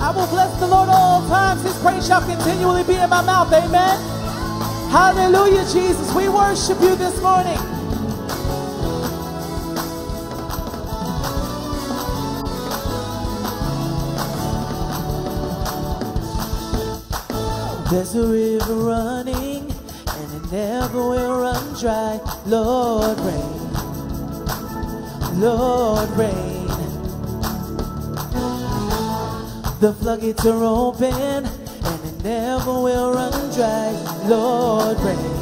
I will bless the Lord all times. His praise shall continually be in my mouth. Amen. Hallelujah, Jesus. We worship you this morning. There's a river running never will run dry. Lord, rain. Lord, rain. The floodgates are open and it never will run dry. Lord, rain.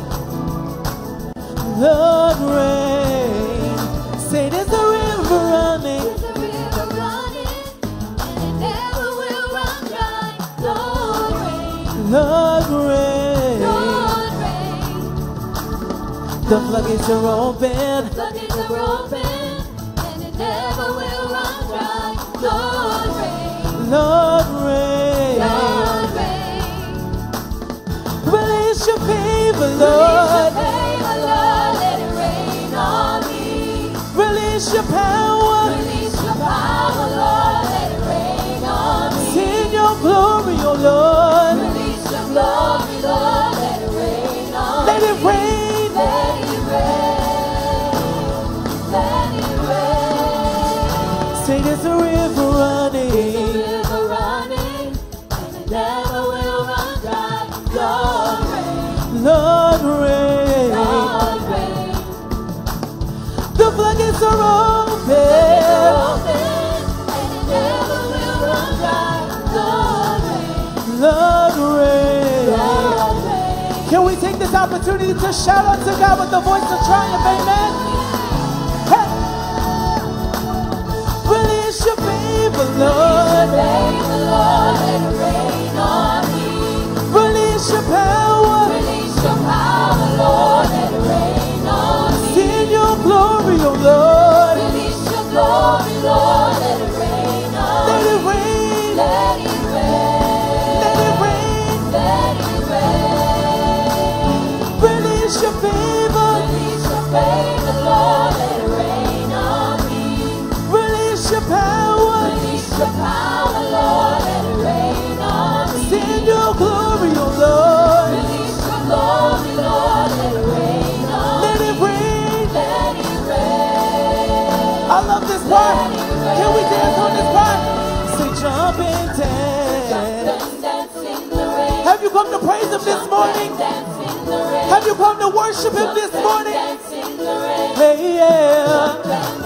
Lord, rain. Say there's a river running. There's The floodgates are open. The Floodgates are open, and it never will run dry. Lord, rain, Lord, rain. Lord, rain. Release your favor, Lord. Release your favor, Lord, let it rain on me. Release your power. Release your power, Lord, let it rain on me. Send your glory, oh Lord. Release your glory, opportunity to shout out to God with the voice of triumph? Amen. Hey. Release your favor, Lord. Favor, Lord, it rain on Can we dance on this part? Say jump and dance. Jump and dance in the rain. Have you come to praise Him this morning? Dance in the rain. Have you come to worship Him this morning? Dance in the rain. Hey, yeah.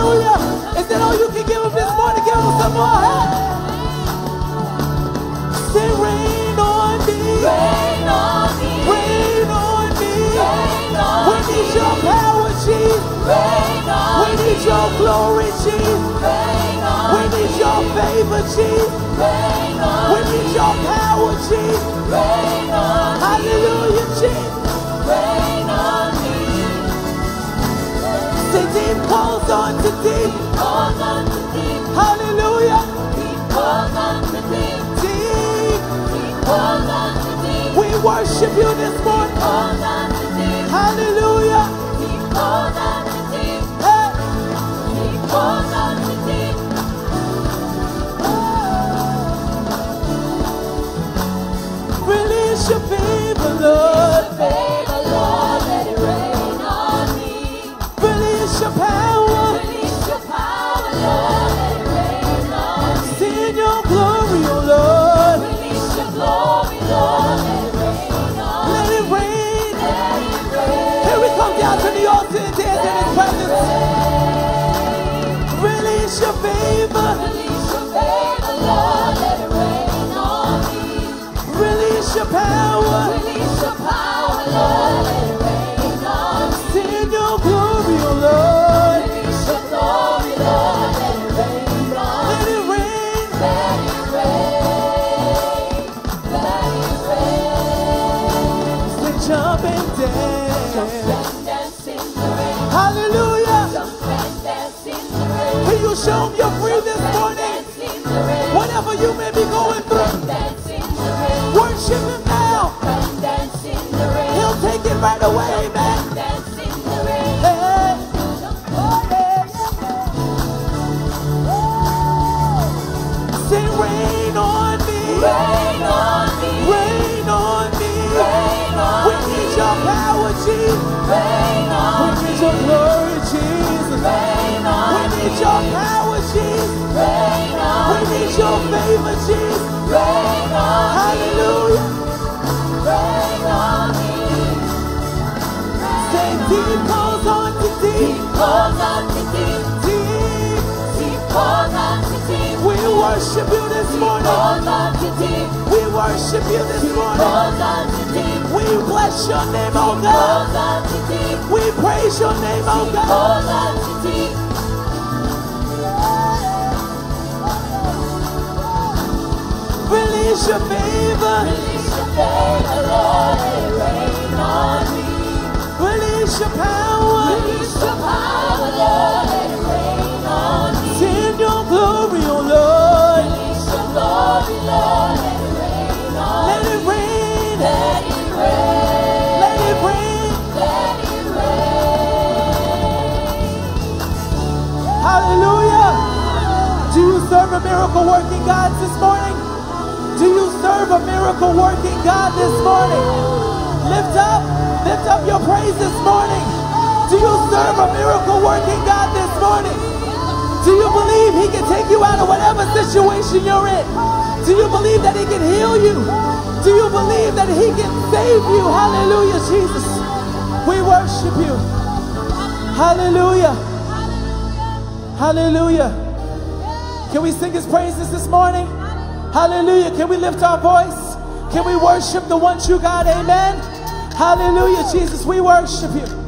Hallelujah. Is that all you can give him this morning? Give him some more. Hey. Say rain on me. Rain on me. Rain on me. Rain on We need your power, Jesus. Rain on We need your glory, Jesus. Rain on We need your favor, Jesus. Rain on We need your power, Jesus. Rain on Hallelujah, Jesus. Say deep calls on to deep. Calls on the deep. Hallelujah. Deep calls on the deep. Deep. Deep calls on the deep. We worship you this morning. Calls on the deep. Hallelujah. Favor. Release your favor, you may be going through, Dance in the rain. worship him now. Jump dance in the rain. He'll take it right away, man. We worship you this morning. We bless your name, oh God. We praise your name, oh God. Release your favor. Release your favor, Lord, it rain on me. Release your power. Release your power, Lord, let it rain on me. Send your glory, oh Lord. Release your glory, Lord, let rain on Let me. it rain. Let it rain, Let it rain. let it rain. Hallelujah. Do you serve a miracle working God this morning? Do you serve a miracle working God this morning? Lift up, lift up your praise this morning. Do you serve a miracle working God this morning? Do you believe He can take you out of whatever situation you're in? Do you believe that He can heal you? Do you believe that He can save you? Hallelujah, Jesus. We worship you. Hallelujah. Hallelujah. Can we sing his praises this morning? Hallelujah. Can we lift our voice? Can we worship the one true God? Amen. Hallelujah, Jesus. We worship you.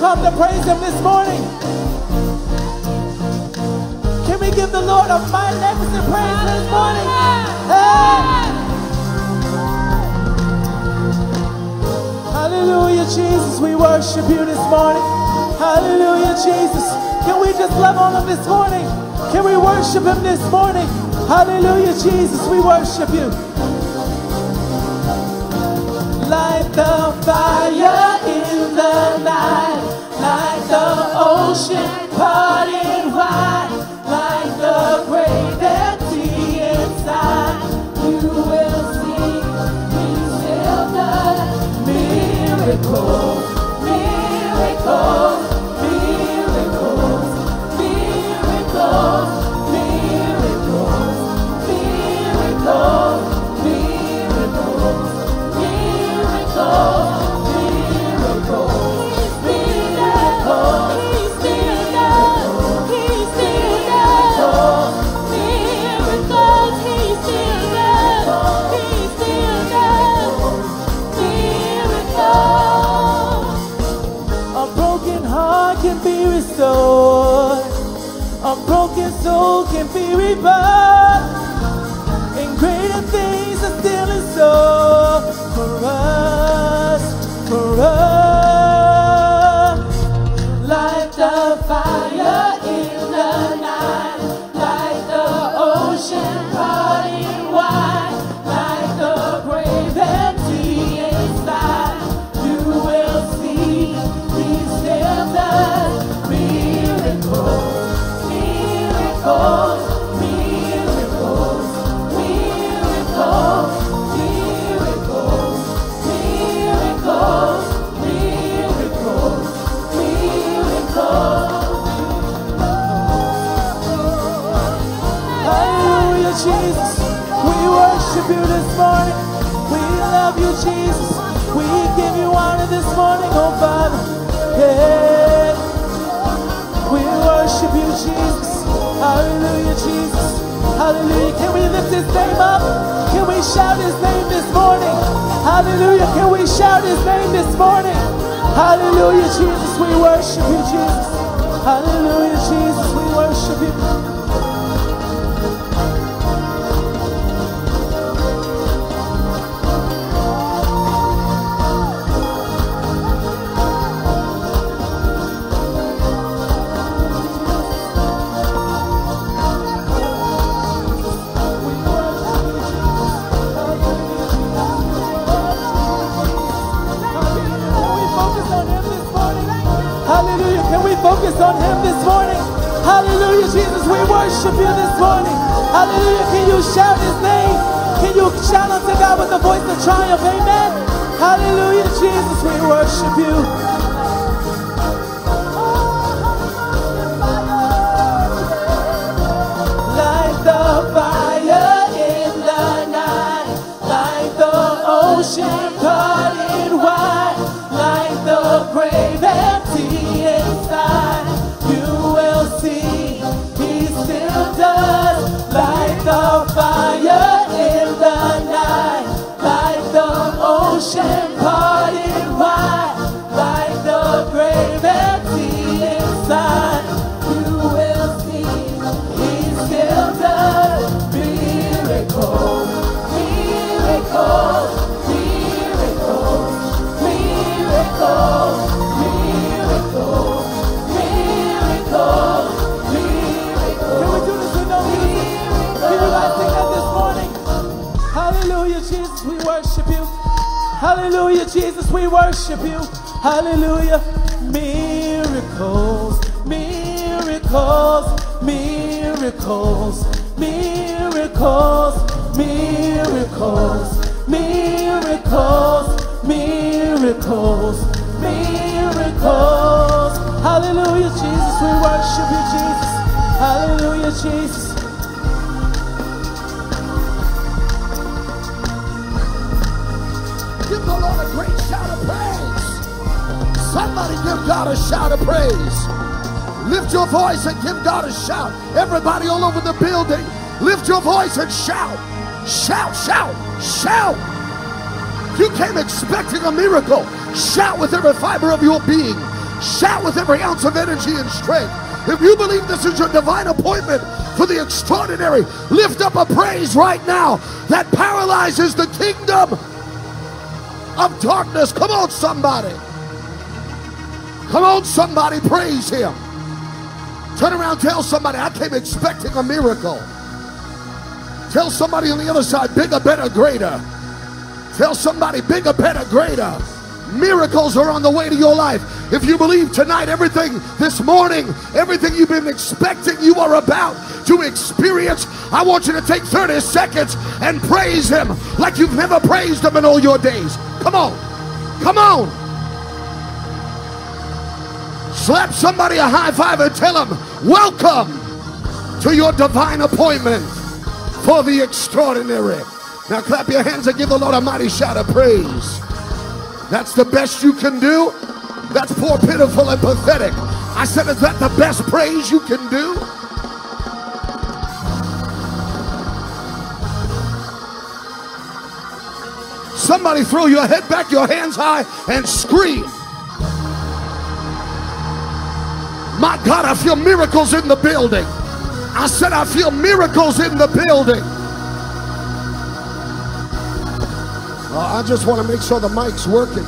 Come to praise Him this morning? Can we give the Lord a magnificent praise this morning? Hey! Hallelujah, Jesus. We worship you this morning. Hallelujah, Jesus. Can we just love on Him this morning? Can we worship Him this morning? Hallelujah, Jesus. We worship you. Like the fire ocean parting wide, restored. A broken soul can be reborn. Hallelujah. Can we lift his name up? Can we shout his name this morning? Hallelujah. Can we shout his name this morning? Hallelujah, Jesus. We worship you, Jesus. Hallelujah, Jesus. We worship you. Hallelujah, Jesus. We worship you this morning. Hallelujah. Can you shout His name? Can you shout unto God with the voice of triumph? Amen. Hallelujah, Jesus. We worship you. Hallelujah, Jesus, we worship you. Hallelujah. Miracles, miracles, miracles, miracles, miracles, miracles, miracles, miracles. Hallelujah, Jesus, we worship you, Jesus. Hallelujah, Jesus. Somebody give God a shout of praise. Lift your voice and give God a shout. Everybody all over the building, lift your voice and shout. Shout, shout, shout. You came expecting a miracle. Shout with every fiber of your being. Shout with every ounce of energy and strength. If you believe this is your divine appointment for the extraordinary, lift up a praise right now that paralyzes the kingdom of darkness. Come on, somebody. Come on, somebody, praise him. Turn around, tell somebody, I came expecting a miracle. Tell somebody on the other side, bigger, better, greater. Tell somebody, bigger, better, greater. Miracles are on the way to your life. If you believe tonight, everything this morning, everything you've been expecting, you are about to experience, I want you to take 30 seconds and praise Him like you've never praised Him in all your days. Come on. Come on. Slap somebody a high five and tell them, Welcome to your divine appointment for the extraordinary. Now clap your hands and give the Lord a mighty shout of praise. That's the best you can do. That's poor, pitiful, and pathetic. I said, Is that the best praise you can do? Somebody throw your head back, your hands high, and scream. My God, I feel miracles in the building. I said, I feel miracles in the building. Uh, I just want to make sure the mic's working.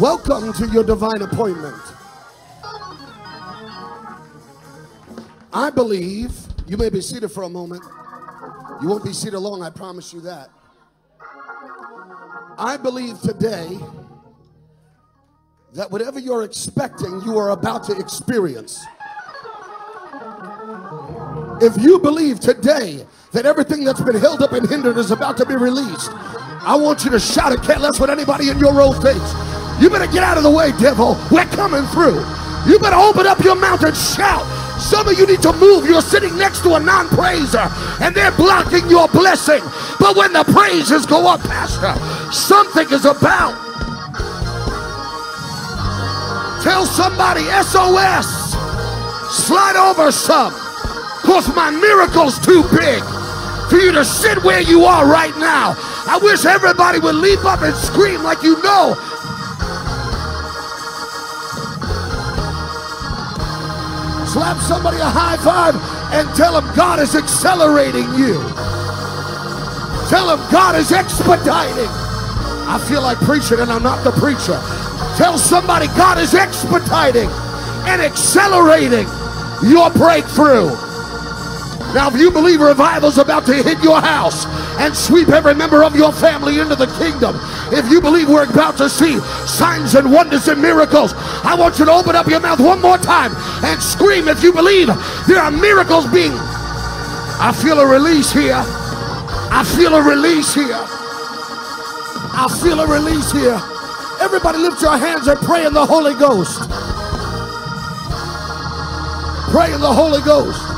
Welcome to your divine appointment. I believe, you may be seated for a moment. You won't be seated long, I promise you that. I believe today that whatever you're expecting, you are about to experience. If you believe today that everything that's been held up and hindered is about to be released, I want you to shout and can't less what anybody in your row thinks. You better get out of the way, devil. We're coming through. You better open up your mouth and shout. Some of you need to move. You're sitting next to a non praiser and they're blocking your blessing. But when the praises go up, Pastor, something is about. Tell somebody SOS. Slide over some. Because my miracle's too big for you to sit where you are right now. I wish everybody would leap up and scream like you know slap somebody a high five and tell them God is accelerating you. Tell them God is expediting. I feel like preaching and I'm not the preacher. Tell somebody God is expediting and accelerating your breakthrough. Now, if you believe revival is about to hit your house and sweep every member of your family into the kingdom, if you believe we're about to see signs and wonders and miracles, I want you to open up your mouth one more time and scream if you believe there are miracles being. I feel a release here. I feel a release here. I feel a release here. Everybody lift your hands and pray in the Holy Ghost. Pray in the Holy Ghost.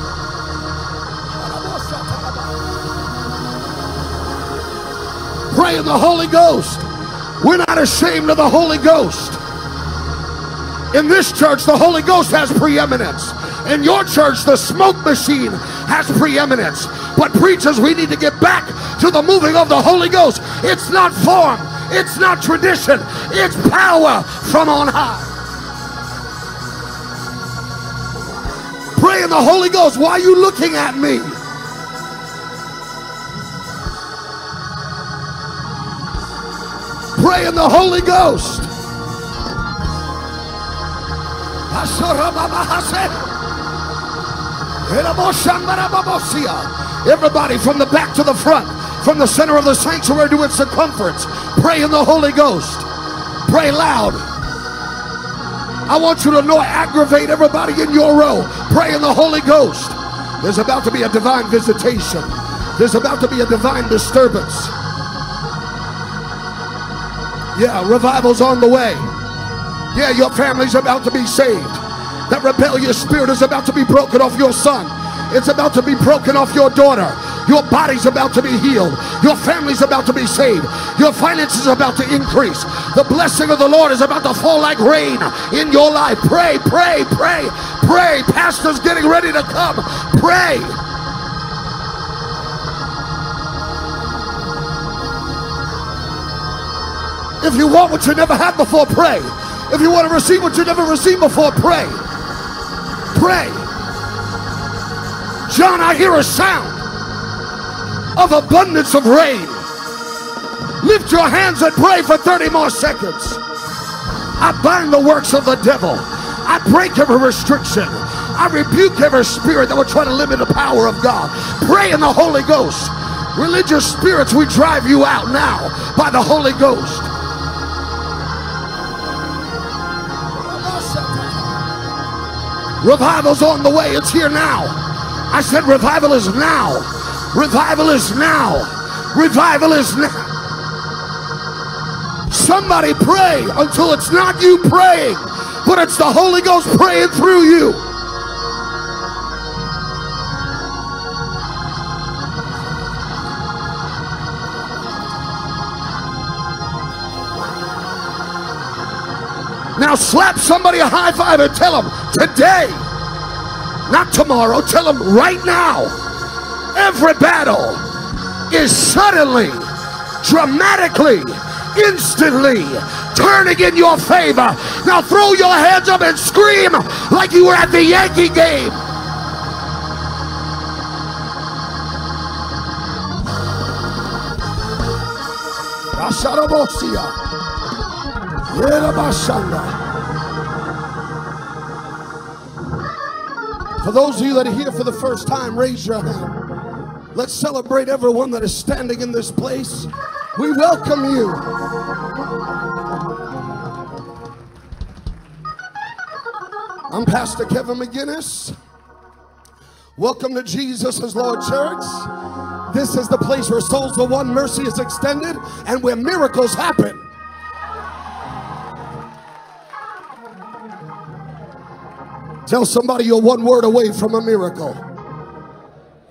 Pray in the Holy Ghost. We're not ashamed of the Holy Ghost. In this church, the Holy Ghost has preeminence. In your church, the smoke machine has preeminence. But preachers, we need to get back to the moving of the Holy Ghost. It's not form, it's not tradition, it's power from on high. Pray in the Holy Ghost. Why are you looking at me? Pray in the Holy Ghost. Everybody from the back to the front, from the center of the sanctuary to its circumference, pray in the Holy Ghost. Pray loud. I want you to know aggravate everybody in your row. Pray in the Holy Ghost. There's about to be a divine visitation. There's about to be a divine disturbance. Yeah, revival's on the way. Yeah, your family's about to be saved. That rebellious spirit is about to be broken off your son. It's about to be broken off your daughter. Your body's about to be healed. Your family's about to be saved. Your finances are about to increase. The blessing of the Lord is about to fall like rain in your life. Pray, pray, pray, pray. Pastor's getting ready to come. Pray. If you want what you never had before, pray. If you want to receive what you never received before, pray. Pray. John, I hear a sound of abundance of rain. Lift your hands and pray for 30 more seconds. I bind the works of the devil. I break every restriction. I rebuke every spirit that would try to limit the power of God. Pray in the Holy Ghost. Religious spirits, we drive you out now by the Holy Ghost. Revival's on the way. It's here now. I said revival is now. Revival is now. Revival is now. Somebody pray until it's not you praying, but it's the Holy Ghost praying through you. Now slap somebody a high five and tell them today, not tomorrow, tell them right now. Every battle is suddenly, dramatically, instantly turning in your favor. Now throw your hands up and scream like you were at the Yankee game. Asharabosia. For those of you that are here for the first time, raise your hand. Let's celebrate everyone that is standing in this place. We welcome you. I'm Pastor Kevin McGinnis. Welcome to Jesus is Lord Church. This is the place where souls are won, mercy is extended, and where miracles happen. Tell somebody you're one word away from a miracle.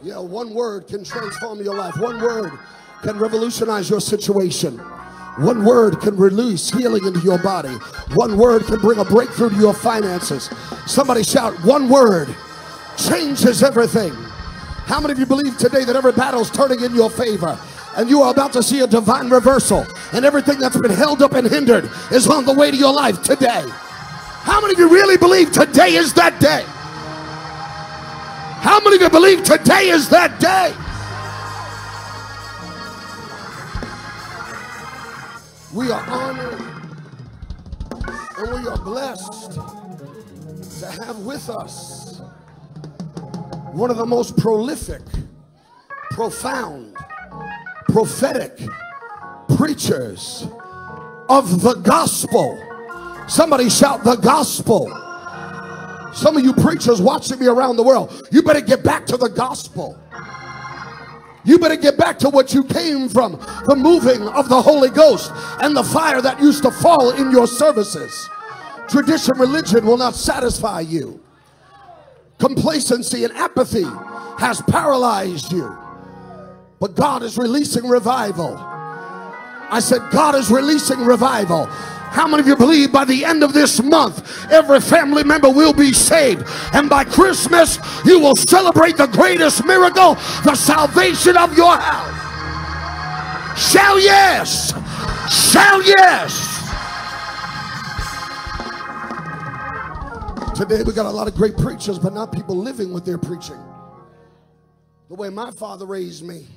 Yeah, one word can transform your life. One word can revolutionize your situation. One word can release healing into your body. One word can bring a breakthrough to your finances. Somebody shout, one word changes everything. How many of you believe today that every battle is turning in your favor? And you are about to see a divine reversal, and everything that's been held up and hindered is on the way to your life today. How many of you really believe today is that day? How many of you believe today is that day? We are honored and we are blessed to have with us one of the most prolific, profound, prophetic preachers of the gospel. Somebody shout the gospel. Some of you preachers watching me around the world, you better get back to the gospel. You better get back to what you came from the moving of the Holy Ghost and the fire that used to fall in your services. Tradition, religion will not satisfy you. Complacency and apathy has paralyzed you. But God is releasing revival. I said, God is releasing revival. How many of you believe by the end of this month, every family member will be saved? And by Christmas, you will celebrate the greatest miracle, the salvation of your house. Shall yes. Shall yes. Today we got a lot of great preachers, but not people living what they're preaching. The way my father raised me,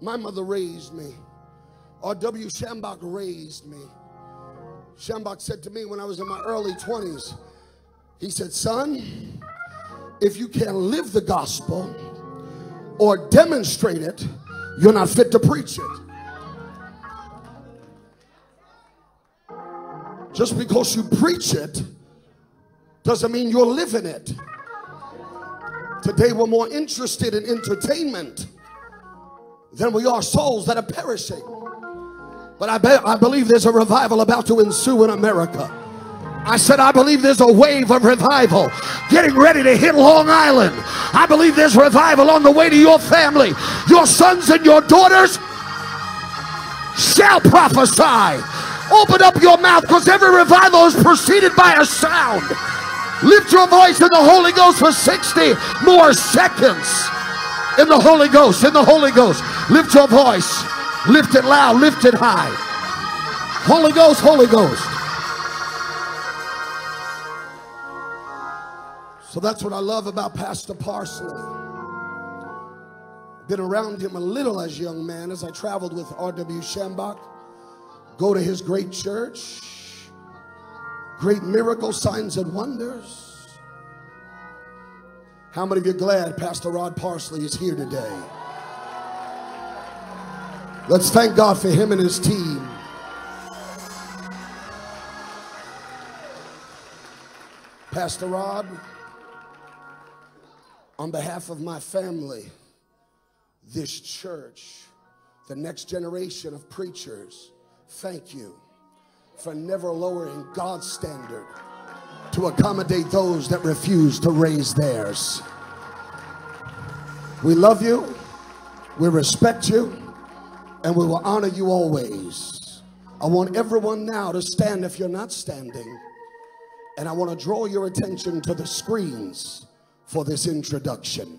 my mother raised me, R.W. Schambach raised me. Schambach said to me when I was in my early 20s, he said, Son, if you can't live the gospel or demonstrate it, you're not fit to preach it. Just because you preach it doesn't mean you're living it. Today, we're more interested in entertainment than we are souls that are perishing. But I, bet, I believe there's a revival about to ensue in America. I said, I believe there's a wave of revival getting ready to hit Long Island. I believe there's revival on the way to your family. Your sons and your daughters shall prophesy. Open up your mouth because every revival is preceded by a sound. Lift your voice in the Holy Ghost for 60 more seconds. In the Holy Ghost, in the Holy Ghost. Lift your voice. Lift it loud, lift it high. Holy Ghost, Holy Ghost. So that's what I love about Pastor Parsley. Been around him a little as young man as I traveled with R.W. Schambach. Go to his great church. Great miracle signs and wonders. How many of you glad Pastor Rod Parsley is here today? Let's thank God for him and his team. Pastor Rod, on behalf of my family, this church, the next generation of preachers, thank you for never lowering God's standard to accommodate those that refuse to raise theirs. We love you, we respect you, and we will honor you always. I want everyone now to stand if you're not standing, and I want to draw your attention to the screens for this introduction.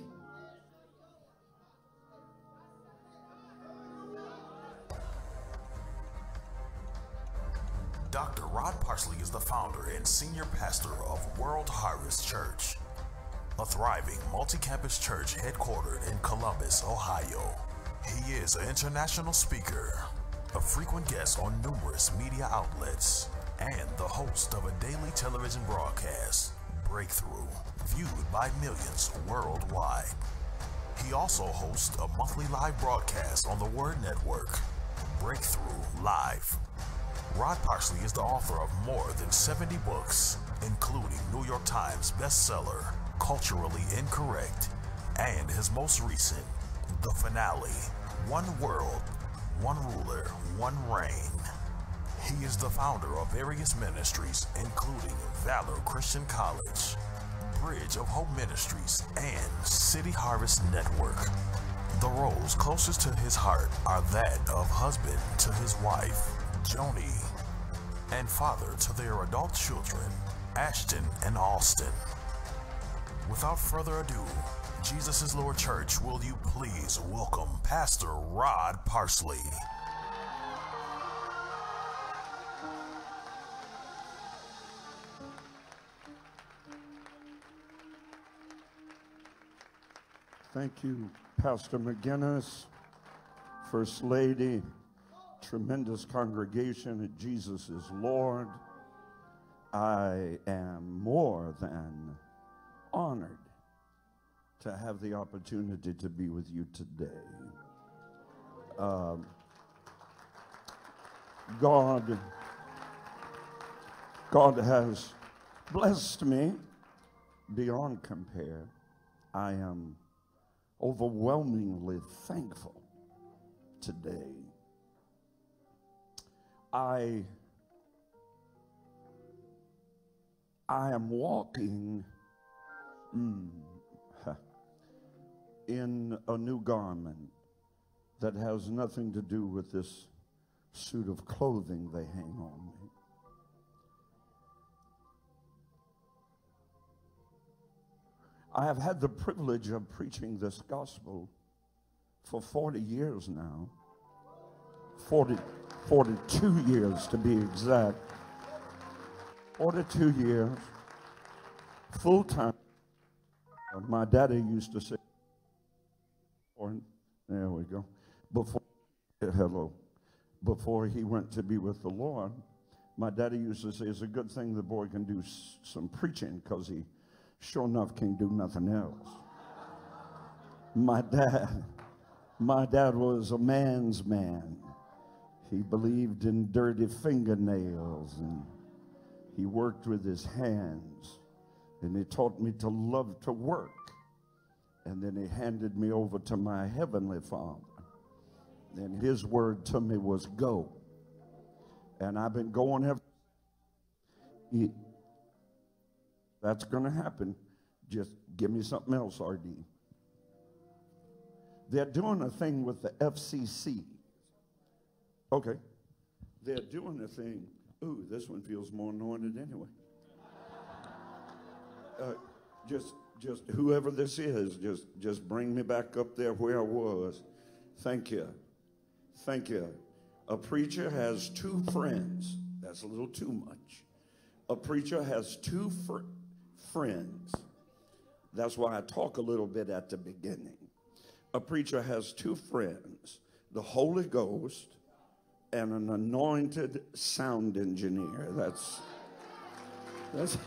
Dr. Rod Parsley is the founder and senior pastor of World Harvest Church, a thriving multi campus church headquartered in Columbus, Ohio. He is an international speaker, a frequent guest on numerous media outlets, and the host of a daily television broadcast, Breakthrough, viewed by millions worldwide. He also hosts a monthly live broadcast on the Word Network, Breakthrough Live. Rod Parsley is the author of more than 70 books, including New York Times bestseller, Culturally Incorrect, and his most recent, The Finale One World, One Ruler, One Reign. He is the founder of various ministries, including Valor Christian College, Bridge of Hope Ministries, and City Harvest Network. The roles closest to his heart are that of husband to his wife, Joni, and father to their adult children, Ashton and Austin. Without further ado, Jesus is Lord Church, will you please welcome Pastor Rod Parsley? Thank you, Pastor McGinnis, First Lady, tremendous congregation at Jesus is Lord. I am more than honored to have the opportunity to be with you today. Um, God, God has blessed me beyond compare. I am overwhelmingly thankful today. I I am walking mm, in a new garment that has nothing to do with this suit of clothing they hang on me. I have had the privilege of preaching this gospel for 40 years now. 40, 42 years to be exact. 42 years, full time. My daddy used to say, there we go, before, hello, before he went to be with the Lord, my daddy used to say, it's a good thing the boy can do some preaching because he sure enough can't do nothing else. My dad, my dad was a man's man. He believed in dirty fingernails and he worked with his hands. And he taught me to love to work. And then he handed me over to my heavenly father. And his word to me was go. And I've been going ever. He- That's going to happen. Just give me something else, RD. They're doing a thing with the FCC. Okay. They're doing a thing. Ooh, this one feels more anointed anyway. Uh, just, just whoever this is, just, just bring me back up there where I was. Thank you. Thank you. A preacher has two friends. That's a little too much. A preacher has two fr- friends. That's why I talk a little bit at the beginning. A preacher has two friends the Holy Ghost and an anointed sound engineer. That's, that's,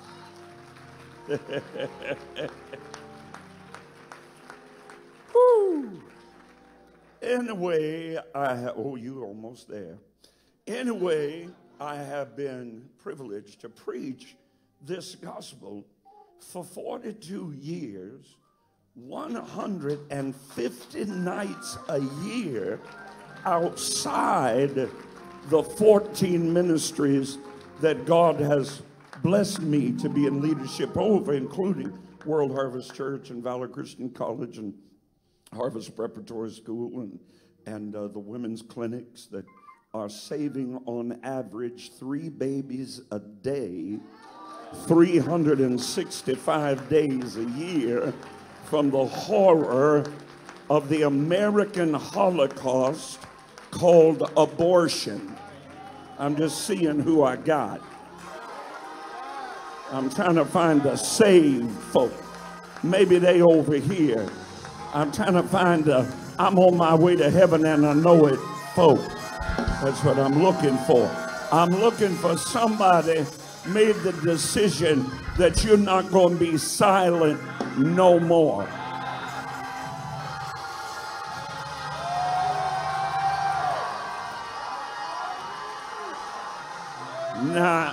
Anyway, I have, oh, you almost there. Anyway, I have been privileged to preach this gospel for 42 years, 150 nights a year outside the 14 ministries that God has blessed me to be in leadership over, including World Harvest Church and Valor Christian College and Harvest Preparatory School and, and uh, the women's clinics that are saving on average three babies a day, 365 days a year from the horror of the American Holocaust called abortion. I'm just seeing who I got. I'm trying to find a saved folk. Maybe they over here. I'm trying to find a, I'm on my way to heaven and I know it, folk. That's what I'm looking for. I'm looking for somebody made the decision that you're not going to be silent no more.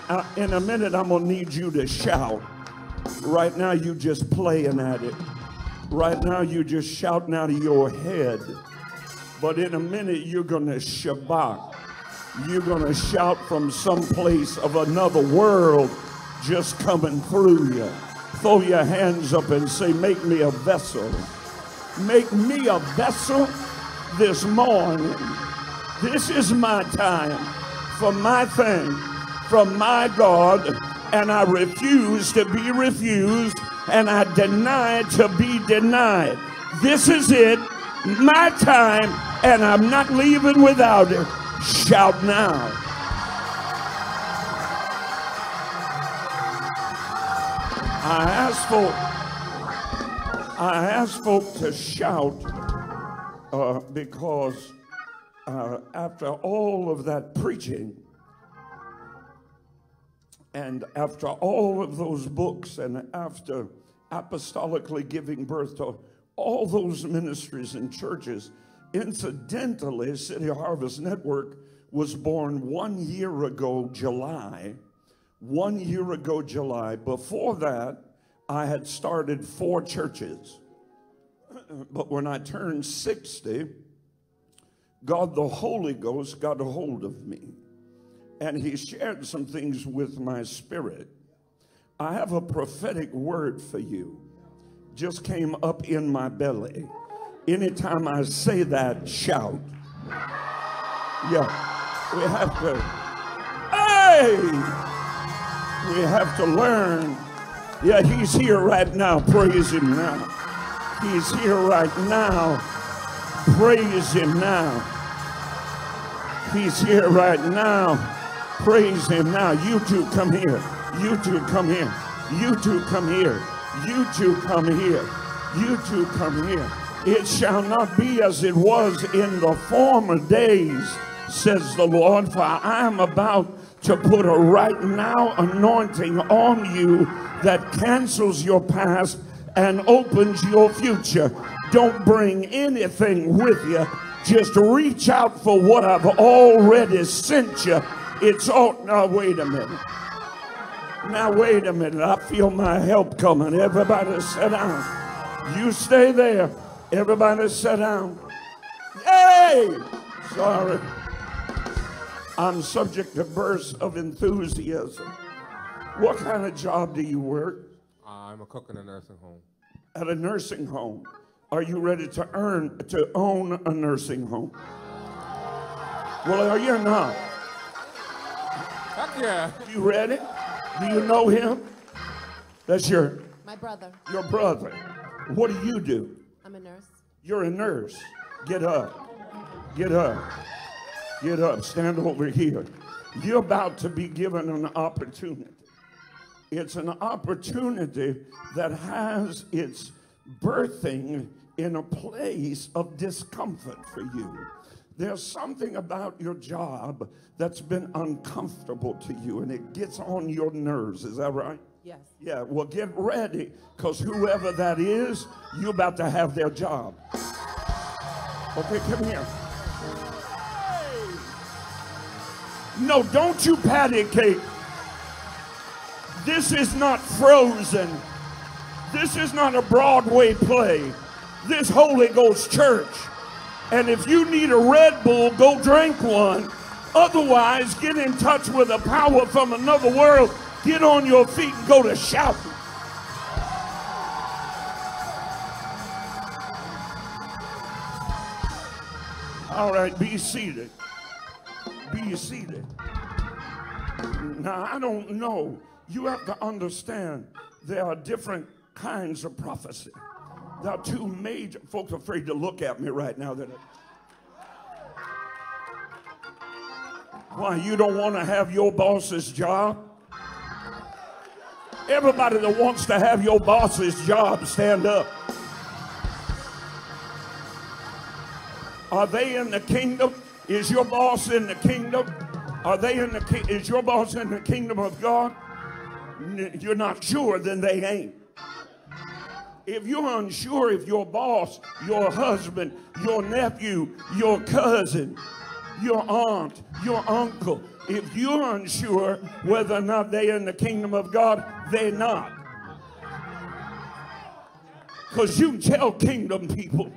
Uh, in a minute, I'm going to need you to shout. Right now, you just playing at it. Right now, you're just shouting out of your head. But in a minute, you're going to shabak. You're going to shout from some place of another world just coming through you. Throw your hands up and say, Make me a vessel. Make me a vessel this morning. This is my time for my thing, from my God, and I refuse to be refused, and I deny to be denied. This is it, my time, and I'm not leaving without it. Shout now. I ask folk, I ask folk to shout uh, because uh, after all of that preaching, and after all of those books, and after apostolically giving birth to all those ministries and churches, incidentally, City Harvest Network was born one year ago, July. One year ago, July. Before that, I had started four churches. But when I turned 60, God the Holy Ghost got a hold of me and he shared some things with my spirit. I have a prophetic word for you. Just came up in my belly. Anytime I say that, shout. Yeah, we have to. Hey! We have to learn. Yeah, he's here right now. Praise him now. He's here right now. Praise him now. He's here right now. Praise him now. You two come here. You two come here. You two come here. You two come here. You two come here. It shall not be as it was in the former days, says the Lord, for I am about to put a right now anointing on you that cancels your past and opens your future. Don't bring anything with you. Just reach out for what I've already sent you. It's all. Now, wait a minute. Now, wait a minute. I feel my help coming. Everybody sit down. You stay there. Everybody sit down. Hey! Sorry. I'm subject to bursts of enthusiasm. What kind of job do you work? I'm a cook in a nursing home. At a nursing home. Are you ready to earn to own a nursing home? Well, are you not? Heck yeah. You ready? Do you know him? That's your My brother. your brother. What do you do? I'm a nurse. You're a nurse. Get up. Get up. Get up. Stand over here. You're about to be given an opportunity. It's an opportunity that has its birthing in a place of discomfort for you. There's something about your job that's been uncomfortable to you and it gets on your nerves. Is that right? Yes. Yeah, well, get ready because whoever that is, you're about to have their job. Okay, come here. No, don't you patty cake. This is not frozen. This is not a Broadway play. This Holy Ghost church. And if you need a Red Bull, go drink one. Otherwise, get in touch with a power from another world. Get on your feet and go to shouting. All right, be seated. Be seated. Now, I don't know. You have to understand there are different kinds of prophecy. There are two major folks afraid to look at me right now. That why you don't want to have your boss's job? Everybody that wants to have your boss's job, stand up. Are they in the kingdom? Is your boss in the kingdom? Are they in the is your boss in the kingdom of God? You're not sure, then they ain't. If you're unsure if your boss, your husband, your nephew, your cousin, your aunt, your uncle, if you're unsure whether or not they're in the kingdom of God, they're not. Because you tell kingdom people,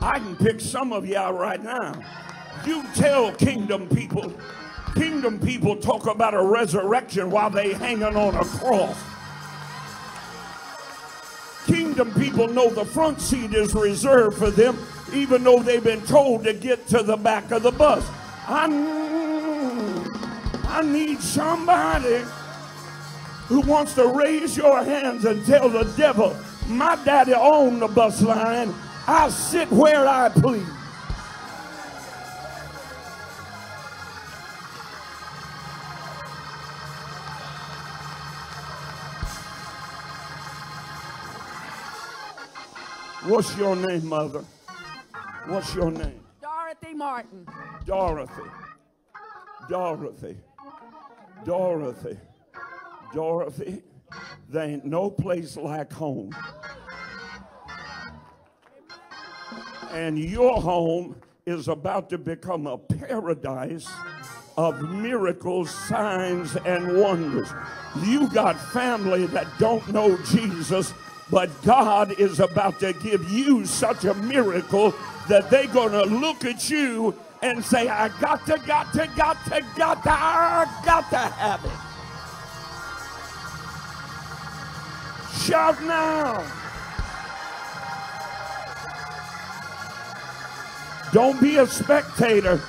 I can pick some of out right now. You tell kingdom people, kingdom people talk about a resurrection while they hanging on a cross. Kingdom people know the front seat is reserved for them, even though they've been told to get to the back of the bus. I, I need somebody who wants to raise your hands and tell the devil, my daddy owned the bus line. I sit where I please. What's your name, mother? What's your name? Dorothy Martin. Dorothy. Dorothy. Dorothy. Dorothy. There ain't no place like home. And your home is about to become a paradise of miracles, signs, and wonders. You got family that don't know Jesus, but God is about to give you such a miracle that they're going to look at you and say, I got to, got to, got to, got to, I got to have it. Shout now. Don't be a spectator.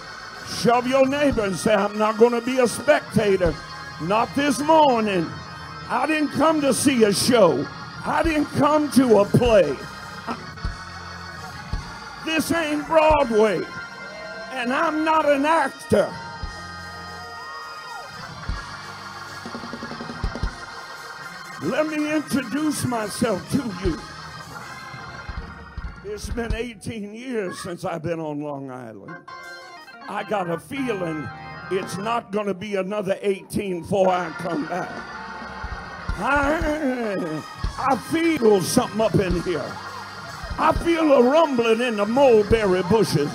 Shove your neighbor and say, I'm not going to be a spectator. Not this morning. I didn't come to see a show. I didn't come to a play. This ain't Broadway. And I'm not an actor. Let me introduce myself to you. It's been 18 years since I've been on Long Island. I got a feeling it's not going to be another 18 before I come back. I, I feel something up in here. I feel a rumbling in the mulberry bushes.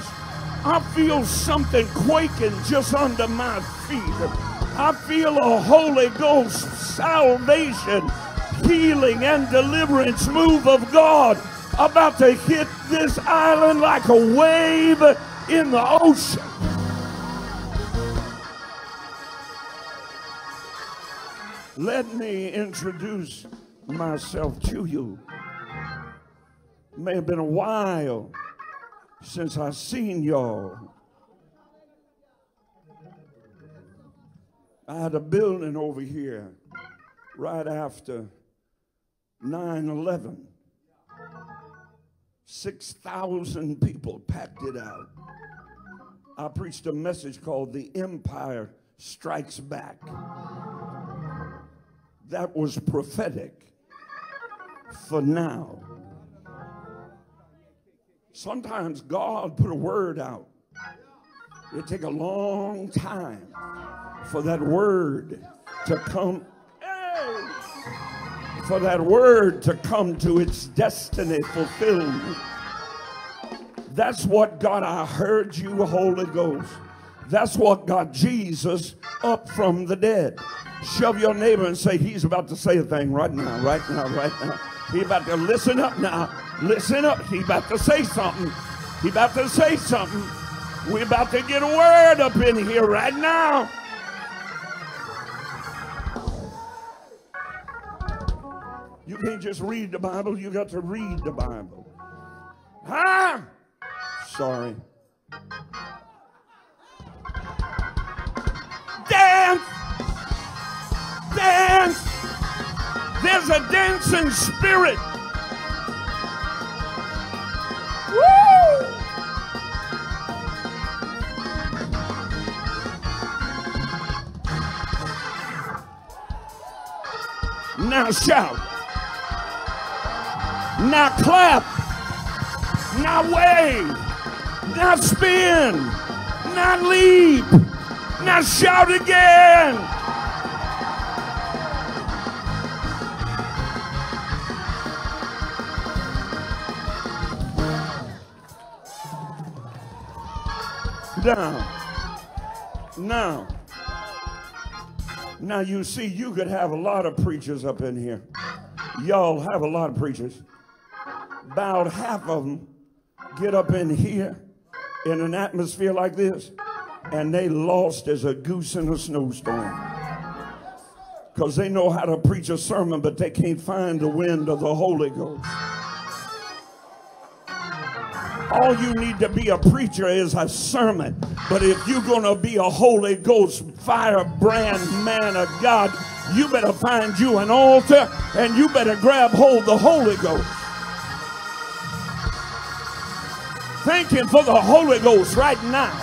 I feel something quaking just under my feet. I feel a Holy Ghost salvation, healing, and deliverance move of God about to hit this island like a wave in the ocean. Let me introduce myself to you. May have been a while since I seen y'all. I had a building over here right after 9 11. 6,000 people packed it out. I preached a message called The Empire Strikes Back. That was prophetic for now. Sometimes God put a word out. It take a long time for that word to come for that word to come to its destiny fulfillment. That's what God, I heard you, Holy Ghost. That's what got Jesus up from the dead. Shove your neighbor and say, He's about to say a thing right now, right now, right now. He about to listen up now. Listen up. He about to say something. He about to say something. We about to get a word up in here right now. You can't just read the Bible, you got to read the Bible. Huh? Sorry. Dance! Dance! There's a dancing spirit. Woo! Now shout. Now clap. Now wave. Now spin. Now leap. Now shout again. Now, now, now you see, you could have a lot of preachers up in here. Y'all have a lot of preachers. About half of them get up in here in an atmosphere like this, and they lost as a goose in a snowstorm. Because they know how to preach a sermon, but they can't find the wind of the Holy Ghost. All you need to be a preacher is a sermon. But if you're going to be a Holy Ghost firebrand man of God, you better find you an altar and you better grab hold the Holy Ghost. Thank Him for the Holy Ghost right now.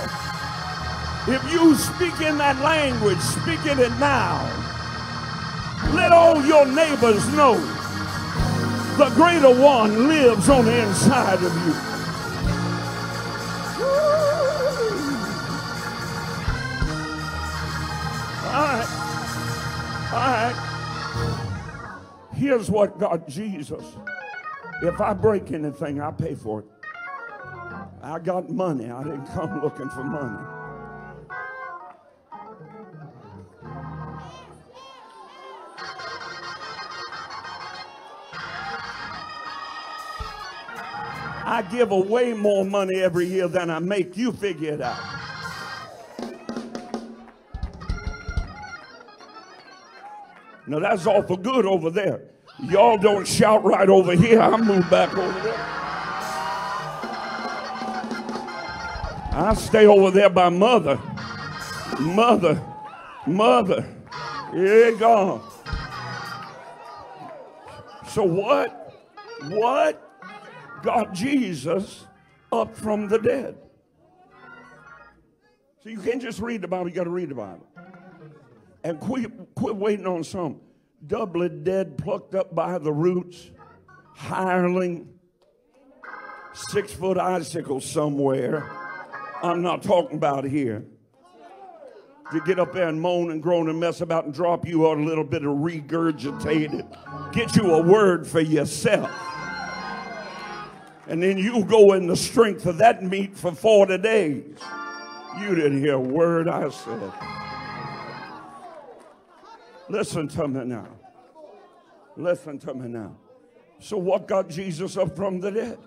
If you speak in that language, speak in it now. Let all your neighbors know the greater one lives on the inside of you. Right. Here's what God, Jesus. If I break anything, I pay for it. I got money. I didn't come looking for money. I give away more money every year than I make. You figure it out. Now that's awful good over there. Y'all don't shout right over here. I move back over there. I stay over there by mother. Mother. Mother. Yeah, God. So what? What got Jesus up from the dead? So you can't just read the Bible, you got to read the Bible and quit, quit waiting on some doubly dead, plucked up by the roots, hireling, six foot icicle somewhere. I'm not talking about here. To get up there and moan and groan and mess about and drop you out a little bit of regurgitated. Get you a word for yourself. And then you go in the strength of that meat for 40 days. You didn't hear a word I said. Listen to me now. Listen to me now. So, what got Jesus up from the dead?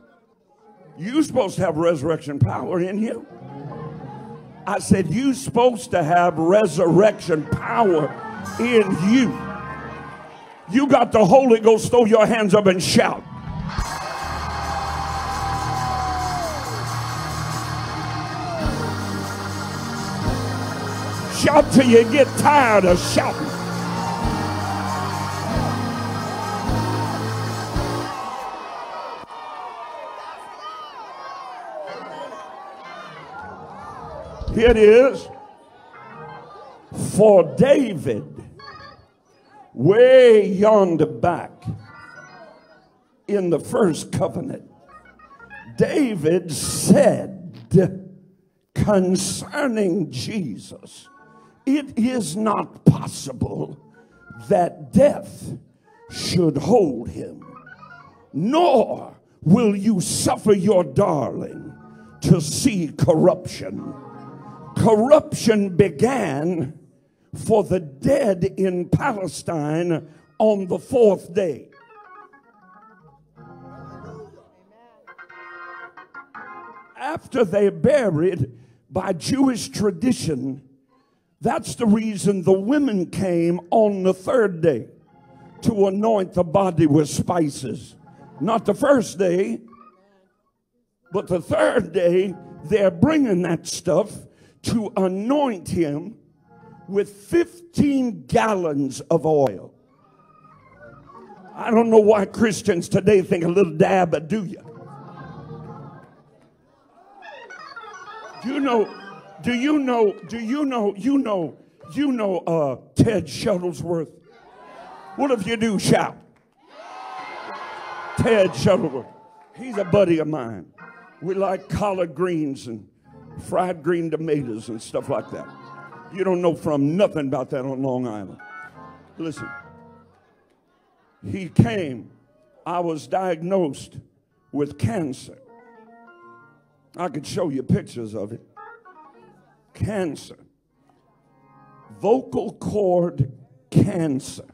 You supposed to have resurrection power in you. I said, You supposed to have resurrection power in you. You got the Holy Ghost, throw your hands up and shout. Shout till you get tired of shouting. Here it is. For David, way yonder back in the first covenant, David said concerning Jesus, it is not possible that death should hold him, nor will you suffer your darling to see corruption. Corruption began for the dead in Palestine on the fourth day. After they buried by Jewish tradition, that's the reason the women came on the third day to anoint the body with spices. Not the first day, but the third day, they're bringing that stuff to anoint him with 15 gallons of oil. I don't know why Christians today think a little dab, but do you? Do you know? Do you know? Do you know? You know? You know? Uh, Ted Shuttlesworth. What if you do shout? Ted Shuttlesworth. He's a buddy of mine. We like collard greens and fried green tomatoes and stuff like that. You don't know from nothing about that on Long Island. Listen, he came. I was diagnosed with cancer. I could show you pictures of it. Cancer. Vocal cord cancer.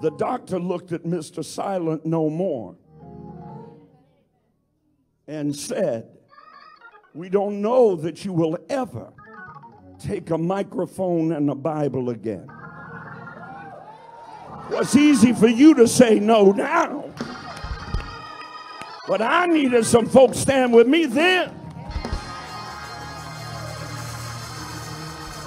The doctor looked at Mr. Silent no more and said, We don't know that you will ever take a microphone and a Bible again. Well, it's easy for you to say no now. But I needed some folks stand with me then.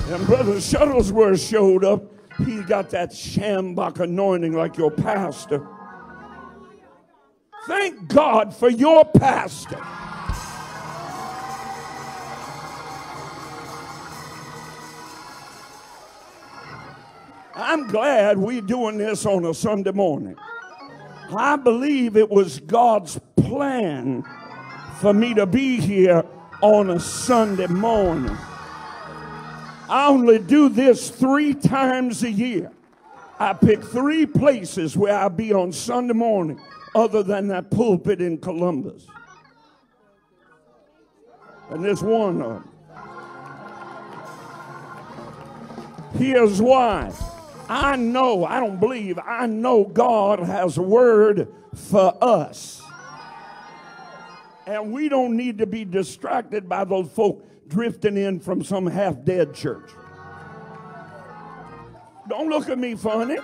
And Brother Shuttlesworth showed up. He got that Schambach anointing like your pastor. Thank God for your pastor. I'm glad we're doing this on a Sunday morning. I believe it was God's plan for me to be here on a Sunday morning. I only do this three times a year. I pick three places where I'll be on Sunday morning, other than that pulpit in Columbus. And there's one of them. Here's why. I know, I don't believe, I know God has a word for us. And we don't need to be distracted by those folk drifting in from some half dead church. Don't look at me funny.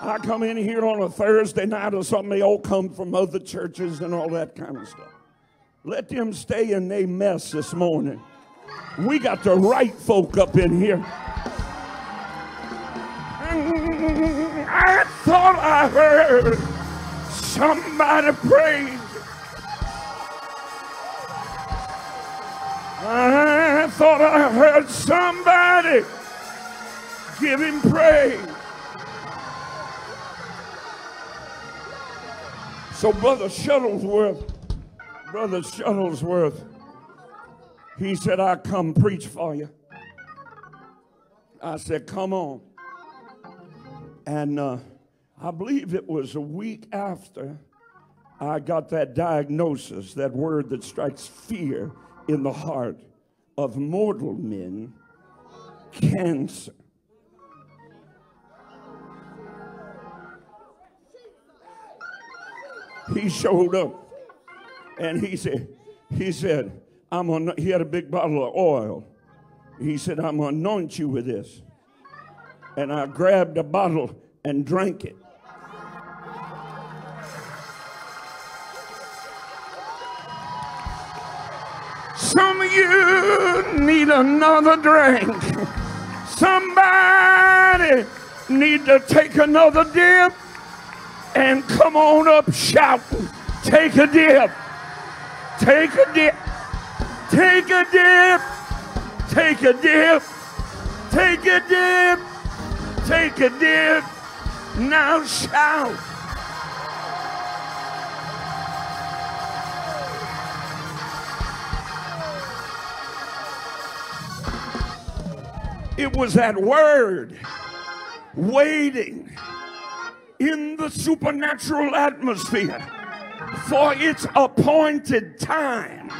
I come in here on a Thursday night or something, they all come from other churches and all that kind of stuff. Let them stay in their mess this morning. We got the right folk up in here. I thought I heard somebody praise. I thought I heard somebody give him praise. So, Brother Shuttlesworth, Brother Shuttlesworth, he said, I come preach for you. I said, Come on. And uh, I believe it was a week after I got that diagnosis, that word that strikes fear in the heart of mortal men cancer. He showed up and he said, he said, I'm on, he had a big bottle of oil. He said, I'm anoint you with this. And I grabbed a bottle and drank it. Some of you need another drink. Somebody need to take another dip and come on up shouting. Take a dip. Take a dip. Take a dip. Take a dip. Take a dip. Take a dip. Now shout. It was that word waiting in the supernatural atmosphere for its appointed time.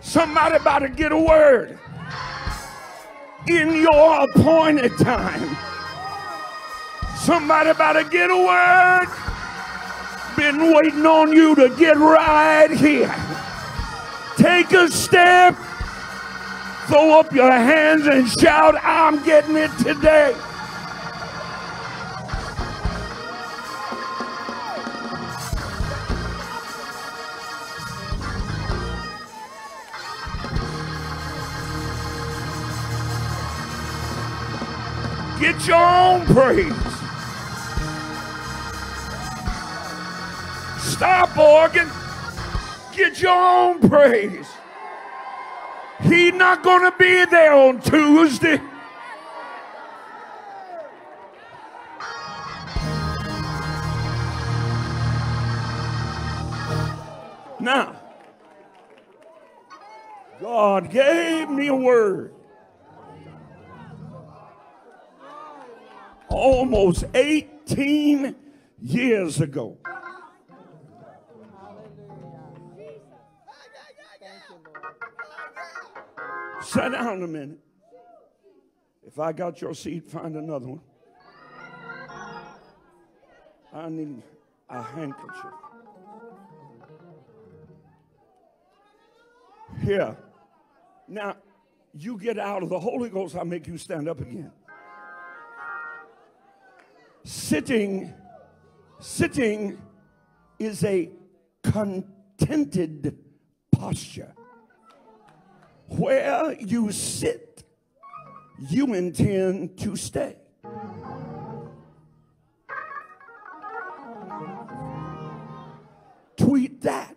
Somebody about to get a word in your appointed time. Somebody about to get a word. Been waiting on you to get right here. Take a step throw up your hands and shout, I'm getting it today. Your own praise. Stop, organ. Get your own praise. He's not going to be there on Tuesday. Now, God gave me a word almost 18 years ago. Sit down a minute. If I got your seat, find another one. I need a handkerchief. Here. Now, you get out of the Holy Ghost, I'll make you stand up again. Sitting, sitting is a contented posture. Where you sit, you intend to stay. Tweet that.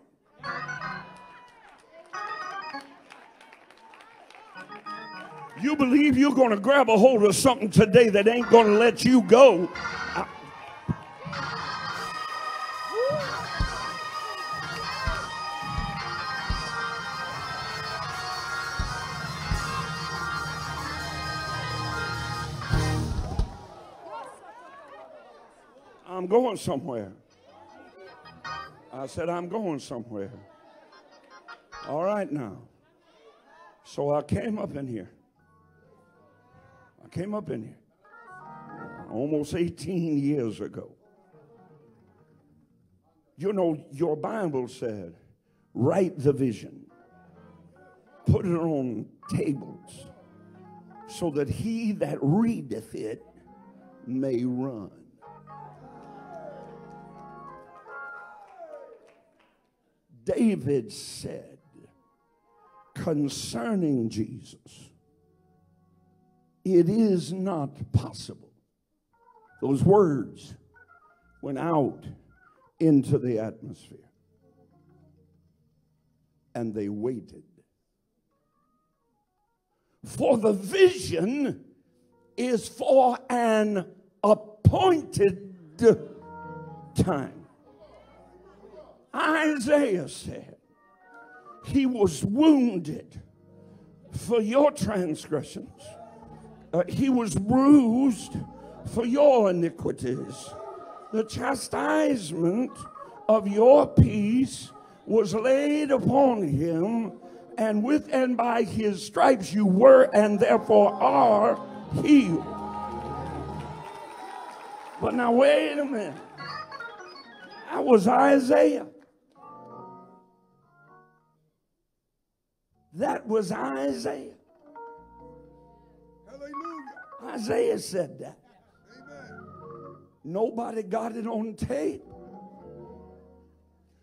You believe you're going to grab a hold of something today that ain't going to let you go. I'm going somewhere. I said, I'm going somewhere. All right now. So I came up in here. I came up in here uh, almost 18 years ago. You know, your Bible said, write the vision, put it on tables, so that he that readeth it may run. David said concerning Jesus, it is not possible. Those words went out into the atmosphere and they waited. For the vision is for an appointed time. Isaiah said, He was wounded for your transgressions, uh, He was bruised for your iniquities. The chastisement of your peace was laid upon him, and with and by his stripes you were and therefore are healed. But now, wait a minute. That was Isaiah. That was Isaiah. Isaiah said that. Nobody got it on tape.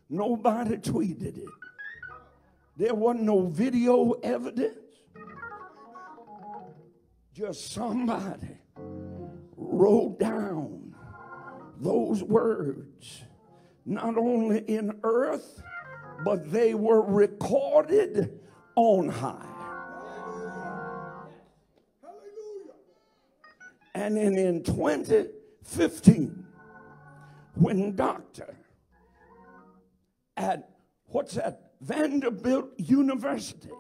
Nobody tweeted it. There wasn't no video evidence. Just somebody wrote down those words, not only in earth, but they were recorded on high. And then in 2015, when Doctor at what's that? Vanderbilt University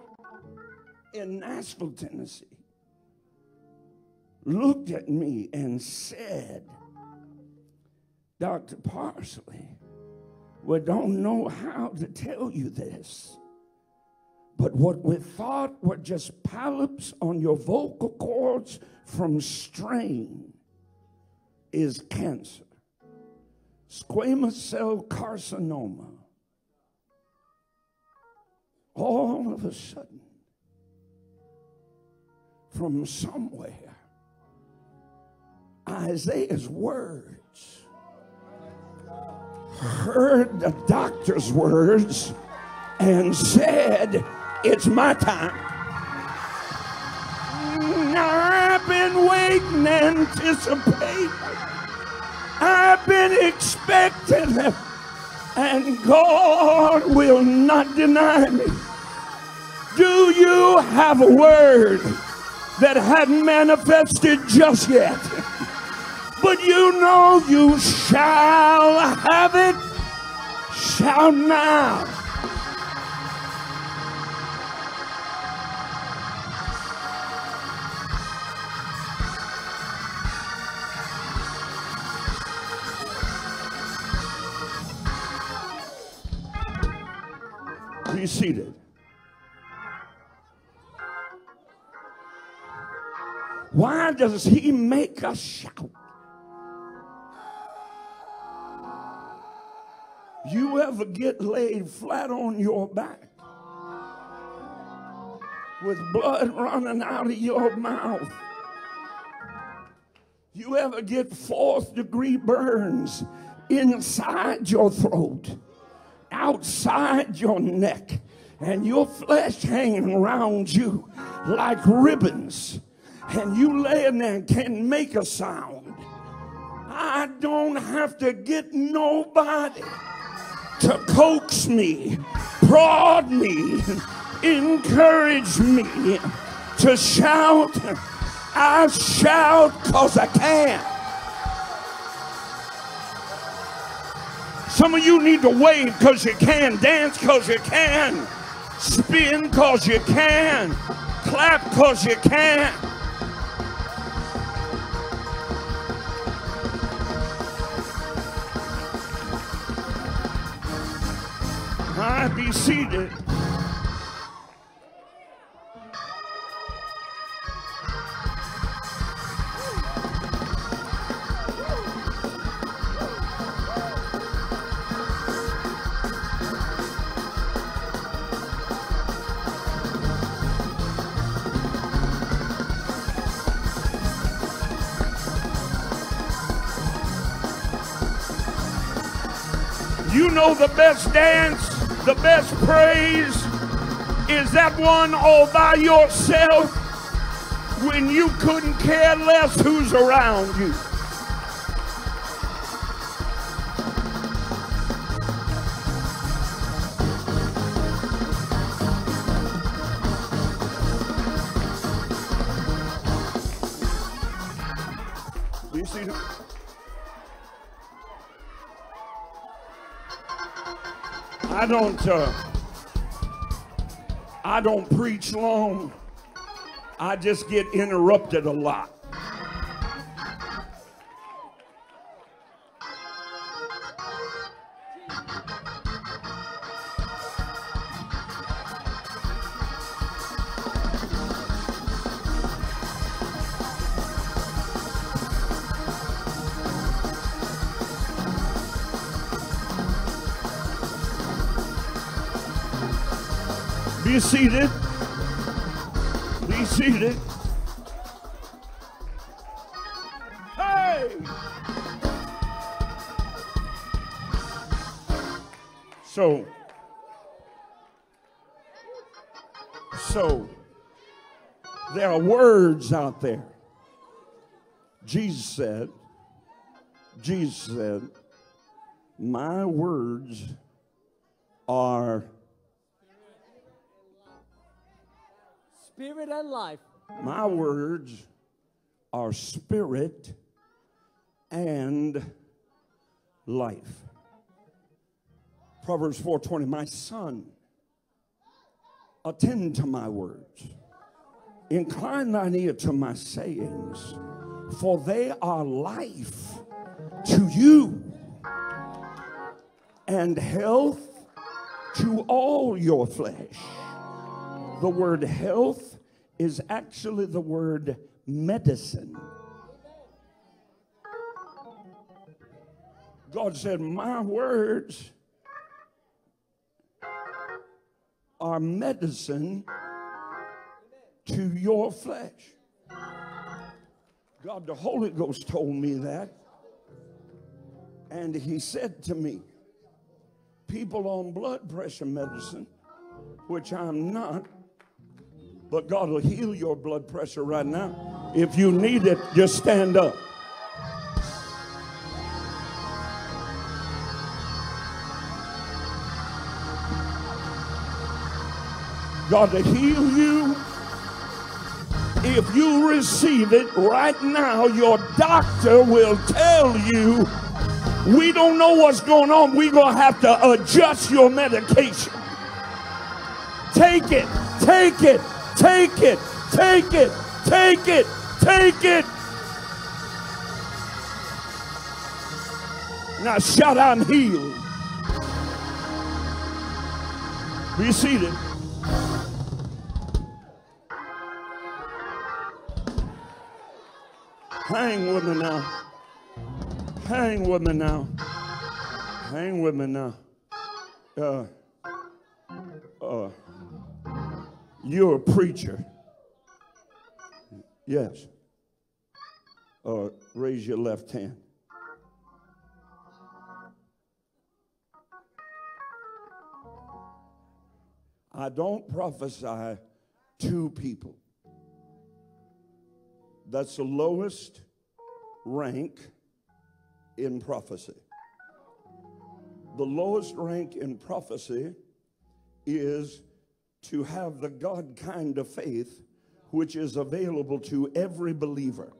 in Nashville, Tennessee, looked at me and said, Dr. Parsley, we don't know how to tell you this, but what we thought were just polyps on your vocal cords from strain is cancer, squamous cell carcinoma. All of a sudden, from somewhere, Isaiah's words heard the doctor's words and said, It's my time. I've been waiting, anticipating. I've been expecting, and God will not deny me. Do you have a word that hadn't manifested just yet? But you know you shall have it, shall now. Be seated. Why does he make us shout? You ever get laid flat on your back with blood running out of your mouth? You ever get fourth degree burns inside your throat, outside your neck, and your flesh hanging around you like ribbons? and you laying there and can't make a sound. I don't have to get nobody to coax me, prod me, encourage me to shout. I shout because I can. Some of you need to wave because you can, dance because you can, spin because you can, clap because you can. I be seated. Know the best dance, the best praise is that one all by yourself when you couldn't care less who's around you. You don't uh, I don't preach long. I just get interrupted a lot. Be seated. Be seated. Hey! So, so there are words out there. Jesus said, Jesus said, my words are Spirit and life. my words are spirit and life. Proverbs 4:20 My son attend to my words incline thine ear to my sayings for they are life to you and health to all your flesh the word health is actually the word medicine. God said, My words are medicine to your flesh. God, the Holy Ghost told me that. And He said to me, People on blood pressure medicine, which I'm not, but God will heal your blood pressure right now. If you need it, just stand up. God to heal you. If you receive it right now, your doctor will tell you, we don't know what's going on. We're going to have to adjust your medication. Take it, take it, take it, take it, take it, take it. Now shout, I'm healed. Be seated. Hang with me now. Hang with me now. Hang with me now. Uh, uh, you're a preacher. Yes. Uh, raise your left hand. I don't prophesy to people. That's the lowest rank in prophecy. The lowest rank in prophecy is to have the God kind of faith which is available to every believer.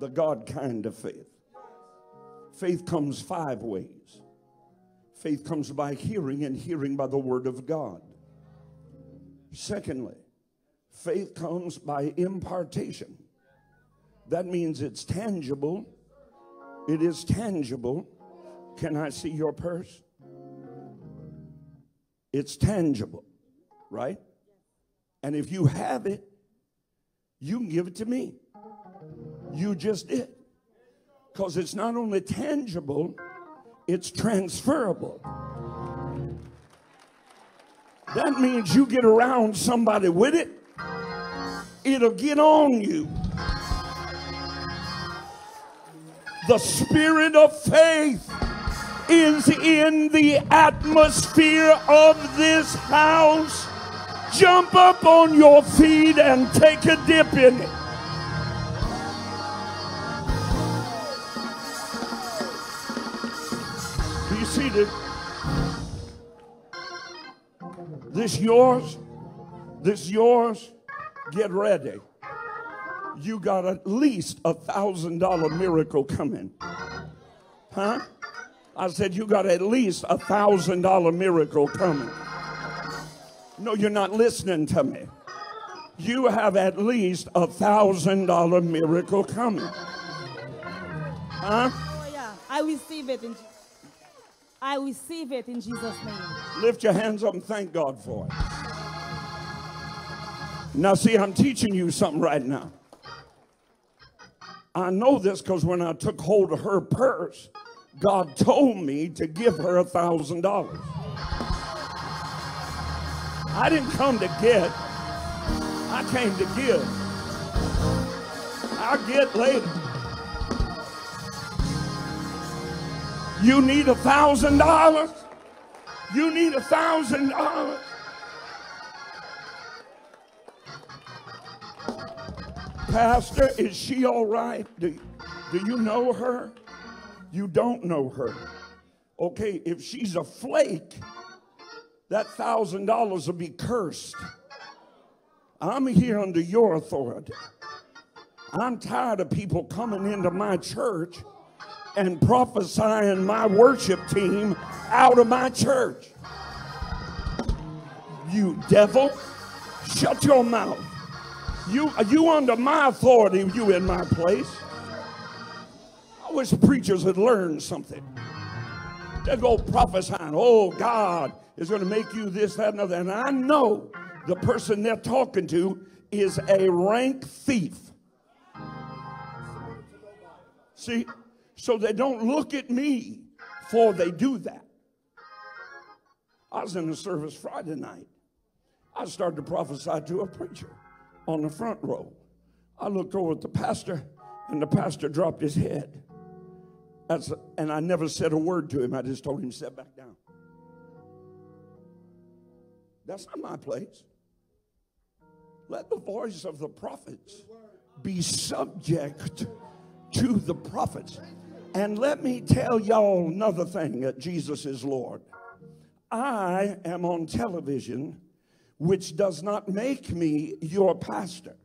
The God kind of faith. Faith comes five ways. Faith comes by hearing, and hearing by the word of God. Secondly, faith comes by impartation. That means it's tangible. It is tangible. Can I see your purse? It's tangible, right? And if you have it, you can give it to me. You just did. Because it's not only tangible, it's transferable. That means you get around somebody with it, it'll get on you. The spirit of faith is in the atmosphere of this house. Jump up on your feet and take a dip in it. Be seated. This yours? This yours? Get ready. You got at least a thousand dollar miracle coming. Huh? I said, You got at least a thousand dollar miracle coming. No, you're not listening to me. You have at least a thousand dollar miracle coming. Huh? Oh, yeah. I receive it in I receive it in Jesus' name. Lift your hands up and thank God for it. Now, see, I'm teaching you something right now. I know this because when I took hold of her purse, God told me to give her a thousand dollars. I didn't come to get, I came to give. I'll get later. You need a thousand dollars? You need a thousand dollars? Pastor, is she all right? Do, do you know her? You don't know her. Okay, if she's a flake, that thousand dollars will be cursed. I'm here under your authority. I'm tired of people coming into my church and prophesying my worship team out of my church. You devil, shut your mouth. You, you under my authority, you in my place. I wish preachers had learned something. They go prophesying, oh, God is going to make you this, that, and other. And I know the person they're talking to is a rank thief. See, so they don't look at me for they do that. I was in a service Friday night. I started to prophesy to a preacher on the front row. I looked over at the pastor, and the pastor dropped his head. That's, and I never said a word to him. I just told him to sit back down. That's not my place. Let the voice of the prophets be subject to the prophets. And let me tell y'all another thing that Jesus is Lord. I am on television, which does not make me your pastor.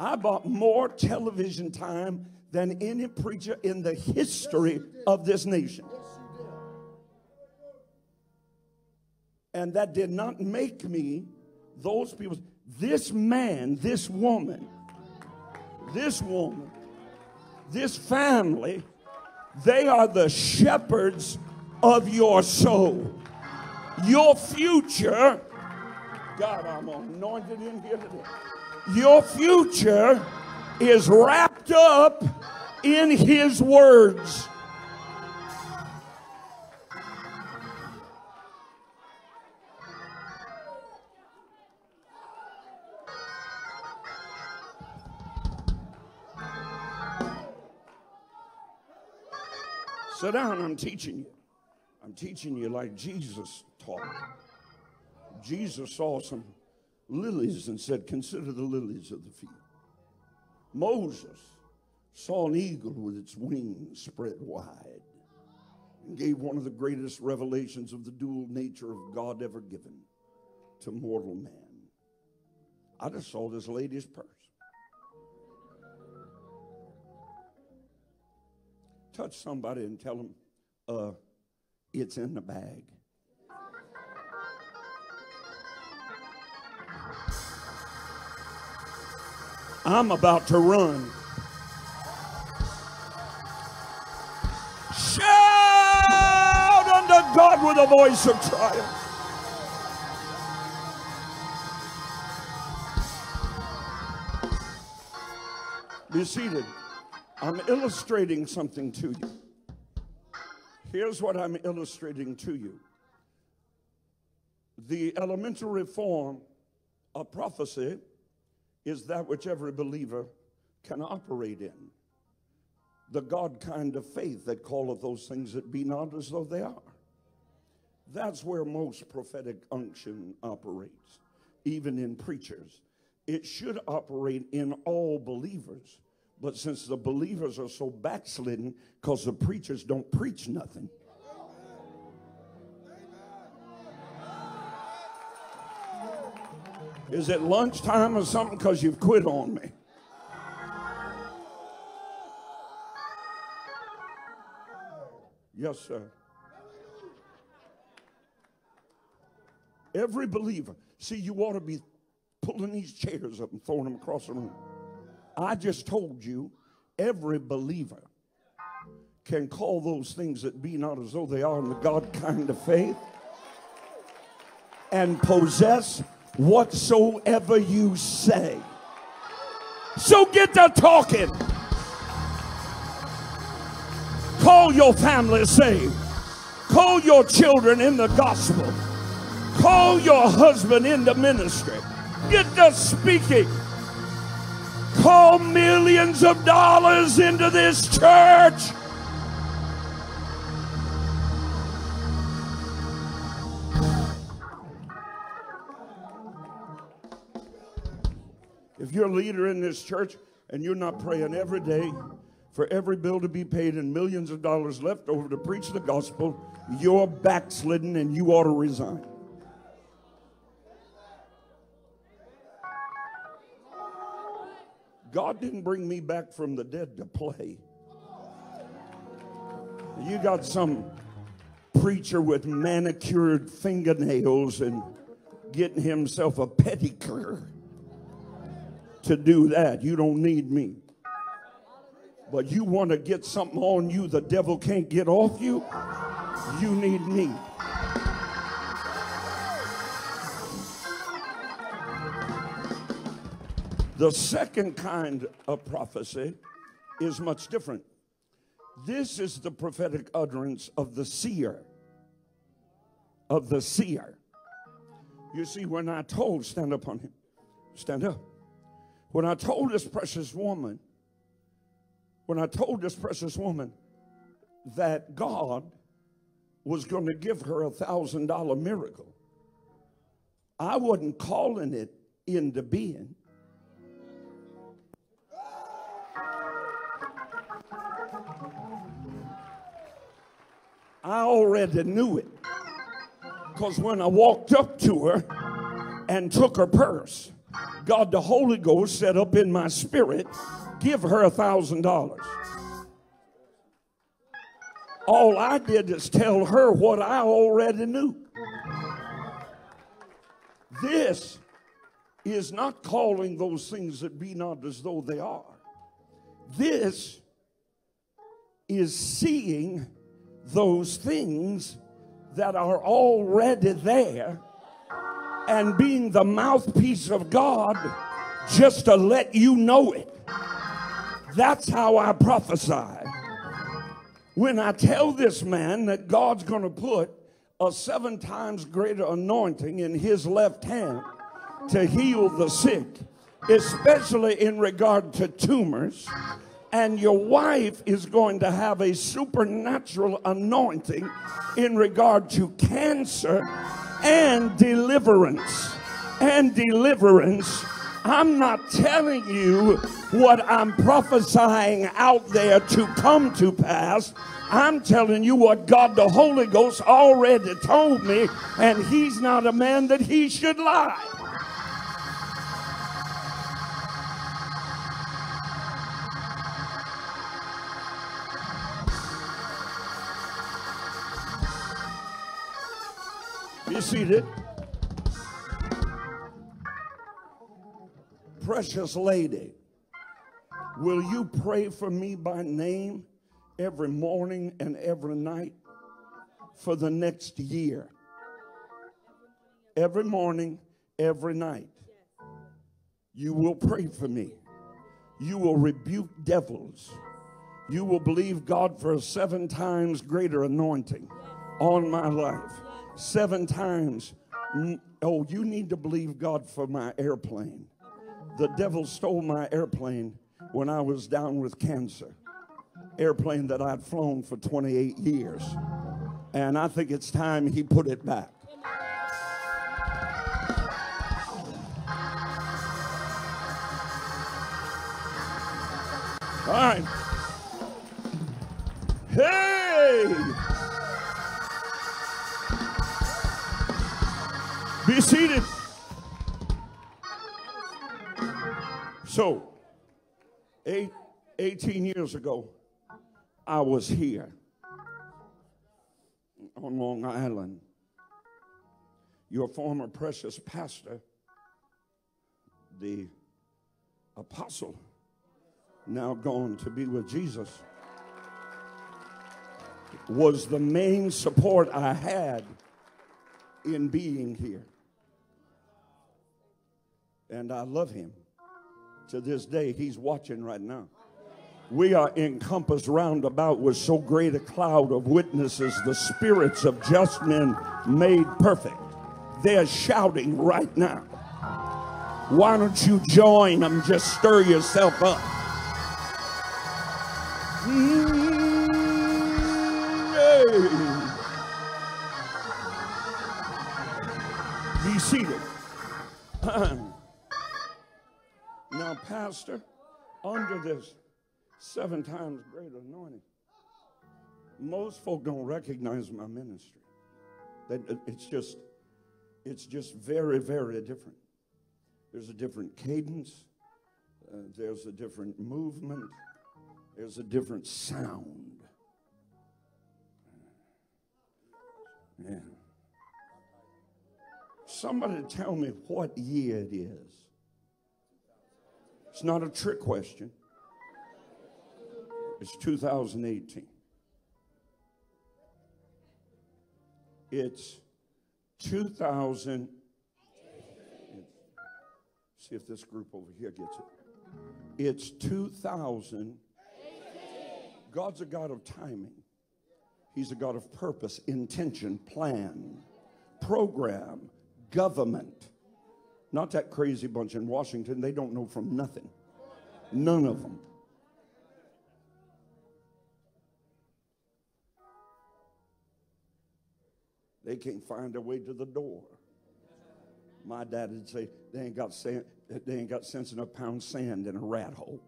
I bought more television time than any preacher in the history of this nation. And that did not make me those people. This man, this woman, this woman, this family, they are the shepherds of your soul. Your future, God, I'm anointed in here today. Your future is wrapped up in His words. Sit down, I'm teaching you. I'm teaching you like Jesus taught. Jesus saw some lilies and said, Consider the lilies of the field. Moses saw an eagle with its wings spread wide and gave one of the greatest revelations of the dual nature of God ever given to mortal man. I just saw this lady's purse. Touch somebody and tell them, uh, it's in the bag. I'm about to run. Shout unto God with a voice of triumph. Be seated. I'm illustrating something to you. Here's what I'm illustrating to you the elementary form of prophecy is that which every believer can operate in. The God kind of faith that calleth those things that be not as though they are. That's where most prophetic unction operates, even in preachers. It should operate in all believers. But since the believers are so backslidden because the preachers don't preach nothing, Is it lunchtime or something because you've quit on me? Yes, sir. Every believer. See, you ought to be pulling these chairs up and throwing them across the room. I just told you every believer can call those things that be not as though they are in the God kind of faith and possess whatsoever you say. So get to talking. Call your family, say, Call your children in the gospel. Call your husband in the ministry. Get to speaking. Call millions of dollars into this church. If you're a leader in this church and you're not praying every day for every bill to be paid and millions of dollars left over to preach the gospel, you're backslidden and you ought to resign. God didn't bring me back from the dead to play. You got some preacher with manicured fingernails and getting himself a pedicure to do that. You don't need me. But you want to get something on you the devil can't get off you? You need me. The second kind of prophecy is much different. This is the prophetic utterance of the seer. Of the seer. You see, when I told, stand up on him, stand up. When I told this precious woman, when I told this precious woman that God was going to give her a thousand dollar miracle, I wasn't calling it into being. I already knew it. Because when I walked up to her and took her purse, God the Holy Ghost set up in my spirit, give her a thousand dollars. All I did is tell her what I already knew. This is not calling those things that be not as though they are. This is seeing those things that are already there and being the mouthpiece of God just to let you know it. That's how I prophesy. When I tell this man that God's going to put a seven times greater anointing in his left hand to heal the sick, especially in regard to tumors, and your wife is going to have a supernatural anointing in regard to cancer and deliverance. And deliverance. I'm not telling you what I'm prophesying out there to come to pass. I'm telling you what God the Holy Ghost already told me, and He's not a man that He should lie. Be seated. Precious lady, will you pray for me by name every morning and every night for the next year? Every morning, every night. You will pray for me. You will rebuke devils. You will believe God for a seven times greater anointing on my life seven times. Oh, you need to believe God for my airplane. The devil stole my airplane when I was down with cancer. Airplane that I'd flown for 28 years. And I think it's time he put it back. All right. Hey! Be seated. So, eight, 18 years ago, I was here on Long Island. Your former precious pastor, the apostle, now gone to be with Jesus, was the main support I had in being here and I love him. To this day, he's watching right now. We are encompassed round about with so great a cloud of witnesses, the spirits of just men made perfect. They're shouting right now. Why don't you join them? Just stir yourself up. Be seated. Pastor, under this seven times greater anointing, most folk don't recognize my ministry. That it's just, it's just very, very different. There's a different cadence. Uh, there's a different movement. There's a different sound. Yeah. Somebody tell me what year it is. It's not a trick question. It's 2018. It's 2000. See if this group over here gets it. It's 2000. God's a God of timing. He's a God of purpose, intention, plan, program, government. Not that crazy bunch in Washington. They don't know from nothing. None of them. They can't find their way to the door. My dad would say, they ain't got sand, they ain't got sense enough pound sand in a rat hole.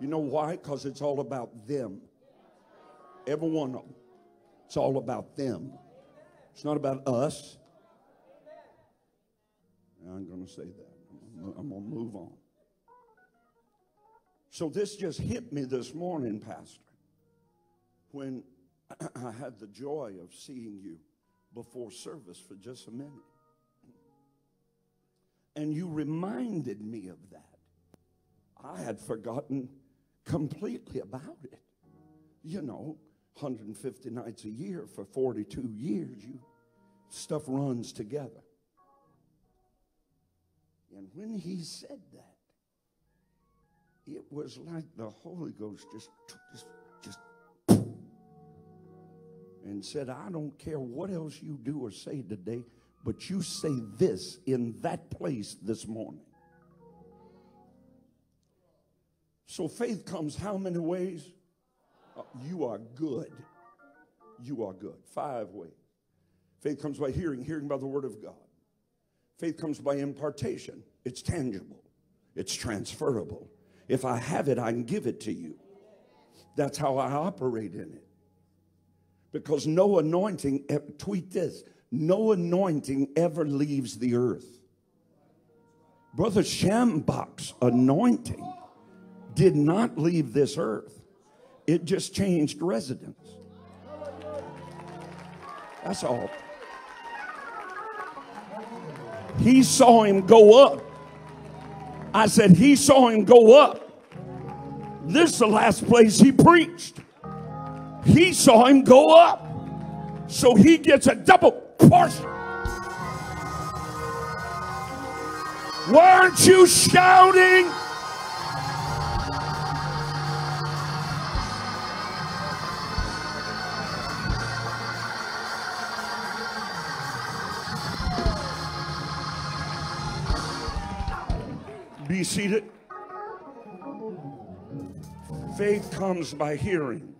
You know why? Because it's all about them. Every one of them. It's all about them. It's not about us. I'm going to say that. I'm going to move on. So this just hit me this morning, Pastor, when I had the joy of seeing you before service for just a minute. And you reminded me of that. I had forgotten completely about it. You know, 150 nights a year for 42 years, you stuff runs together. And when he said that, it was like the Holy Ghost just took, just just and said, I don't care what else you do or say today, but you say this in that place this morning. So faith comes how many ways? Uh, you are good. You are good. Five ways. Faith comes by hearing, hearing by the word of God. Faith comes by impartation. It's tangible. It's transferable. If I have it, I can give it to you. That's how I operate in it. Because no anointing, eh, tweet this, no anointing ever leaves the earth. Brother Schambach's anointing did not leave this earth, it just changed residence. That's all. He saw him go up. I said, He saw him go up. This is the last place he preached. He saw him go up. So he gets a double portion. Weren't you shouting? Be seated. Faith comes by hearing.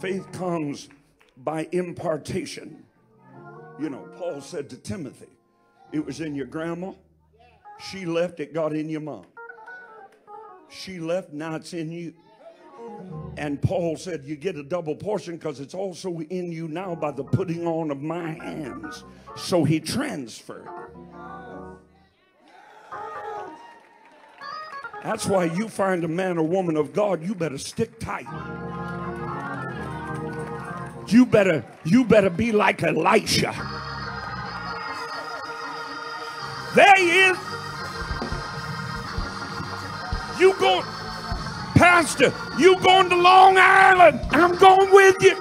Faith comes by impartation. You know, Paul said to Timothy, it was in your grandma. She left, it got in your mom. She left, now it's in you. And Paul said, You get a double portion because it's also in you now by the putting on of my hands. So he transferred. That's why you find a man or woman of God, you better stick tight. You better, you better be like Elisha. There he is. You go, Pastor, you going to Long Island. I'm going with you.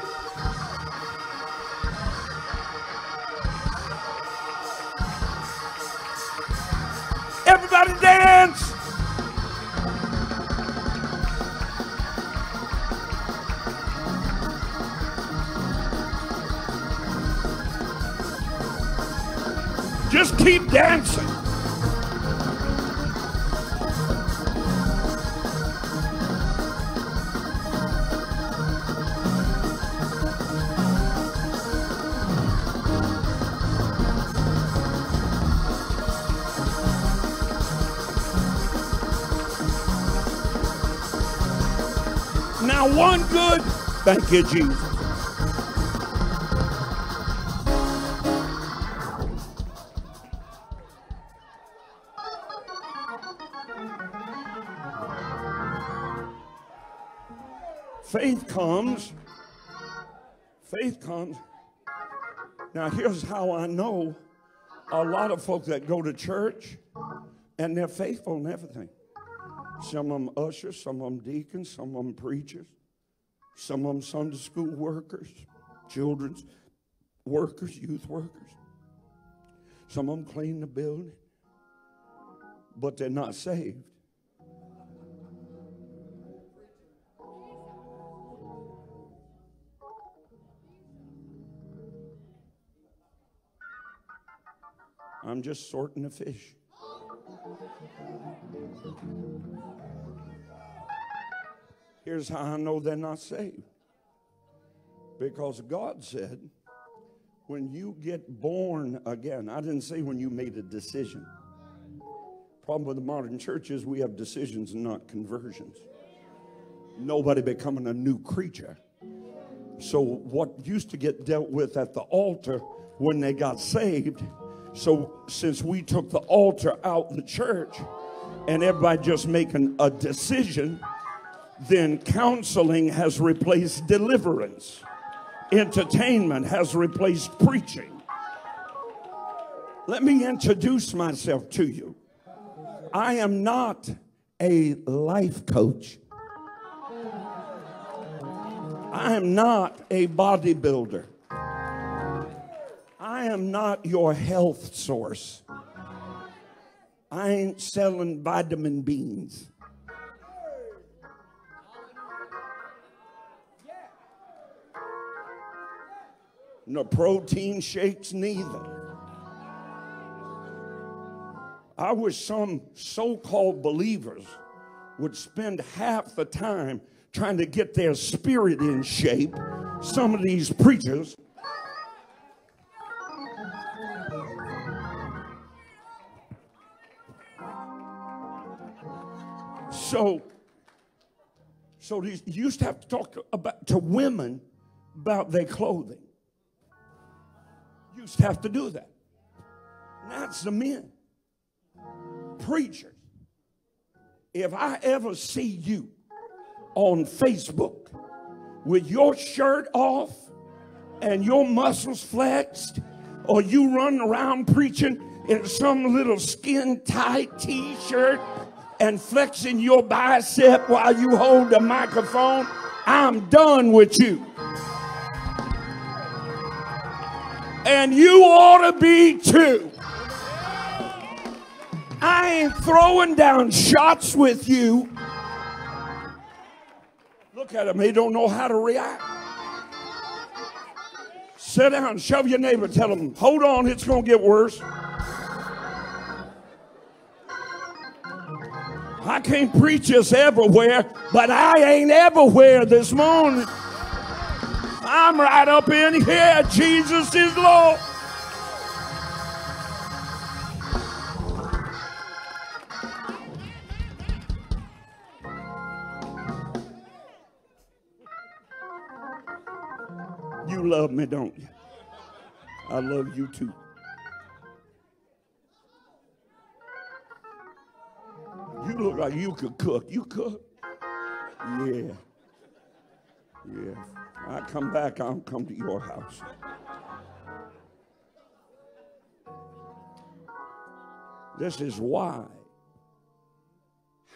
Keep dancing. Now, one good, thank you, Jesus. Now, here's how I know a lot of folks that go to church and they're faithful in everything. Some of them ushers, some of them deacons, some of them preachers, some of them Sunday school workers, children's workers, youth workers. Some of them clean the building, but they're not saved. I'm just sorting the fish. Here's how I know they're not saved. Because God said, when you get born again, I didn't say when you made a decision. Problem with the modern church is we have decisions and not conversions. Nobody becoming a new creature. So, what used to get dealt with at the altar when they got saved, so since we took the altar out in the church and everybody just making a decision, then counseling has replaced deliverance, entertainment has replaced preaching. Let me introduce myself to you. I am not a life coach. I am not a bodybuilder. I am not your health source. I ain't selling vitamin beans. No protein shakes, neither. I wish some so called believers would spend half the time trying to get their spirit in shape. Some of these preachers. So, so you used to have to talk about to women about their clothing. You used to have to do that. Now it's the men. Preachers. If I ever see you on Facebook with your shirt off and your muscles flexed, or you running around preaching in some little skin tight t shirt and flexing your bicep while you hold the microphone, I'm done with you. And you ought to be too. I ain't throwing down shots with you. Look at them, they don't know how to react. Sit down, shove your neighbor, tell them, hold on, it's going to get worse. I can't preach this everywhere, but I ain't everywhere this morning. I'm right up in here. Jesus is Lord. You love me, don't you? I love you too. You look like you could cook. You cook? Yeah. Yeah. I come back, I'll come to your house. This is why,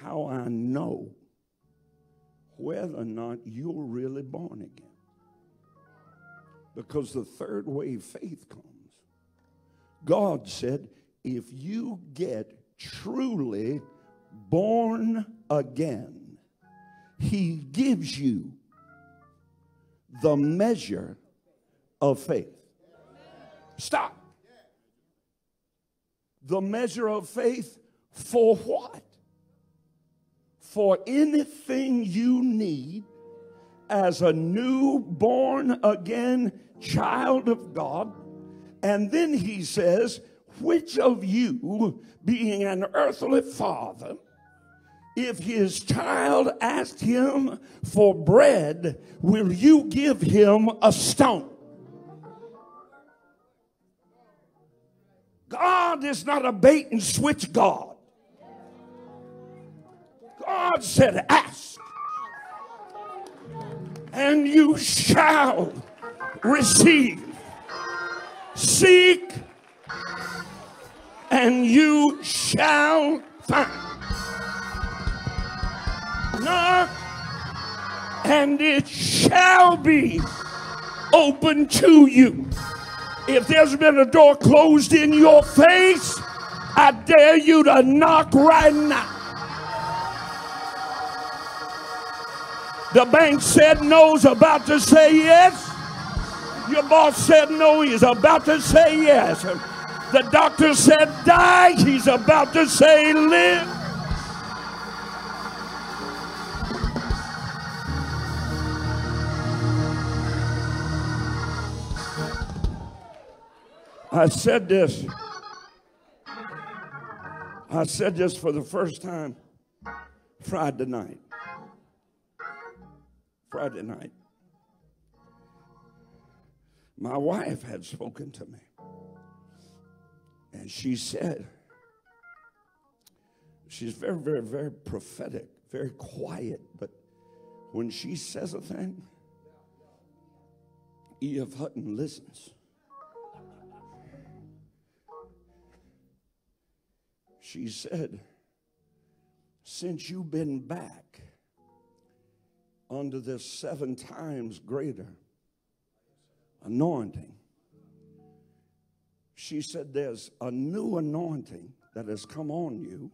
how I know whether or not you're really born again. Because the third wave faith comes. God said, if you get truly born again, He gives you the measure of faith. Stop. The measure of faith for what? For anything you need as a new born again child of God. And then he says, which of you, being an earthly father, if his child asked him for bread, will you give him a stone? God is not a bait and switch God. God said, Ask, and you shall receive. Seek, and you shall find. Knock, and it shall be open to you. If there's been a door closed in your face, I dare you to knock right now. The bank said no, is about to say yes. Your boss said no, he's about to say yes. The doctor said die, he's about to say live. I said this. I said this for the first time Friday night. Friday night. My wife had spoken to me. And she said, she's very, very, very prophetic, very quiet, but when she says a thing, E.F. Hutton listens. She said, Since you've been back under this seven times greater anointing, she said, There's a new anointing that has come on you,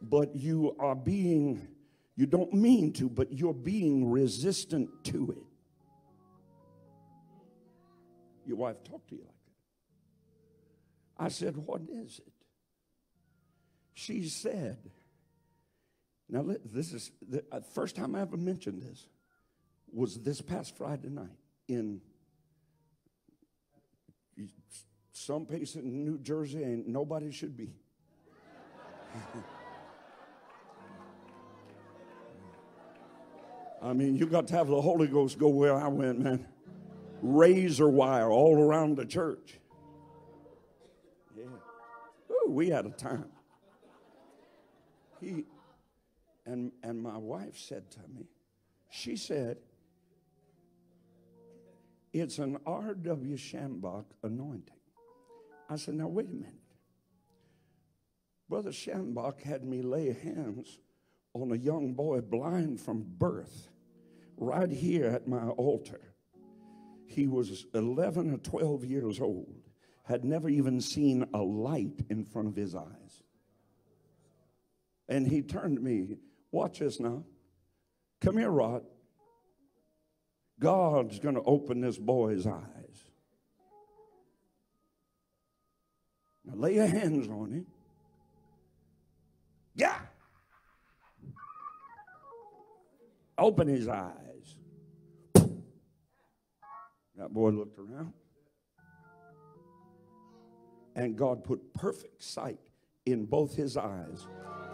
but you are being, you don't mean to, but you're being resistant to it. Your wife talked to you like that. I said, What is it? She said, Now, this is the uh, first time I ever mentioned this, was this past Friday night in some place in New Jersey, and nobody should be. I mean, you got to have the Holy Ghost go where I went, man. Razor wire all around the church. Yeah. Ooh, we had a time. He and and my wife said to me, she said, it's an R.W. Schambach anointing. I said, now wait a minute. Brother Schambach had me lay hands on a young boy blind from birth right here at my altar. He was 11 or 12 years old, had never even seen a light in front of his eyes. And he turned to me, watch this now. Come here, Rod. God's going to open this boy's eyes. Now lay your hands on him. Yeah. Open his eyes. That boy looked around. And God put perfect sight in both his eyes.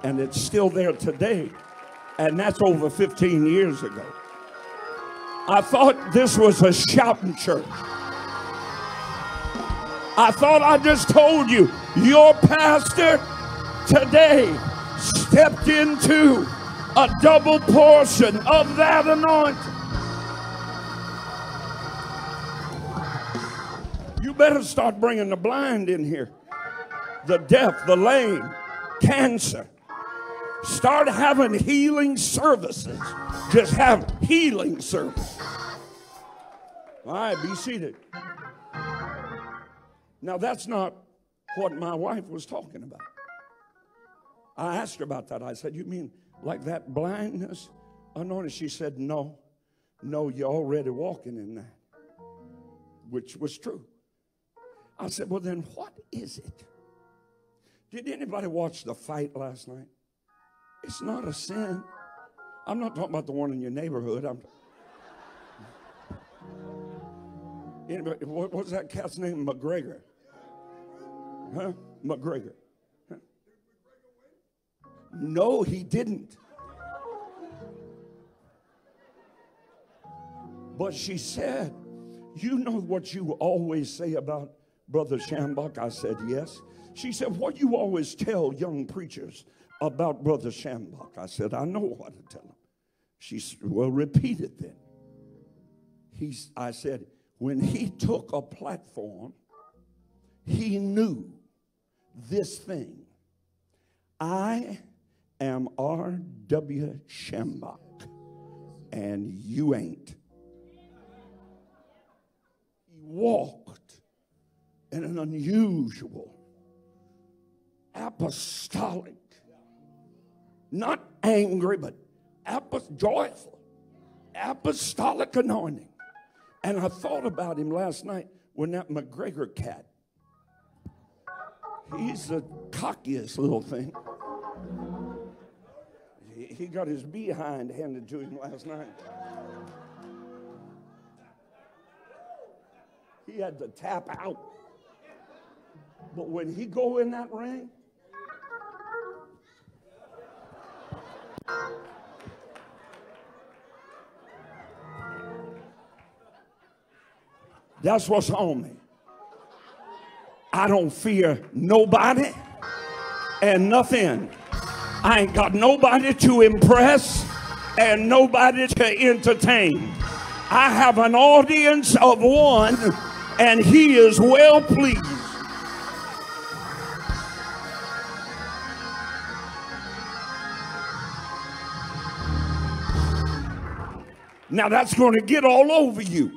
And it's still there today. And that's over 15 years ago. I thought this was a shouting church. I thought I just told you, your pastor today stepped into a double portion of that anointing. You better start bringing the blind in here, the deaf, the lame, cancer. Start having healing services. Just have healing service. All right, be seated. Now, that's not what my wife was talking about. I asked her about that. I said, You mean like that blindness anointing? She said, No, no, you're already walking in that, which was true. I said, Well, then what is it Did anybody watch the fight last night? It's not a sin. I'm not talking about the one in your neighborhood. I'm. Anybody, what was that cat's name? McGregor. Huh? McGregor. No, he didn't. But she said, You know what you always say about Brother Schambach? I said, Yes. She said, What you always tell young preachers about Brother Schambach? I said, I know what to tell them. She said, Well, repeat it then. He's, I said, When he took a platform, he knew this thing I am R.W. Schambach, and you ain't. He walked in an unusual, apostolic, not angry, but apost- joyful, apostolic anointing. And I thought about him last night when that McGregor cat He's the cockiest little thing. He, got his behind handed to him last night. He had to tap out. But when he go in that ring, that's what's on me. I don't fear nobody and nothing. I ain't got nobody to impress and nobody to entertain. I have an audience of one, and he is well pleased. Now that's going to get all over you.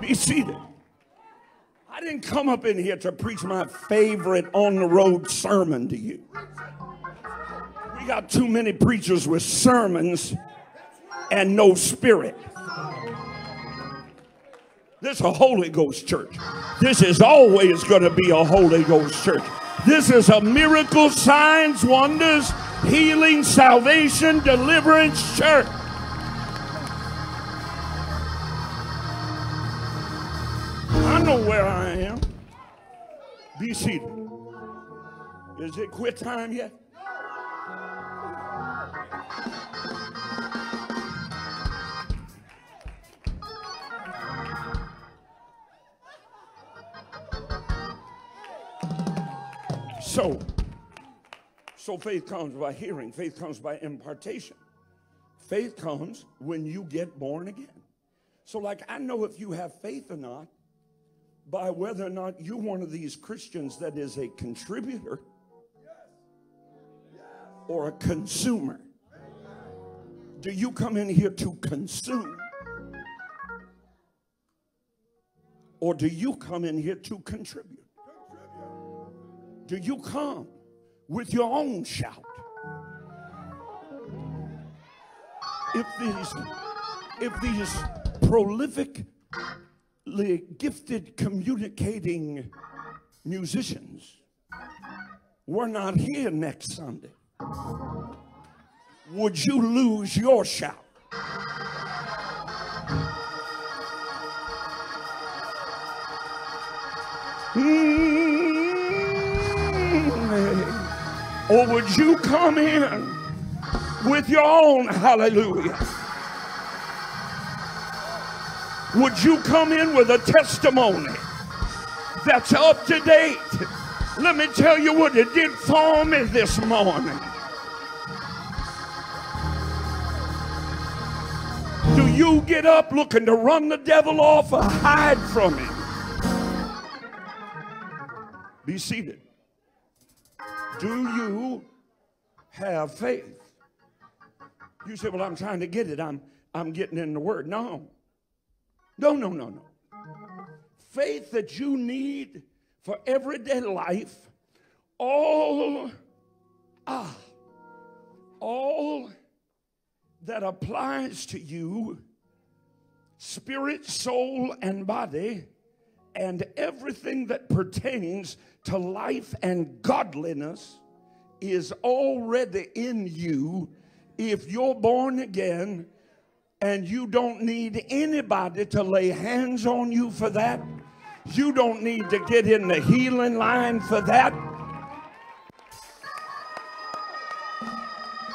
Be seated. I didn't come up in here to preach my favorite on the road sermon to you. We got too many preachers with sermons and no spirit. This is a Holy Ghost church. This is always going to be a Holy Ghost church. This is a miracle, signs, wonders, healing, salvation, deliverance church. Know where I am. Be seated. Is it quit time yet? So, so faith comes by hearing. Faith comes by impartation. Faith comes when you get born again. So, like, I know if you have faith or not by whether or not you're one of these Christians that is a contributor or a consumer. Do you come in here to consume? Or do you come in here to contribute? Do you come with your own shout? If these, if these prolific, gifted communicating musicians were not here next Sunday, would you lose your shout? Mm. Or would you come in with your own hallelujah? Would you come in with a testimony that's up to date? Let me tell you what it did for me this morning. Do you get up looking to run the devil off or hide from him? Be seated. Do you have faith? You say, Well, I'm trying to get it. I'm I'm getting in the word. No. No, no, no, no. Faith that you need for everyday life, all ah, all that applies to you, spirit, soul, and body, and everything that pertains to life and godliness is already in you if you're born again and you don't need anybody to lay hands on you for that. You don't need to get in the healing line for that.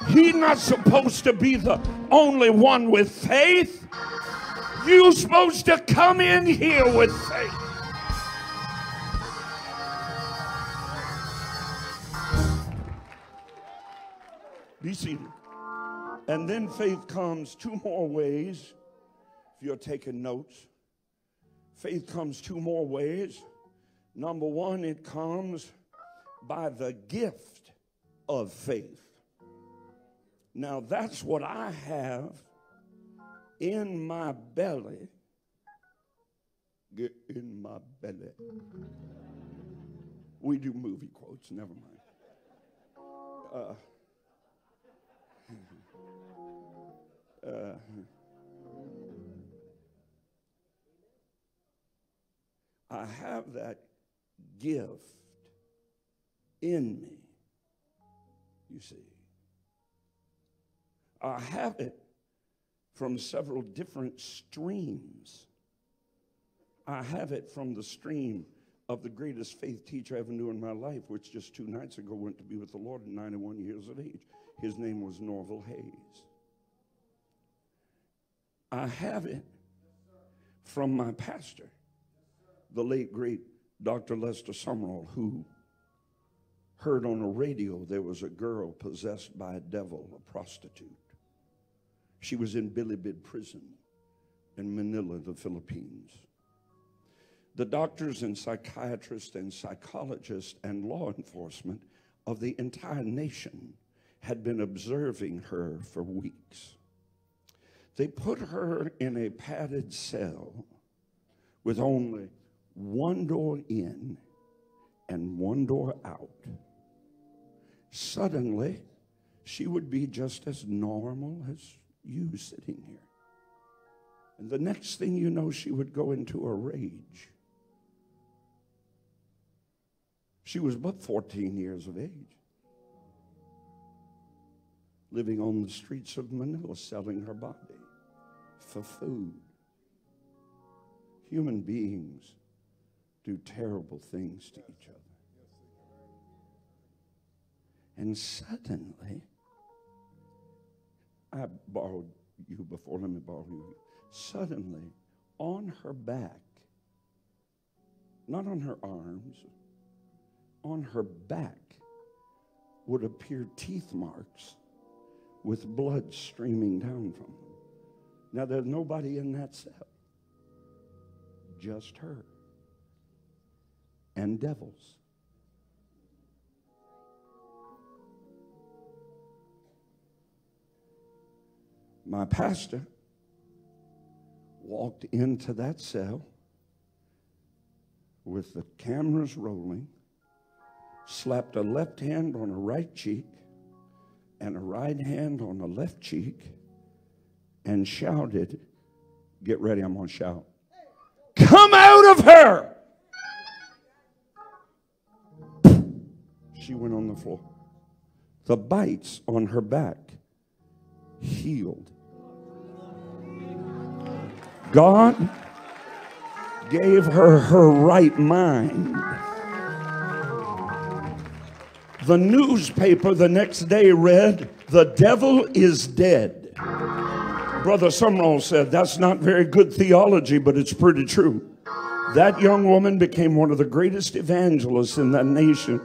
He's not supposed to be the only one with faith. You're supposed to come in here with faith. Be seated. And then faith comes two more ways. If you're taking notes, faith comes two more ways. Number one, it comes by the gift of faith. Now, that's what I have in my belly. Get in my belly. We do movie quotes, never mind. Uh, uh, I have that gift in me, you see. I have it from several different streams. I have it from the stream of the greatest faith teacher I ever knew in my life, which just two nights ago went to be with the Lord at 91 years of age. His name was Norval Hayes. I have it from my pastor, the late great Dr. Lester Sumrall, who heard on the radio there was a girl possessed by a devil, a prostitute. She was in Bilibid prison in Manila, the Philippines. The doctors and psychiatrists and psychologists and law enforcement of the entire nation had been observing her for weeks. They put her in a padded cell with only one door in and one door out. Suddenly, she would be just as normal as you sitting here. And the next thing you know, she would go into a rage. She was but 14 years of age, living on the streets of Manila, selling her body for food. Human beings do terrible things to each other. And suddenly, I borrowed you before, let me borrow you. Suddenly, on her back, not on her arms, on her back would appear teeth marks with blood streaming down from them. Now, there's nobody in that cell, just her and devils. My pastor walked into that cell with the cameras rolling, slapped a left hand on a right cheek and a right hand on the left cheek, and shouted, Get ready, I'm going to shout. Come out of her! She went on the floor. The bites on her back healed. God gave her her right mind. The newspaper the next day read, The devil is dead. Brother Sumrall said, That's not very good theology, but it's pretty true. That young woman became one of the greatest evangelists in that nation.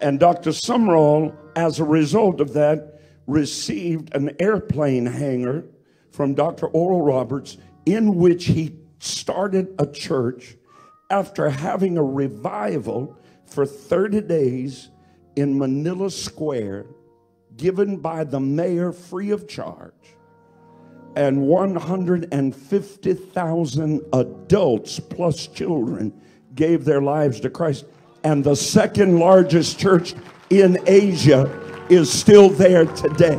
And Dr. Sumrall, as a result of that, received an airplane hangar from Dr. Oral Roberts in which he started a church after having a revival for 30 days in Manila Square given by the mayor free of charge. And 150,000 adults plus children gave their lives to Christ. And the second largest church in Asia is still there today.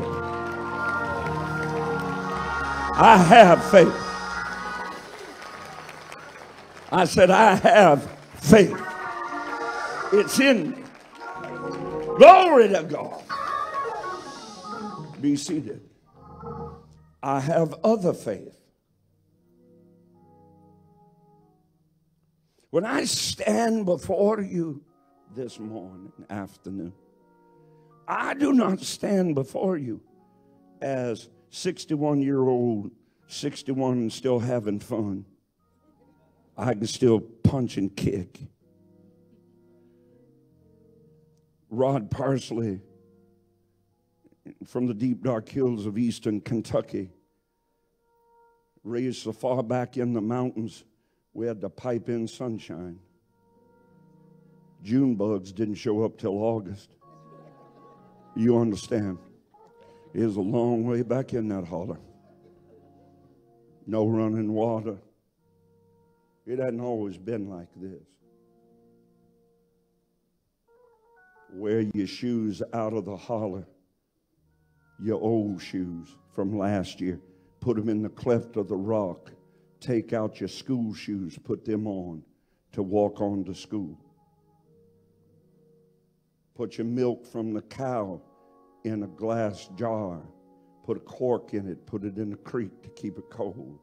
I have faith. I said, I have faith. It's in me. Glory to God. Be seated. I have other faith. When I stand before you this morning, afternoon, I do not stand before you as 61 year old, 61 and still having fun. I can still punch and kick. Rod Parsley from the deep dark hills of eastern Kentucky, raised so far back in the mountains, we had to pipe in sunshine. June bugs didn't show up till August. You understand? It was a long way back in that holler. No running water. It hadn't always been like this. Wear your shoes out of the holler, your old shoes from last year. Put them in the cleft of the rock. Take out your school shoes, put them on to walk on to school. Put your milk from the cow in a glass jar. Put a cork in it, put it in the creek to keep it cold.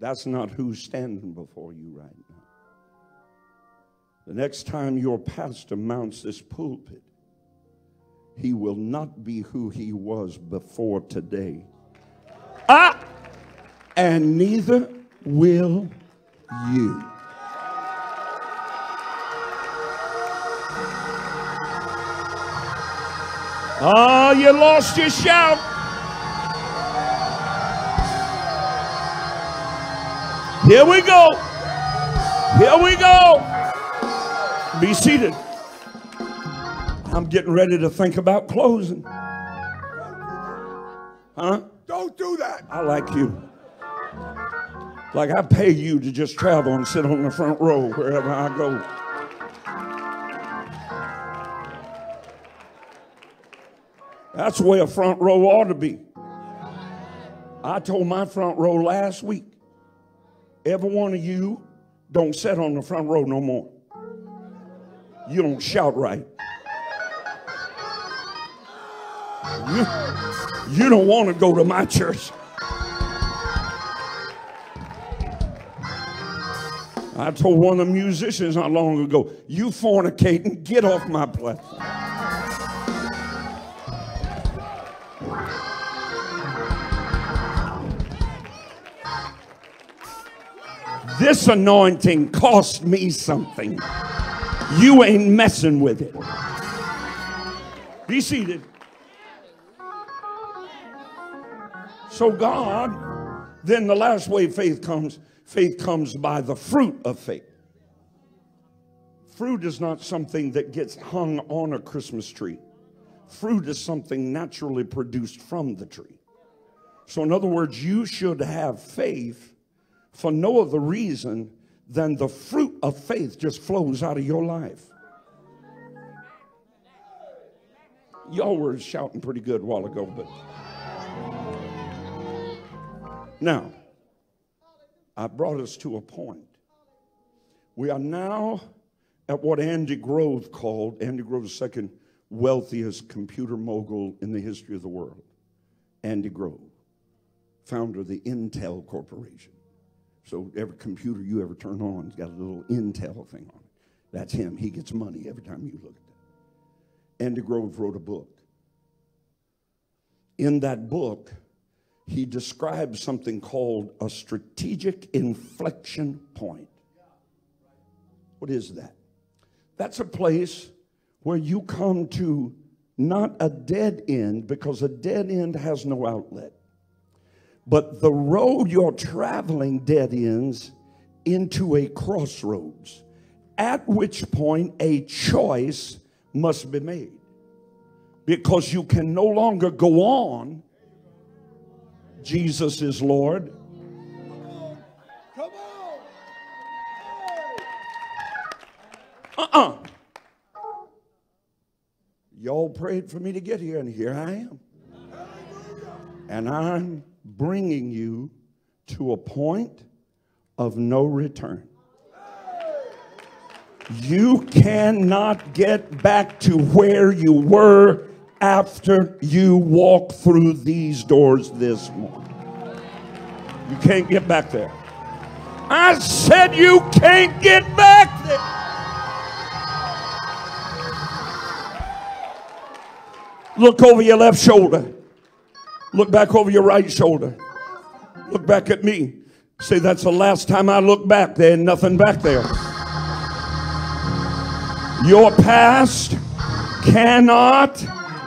That's not who's standing before you right now. The next time your pastor mounts this pulpit, he will not be who he was before today. Ah! And neither will you. Oh, you lost your shout. Here we go. Here we go. Be seated. I'm getting ready to think about closing. Huh? Don't do that. I like you. Like I pay you to just travel and sit on the front row wherever I go. That's the way a front row ought to be. I told my front row last week, every one of you don't sit on the front row no more. You don't shout right. You, you don't want to go to my church. I told one of the musicians not long ago, you fornicating, get off my platform. This anointing cost me something. You ain't messing with it. Be seated. So, God, then the last way faith comes faith comes by the fruit of faith. Fruit is not something that gets hung on a Christmas tree, fruit is something naturally produced from the tree. So, in other words, you should have faith for no other reason than the fruit of faith just flows out of your life. Y'all were shouting pretty good a while ago, but now I brought us to a point. We are now at what Andy Grove called Andy Grove's second wealthiest computer mogul in the history of the world. Andy Grove, founder of the Intel Corporation. So every computer you ever turn on has got a little Intel thing on it. That's him. He gets money every time you look at that. Andy Grove wrote a book. In that book, he describes something called a strategic inflection point. What is that? That's a place where you come to not a dead end because a dead end has no outlet. But the road you're traveling dead ends into a crossroads, at which point a choice must be made. Because you can no longer go on. Jesus is Lord. Come on. Uh uh Y'all prayed for me to get here, and here I am. And I'm bringing you to a point of no return. You cannot get back to where you were after you walk through these doors this morning. You can't get back there. I said you can't get back there. Look over your left shoulder. Look back over your right shoulder. Look back at me. Say, that's the last time I look back. There ain't nothing back there. Your past cannot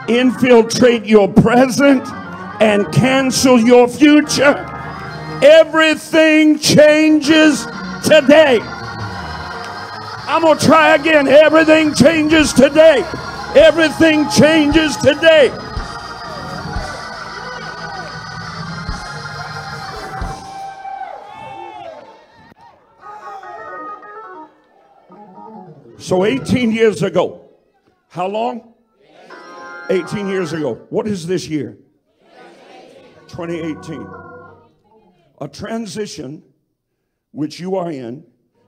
infiltrate your present and cancel your future. Everything changes today. I'm going to try again. Everything changes today. Everything changes today. So 18 years ago, how long? 18 years ago. What is this year? 2018. A transition which you are in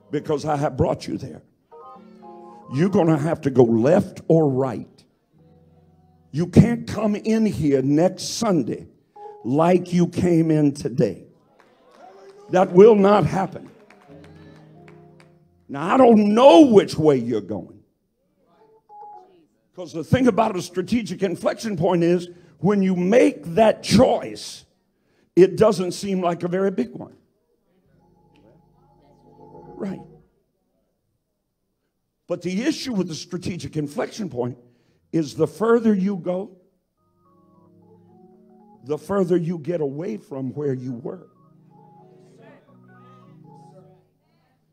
because I have brought you there. You're going to have to go left or right. You can't come in here next Sunday like you came in today. That will not happen. Now, I don't know which way you're going. Because the thing about a strategic inflection point is when you make that choice, it doesn't seem like a very big one. Right. But the issue with the strategic inflection point is the further you go, the further you get away from where you were.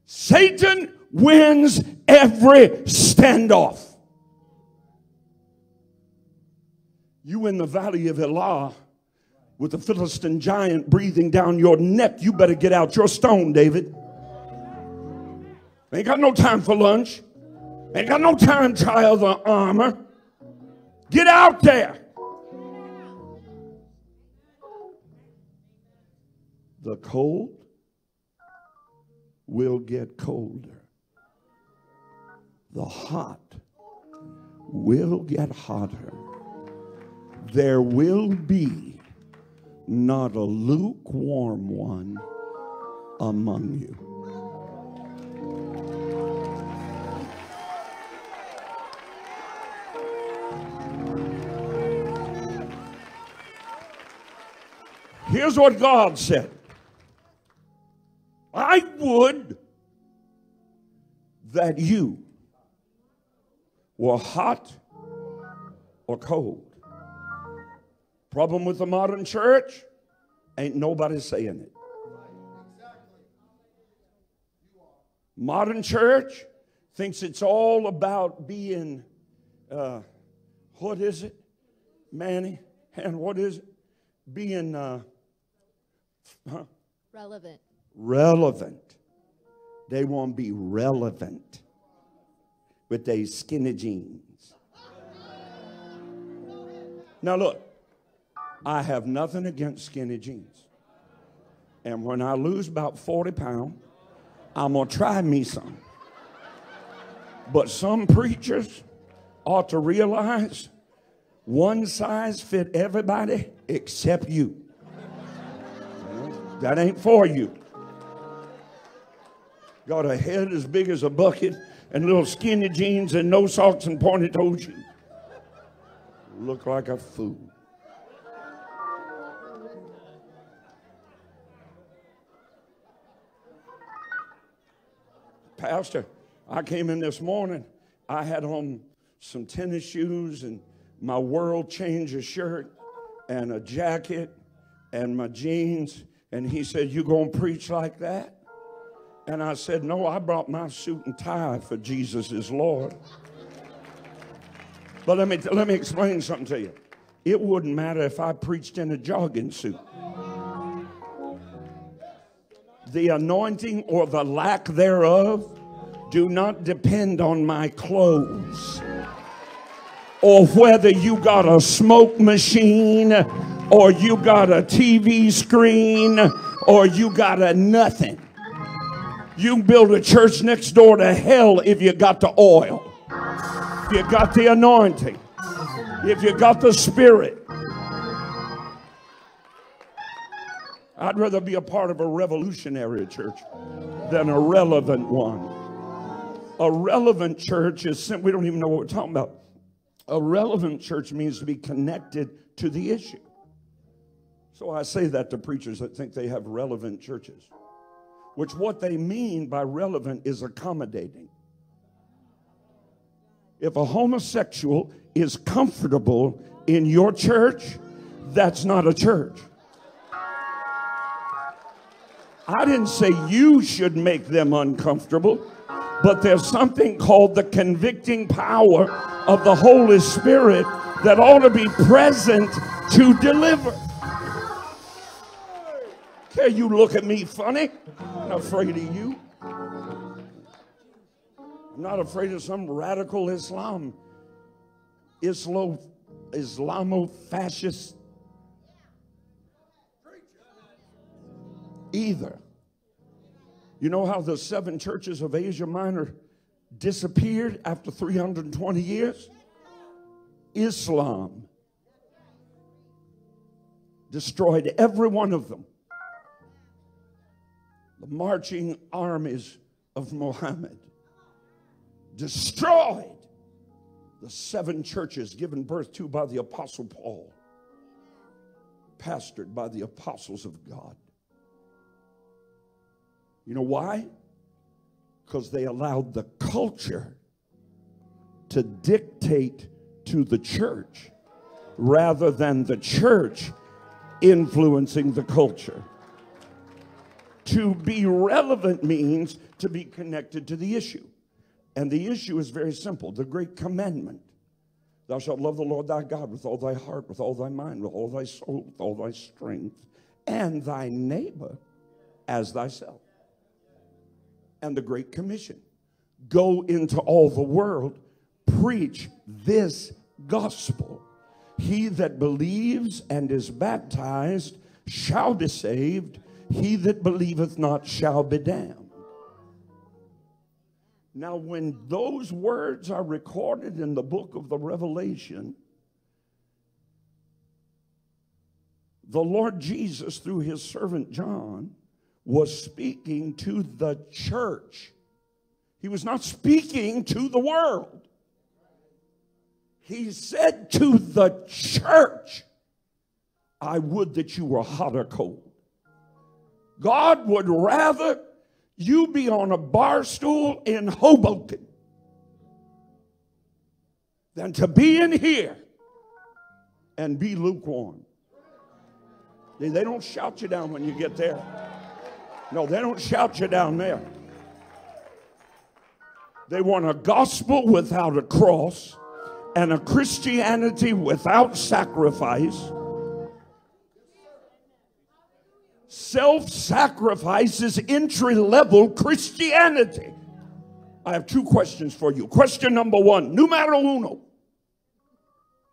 Satan wins every standoff. You in the valley of Elah with the Philistine giant breathing down your neck, you better get out your stone, David. Ain't got no time for lunch. Ain't got no time try other armor. Get out there. The cold will get colder. The hot will get hotter. There will be not a lukewarm one among you. Here's what God said I would that you were hot or cold. Problem with the modern church? Ain't nobody saying it. Modern church thinks it's all about being, uh, what is it, Manny? And what is it? Being, uh, huh? Relevant. Relevant. They want to be relevant with their skinny jeans. Now, look, I have nothing against skinny jeans. And when I lose about 40 pounds, I'm going to try me some. But some preachers ought to realize one size fit everybody except you. That ain't for you. Got a head as big as a bucket and little skinny jeans and no socks and pointed toes. You Look like a fool. Pastor, I came in this morning. I had on some tennis shoes and my world changer shirt and a jacket and my jeans. And he said, You gonna preach like that? And I said, No, I brought my suit and tie for Jesus is Lord. But let me, let me explain something to you. It wouldn't matter if I preached in a jogging suit. The anointing or the lack thereof do not depend on my clothes or whether you got a smoke machine or you got a TV screen or you got a nothing. You can build a church next door to hell if you got the oil, if you got the anointing, if you got the spirit. I'd rather be a part of a revolutionary church than a relevant one. A relevant church is we don't even know what we're talking about. A relevant church means to be connected to the issue. So I say that to preachers that think they have relevant churches, which what they mean by relevant is accommodating. If a homosexual is comfortable in your church, that's not a church. I didn't say you should make them uncomfortable, but there's something called the convicting power of the Holy Spirit that ought to be present to deliver. Can you look at me funny? I'm not afraid of you. I'm not afraid of some radical Islam, Islam, Islamo-fascist either. You know how the seven churches of Asia Minor disappeared after 320 years? Islam destroyed every one of them. The marching armies of Muhammad destroyed the seven churches given birth to by the Apostle Paul, pastored by the apostles of God. You know why? Because they allowed the culture to dictate to the church rather than the church influencing the culture. To be relevant means to be connected to the issue. And the issue is very simple the great commandment Thou shalt love the Lord thy God with all thy heart, with all thy mind, with all thy soul, with all thy strength, and thy neighbor as thyself and the Great Commission. Go into all the world, preach this gospel. He that believes and is baptized shall be saved, he that believeth not shall be damned. Now, when those words are recorded in the book of the Revelation, the Lord Jesus, through his servant John, was speaking to the church. He was not speaking to the world. He said to the church, I would that you were hot or cold. God would rather you be on a bar stool in Hoboken than to be in here and be lukewarm. They don't shout you down when you get there. No, they don't shout you down there. They want a gospel without a cross and a Christianity without sacrifice. Self sacrifice is entry level Christianity. I have two questions for you. Question number one, numero uno.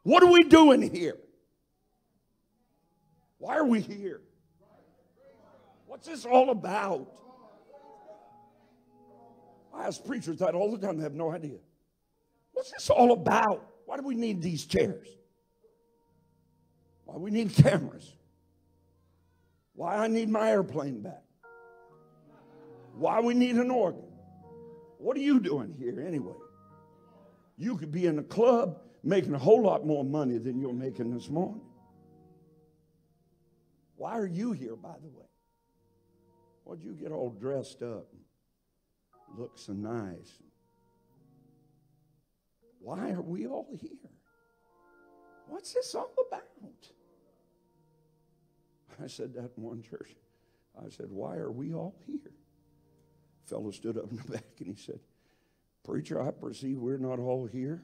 What are we doing here? Why are we here? What's this all about? I ask preachers that all the time, they have no idea. What's this all about? Why do we need these chairs? Why do we need cameras? Why I need my airplane back? Why we need an organ? What are you doing here anyway? You could be in a club making a whole lot more money than you're making this morning. Why are you here, by the way? Why'd you get all dressed up? Look so nice. Why are we all here? What's this all about? I said that in one church. I said, Why are we all here? A fellow stood up in the back and he said, Preacher, I perceive we're not all here.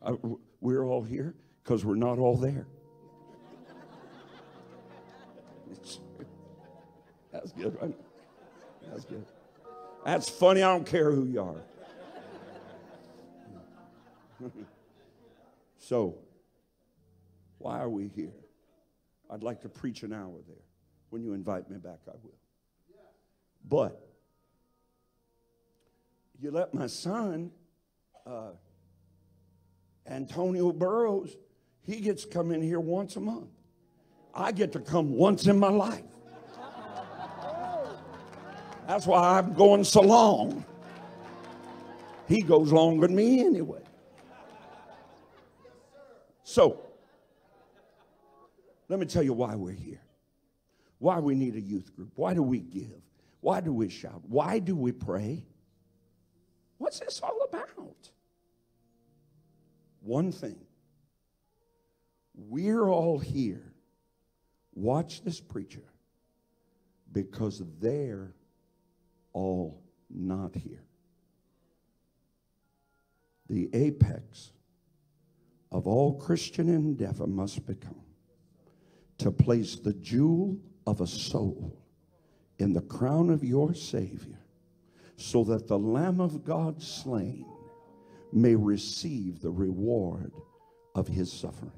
Uh, I, we're all here because we're not all there. That's good, right? That's good. That's funny. I don't care who you are. so, why are we here? I'd like to preach an hour there. When you invite me back, I will. But you let my son, uh, Antonio Burrows, he gets to come in here once a month. I get to come once in my life. That's why I'm going so long. He goes longer than me anyway. So, let me tell you why we're here. Why we need a youth group. Why do we give? Why do we shout? Why do we pray? What's this all about? One thing. We're all here. Watch this preacher because they're all not here. The apex of all Christian endeavor must become to place the jewel of a soul in the crown of your Savior so that the Lamb of God slain may receive the reward of his suffering.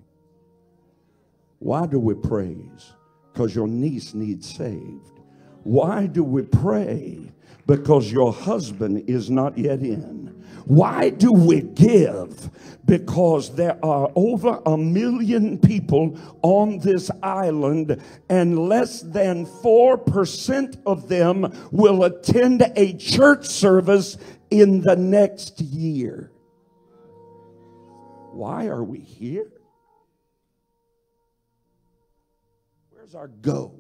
Why do we praise? Because your niece needs saved. Why do we pray? Because your husband is not yet in. Why do we give? Because there are over a million people on this island, and less than 4% of them will attend a church service in the next year. Why are we here? Where's our go?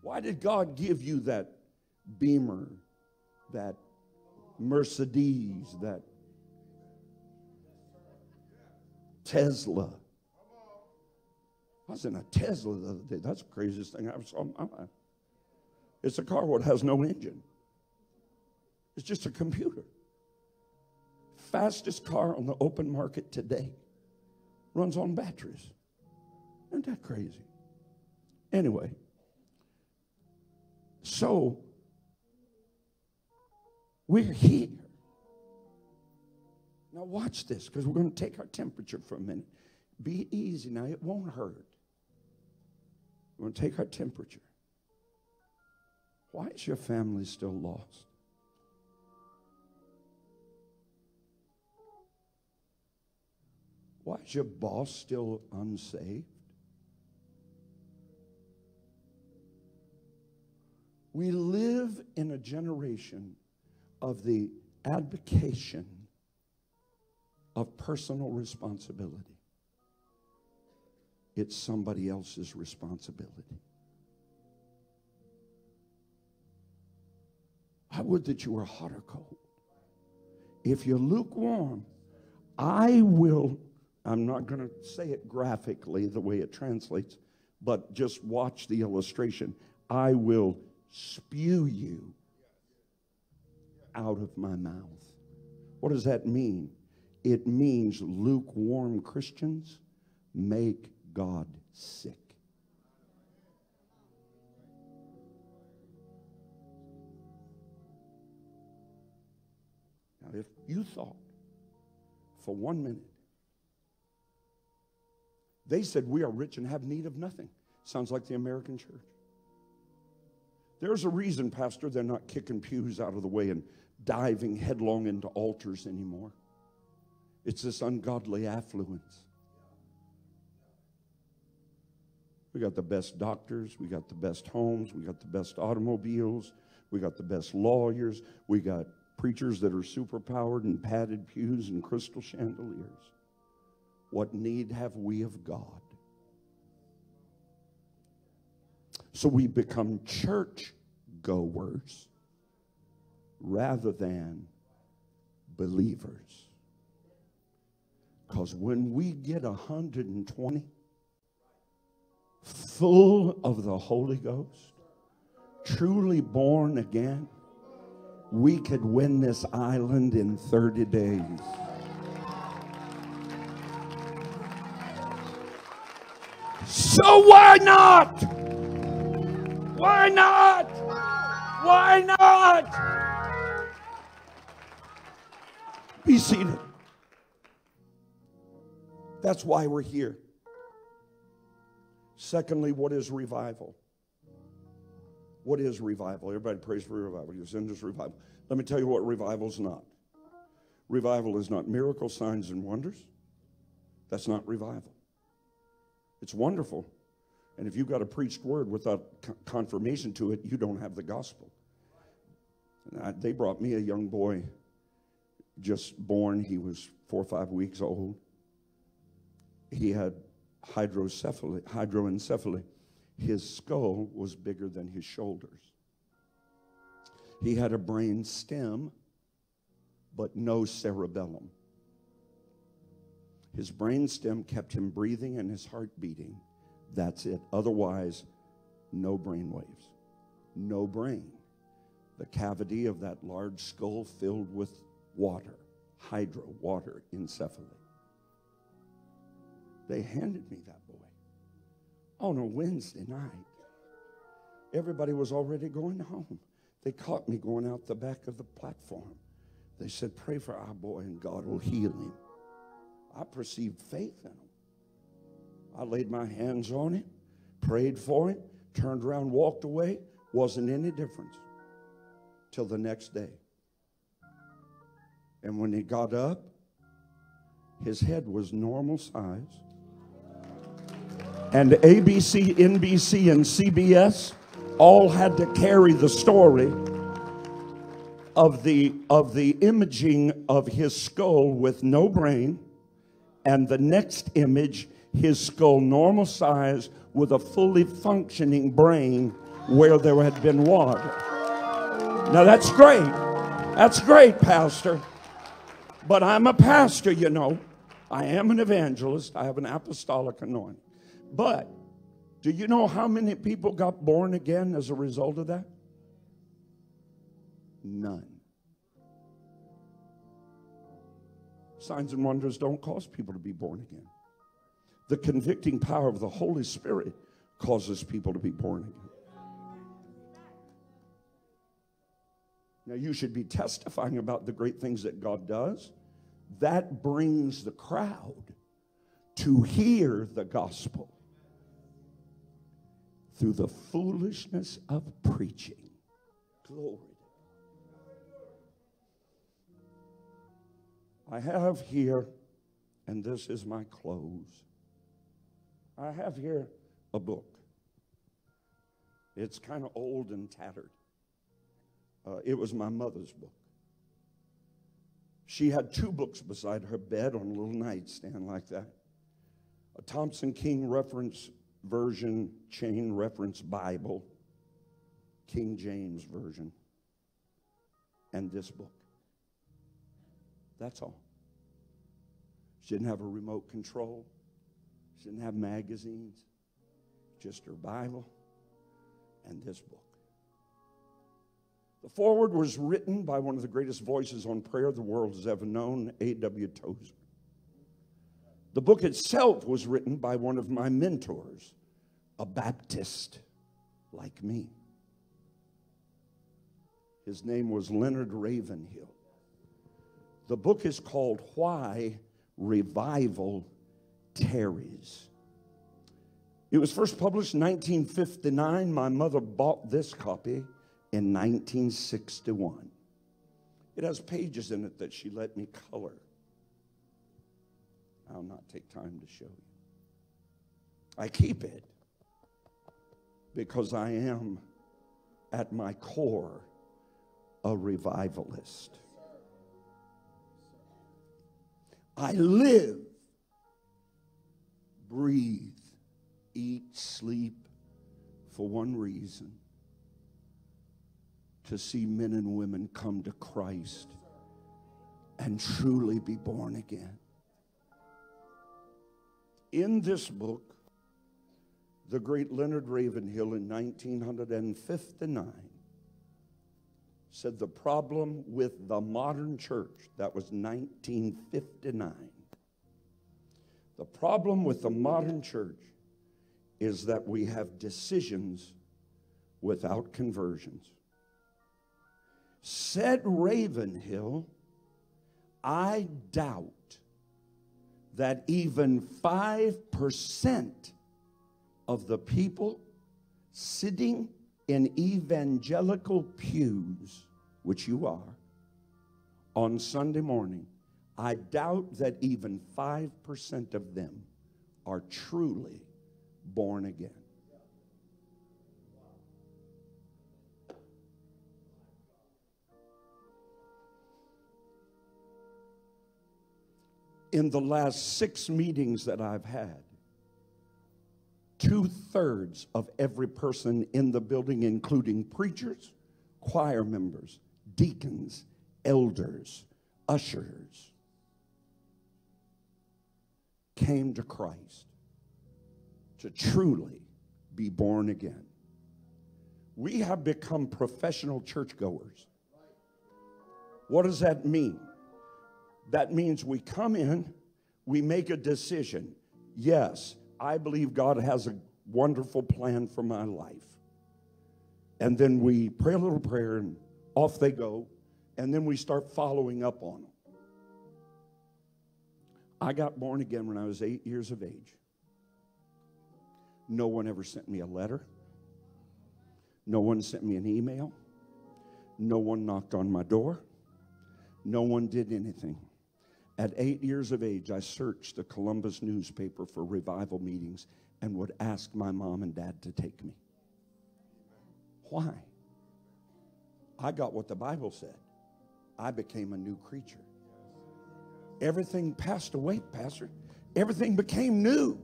Why did God give you that beamer, that Mercedes, that Tesla? I was in a Tesla the other day. That's the craziest thing I ever saw in my life. It's a car that has no engine. It's just a computer. Fastest car on the open market today. Runs on batteries. Isn't that crazy? Anyway, so we're here. Now, watch this because we're going to take our temperature for a minute. Be easy now, it won't hurt. We're going to take our temperature. Why is your family still lost? Why is your boss still unsaved? We live in a generation of the advocation of personal responsibility. It's somebody else's responsibility. I would that you were hot or cold. If you're lukewarm, I will, I'm not going to say it graphically the way it translates, but just watch the illustration. I will spew you out of my mouth. What does that mean? It means lukewarm Christians make God sick. Now, if you thought for one minute, they said, We are rich and have need of nothing. Sounds like the American church. There's a reason, Pastor, they're not kicking pews out of the way and diving headlong into altars anymore. It's this ungodly affluence. We got the best doctors, we got the best homes, we got the best automobiles, we got the best lawyers, we got preachers that are superpowered and padded pews and crystal chandeliers. What need have we of God? So we become church goers rather than believers. Because when we get 120 full of the Holy Ghost, truly born again, we could win this island in 30 days. So why not? Why not? Why not? Be seated. That's why we're here. Secondly, what is revival? What is revival? Everybody prays for revival. You send us revival. Let me tell you what revival is not. Revival is not miracle signs and wonders. That's not revival. It's wonderful. And if you've got a preached word without confirmation to it, you don't have the gospel. I, they brought me a young boy just born. He was four or five weeks old. He had hydrocephaly, hydroencephaly his skull was bigger than his shoulders. He had a brain stem, but no cerebellum. His brain stem kept him breathing and his heart beating. That's it. Otherwise, no brain waves, no brain. The cavity of that large skull filled with water, hydro, water, encephaly. They handed me that boy on a Wednesday night. Everybody was already going home. They caught me going out the back of the platform. They said, Pray for our boy and God will heal him. I perceived faith in him. I laid my hands on him, prayed for him, turned around, walked away. Wasn't any difference till the next day. And when he got up, his head was normal size and ABC, NBC, and CBS all had to carry the story of the, of the imaging of his skull with no brain, and the next image, his skull normal size with a fully functioning brain where there had been water. Now that's great. That's great, Pastor. But I'm a pastor, you know. I am an evangelist. I have an apostolic anointing. But do you know how many people got born again as a result of that? None. Signs and wonders don't cause people to be born again. The convicting power of the Holy Spirit causes people to be born again. Now, you should be testifying about the great things that God does. That brings the crowd to hear the gospel through the foolishness of preaching. Glory. I have here, and this is my close. I have here a book. It's kind of old and tattered. Uh, it was my mother's book. She had two books beside her bed on a little nightstand like that a Thompson King reference Version Chain Reference Bible, King James Version, and this book. That's all. She didn't have a remote control. She didn't have magazines. Just her Bible and this book. The foreword was written by one of the greatest voices on prayer the world has ever known, A.W. Tozer. The book itself was written by one of my mentors, a Baptist like me. His name was Leonard Ravenhill. The book is called Why Revival Tarries. It was first published in 1959. My mother bought this copy in 1961. It has pages in it that she let me color. I'll not take time to show you. I keep it because I am, at my core, a revivalist. I live, breathe, eat, sleep for one reason to see men and women come to Christ and truly be born again in this book, the great Leonard Ravenhill in 1959 said the problem with the modern church, that was 1959. The problem with the modern church is that we have decisions without conversions. Said Ravenhill, I doubt that even 5% of the people sitting in evangelical pews, which you are, on Sunday morning, I doubt that even 5% of them are truly born again. In the last six meetings that I've had, two thirds of every person in the building, including preachers, choir members, deacons, elders, ushers, came to Christ to truly be born again. We have become professional churchgoers. What does that mean? That means we come in, we make a decision. Yes, I believe God has a wonderful plan for my life. And then we pray a little prayer and off they go. And then we start following up on them. I got born again when I was eight years of age. No one ever sent me a letter. No one sent me an email. No one knocked on my door. No one did anything. At eight years of age, I searched the Columbus newspaper for revival meetings and would ask my mom and dad to take me. Why? I got what the Bible said. I became a new creature. Everything passed away, Pastor. Everything became new.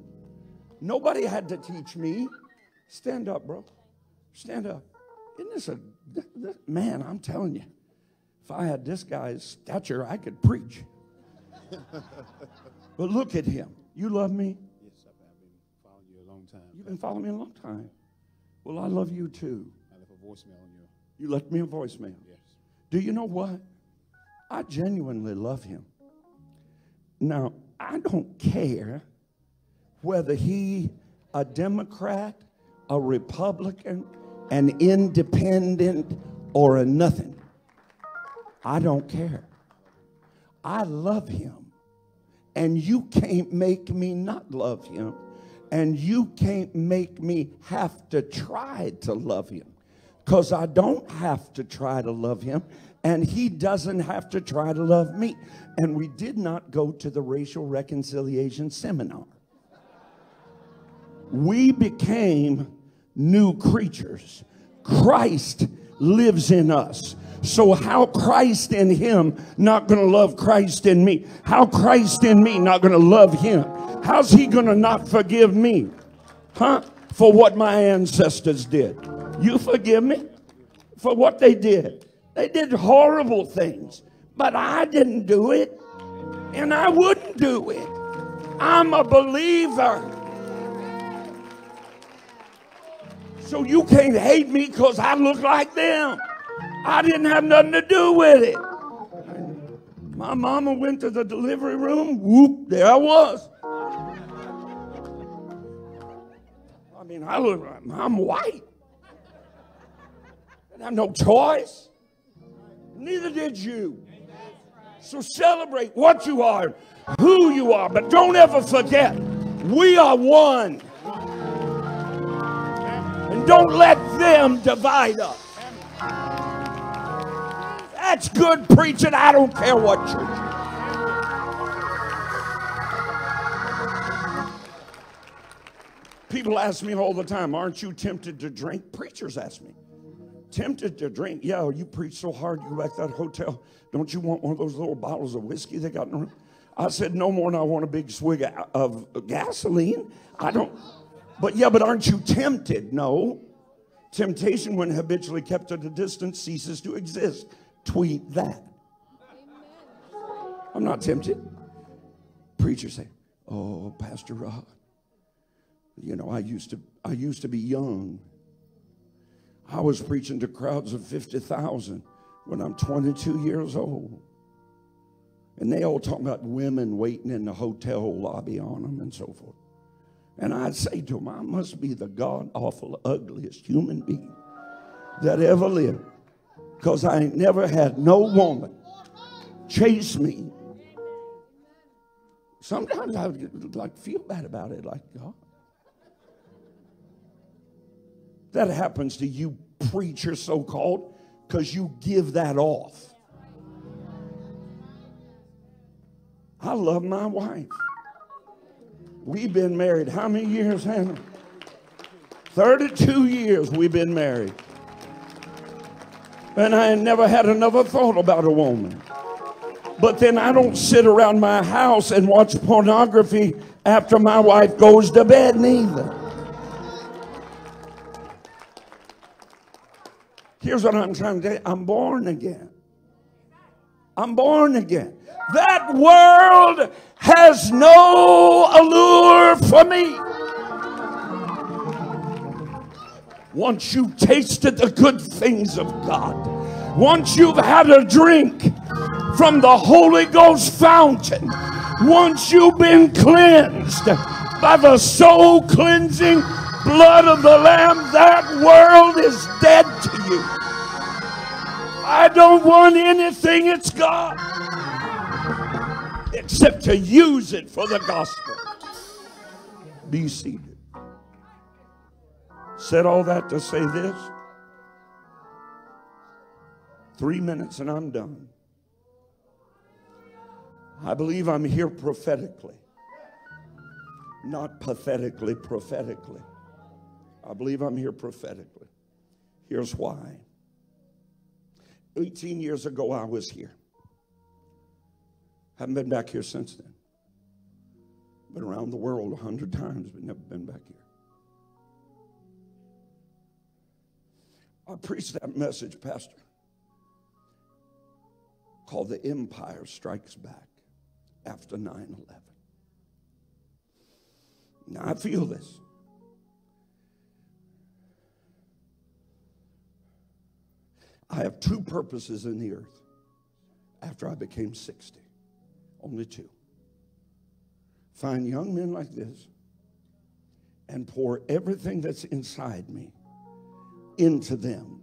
Nobody had to teach me. Stand up, bro. Stand up. Isn't this a man? I'm telling you, if I had this guy's stature, I could preach. but look at him. You love me? Yes, I've been following you a long time. You've been following me a long time. Well, I love you too. I left a voicemail on you. You left me a voicemail. Yes. Do you know what? I genuinely love him. Now, I don't care whether he a Democrat, a Republican, an independent, or a nothing. I don't care. I love him. And you can't make me not love him. And you can't make me have to try to love him. Because I don't have to try to love him. And he doesn't have to try to love me. And we did not go to the racial reconciliation seminar. We became new creatures. Christ lives in us. So how Christ in him not going to love Christ in me? How Christ in me not going to love him? How's he going to not forgive me? Huh? For what my ancestors did. You forgive me for what they did. They did horrible things, but I didn't do it and I wouldn't do it. I'm a believer. So you can't hate me because I look like them. I didn't have nothing to do with it. My mama went to the delivery room. Whoop, there I was. I mean, I look, I'm white. I have no choice. Neither did you. So celebrate what you are, who you are, but don't ever forget we are one. And don't let them divide us. That's good preaching. I don't care what church. People ask me all the time, aren't you tempted to drink? Preachers ask me. Tempted to drink? Yeah, you preach so hard, you back that hotel. Don't you want one of those little bottles of whiskey they got in the room? I said, no more than I want a big swig of gasoline. I don't. But yeah, but aren't you tempted? No. Temptation, when habitually kept at a distance, ceases to exist. Tweet that. I'm not tempted. Preachers say, "Oh, Pastor Rod, you know, I used to I used to be young. I was preaching to crowds of 50,000 when I'm 22 years old. And they all talk about women waiting in the hotel lobby on them and so forth. And I'd say to them, I must be the god awful ugliest human being that ever lived. Because I ain't never had no woman chase me. Sometimes I would like feel bad about it, like God. That happens to you preachers, so called, because you give that off. I love my wife. We've been married how many years, Hannah? 32 years we've been married. And I never had another thought about a woman. But then I don't sit around my house and watch pornography after my wife goes to bed, neither. Here's what I'm trying to you I'm born again. I'm born again. That world has no allure for me. Once you've tasted the good things of God, once you've had a drink from the Holy Ghost fountain, once you've been cleansed by the soul cleansing blood of the Lamb, that world is dead to you. I don't want anything it's got except to use it for the gospel. Be seated. Said all that to say this. Three minutes and I'm done. I believe I'm here prophetically, not pathetically, prophetically. I believe I'm here prophetically. Here's why. 18 years ago, I was here. Haven't been back here since then. Been around the world a hundred times, but never been back here. I preached that message, Pastor, called The Empire Strikes Back after 9 11. Now, I feel this. I have two purposes in the earth after I became 60. Only two. Find young men like this and pour everything that's inside me into them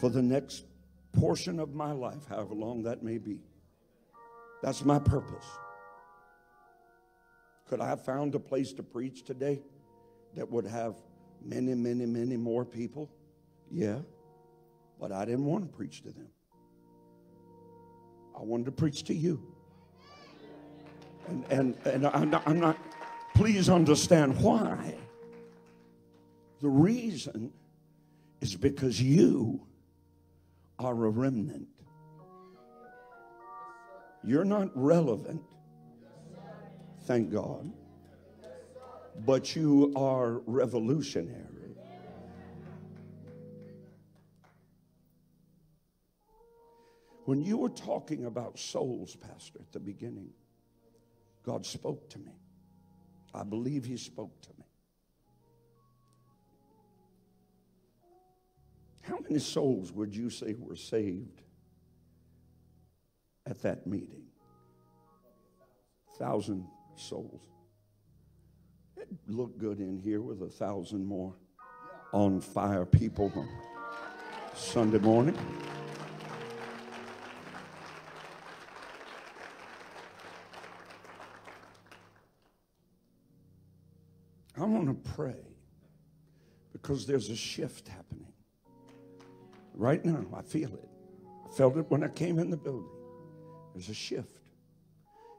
for the next portion of my life, however long that may be. That's my purpose. Could I have found a place to preach today that would have many, many, many more people? Yeah. But I didn't want to preach to them. I wanted to preach to you. And, and, and I'm, not, I'm not, please understand why. The reason is because you are a remnant. You're not relevant, thank God, but you are revolutionary. When you were talking about souls, Pastor, at the beginning, God spoke to me. I believe He spoke to me. How many souls would you say were saved at that meeting? Thousand souls. It looked good in here with a thousand more on fire people on Sunday morning. I want to pray because there's a shift happening. Right now, I feel it. I felt it when I came in the building. There's a shift.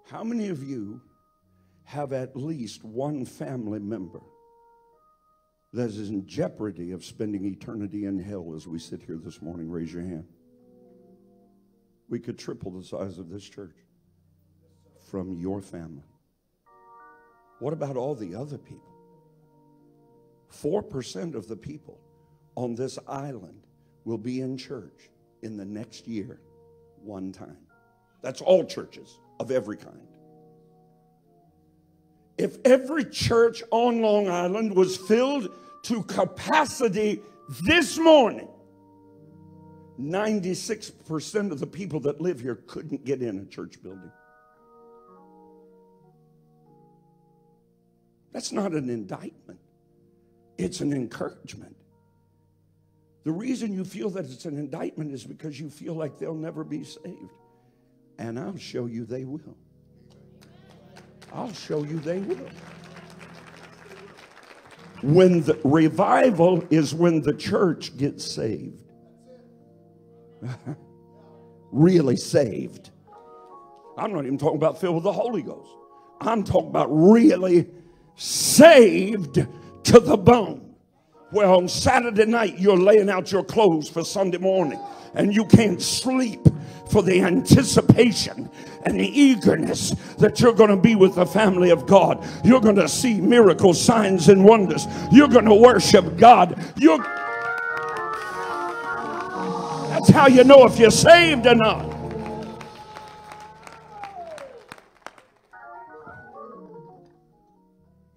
How many of you have at least one family member that is in jeopardy of spending eternity in hell as we sit here this morning? Raise your hand. We could triple the size of this church from your family. What about all the other people? 4% of the people on this island will be in church in the next year one time. That's all churches of every kind. If every church on Long Island was filled to capacity this morning, 96% of the people that live here couldn't get in a church building. That's not an indictment, it's an encouragement. The reason you feel that it's an indictment is because you feel like they'll never be saved. And I'll show you they will. I'll show you they will. When the revival is when the church gets saved. really saved. I'm not even talking about filled with the Holy Ghost. I'm talking about really saved to the bone. Well, on Saturday night, you're laying out your clothes for Sunday morning and you can't sleep for the anticipation and the eagerness that you're going to be with the family of God. You're going to see miracles, signs, and wonders. You're going to worship God. You're That's how you know if you're saved or not.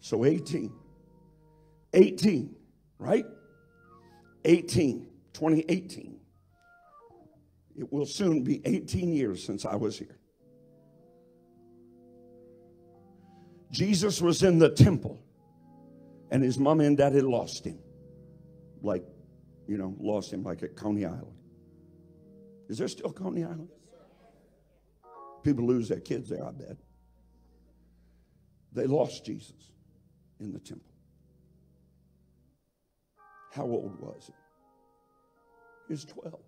So 18. 18, right? 18, 2018. It will soon be 18 years since I was here. Jesus was in the temple, and his mom and daddy lost him. Like, you know, lost him like at Coney Island. Is there still Coney Island? People lose their kids there, I bet. They lost Jesus in the temple. How old was he? He was 12.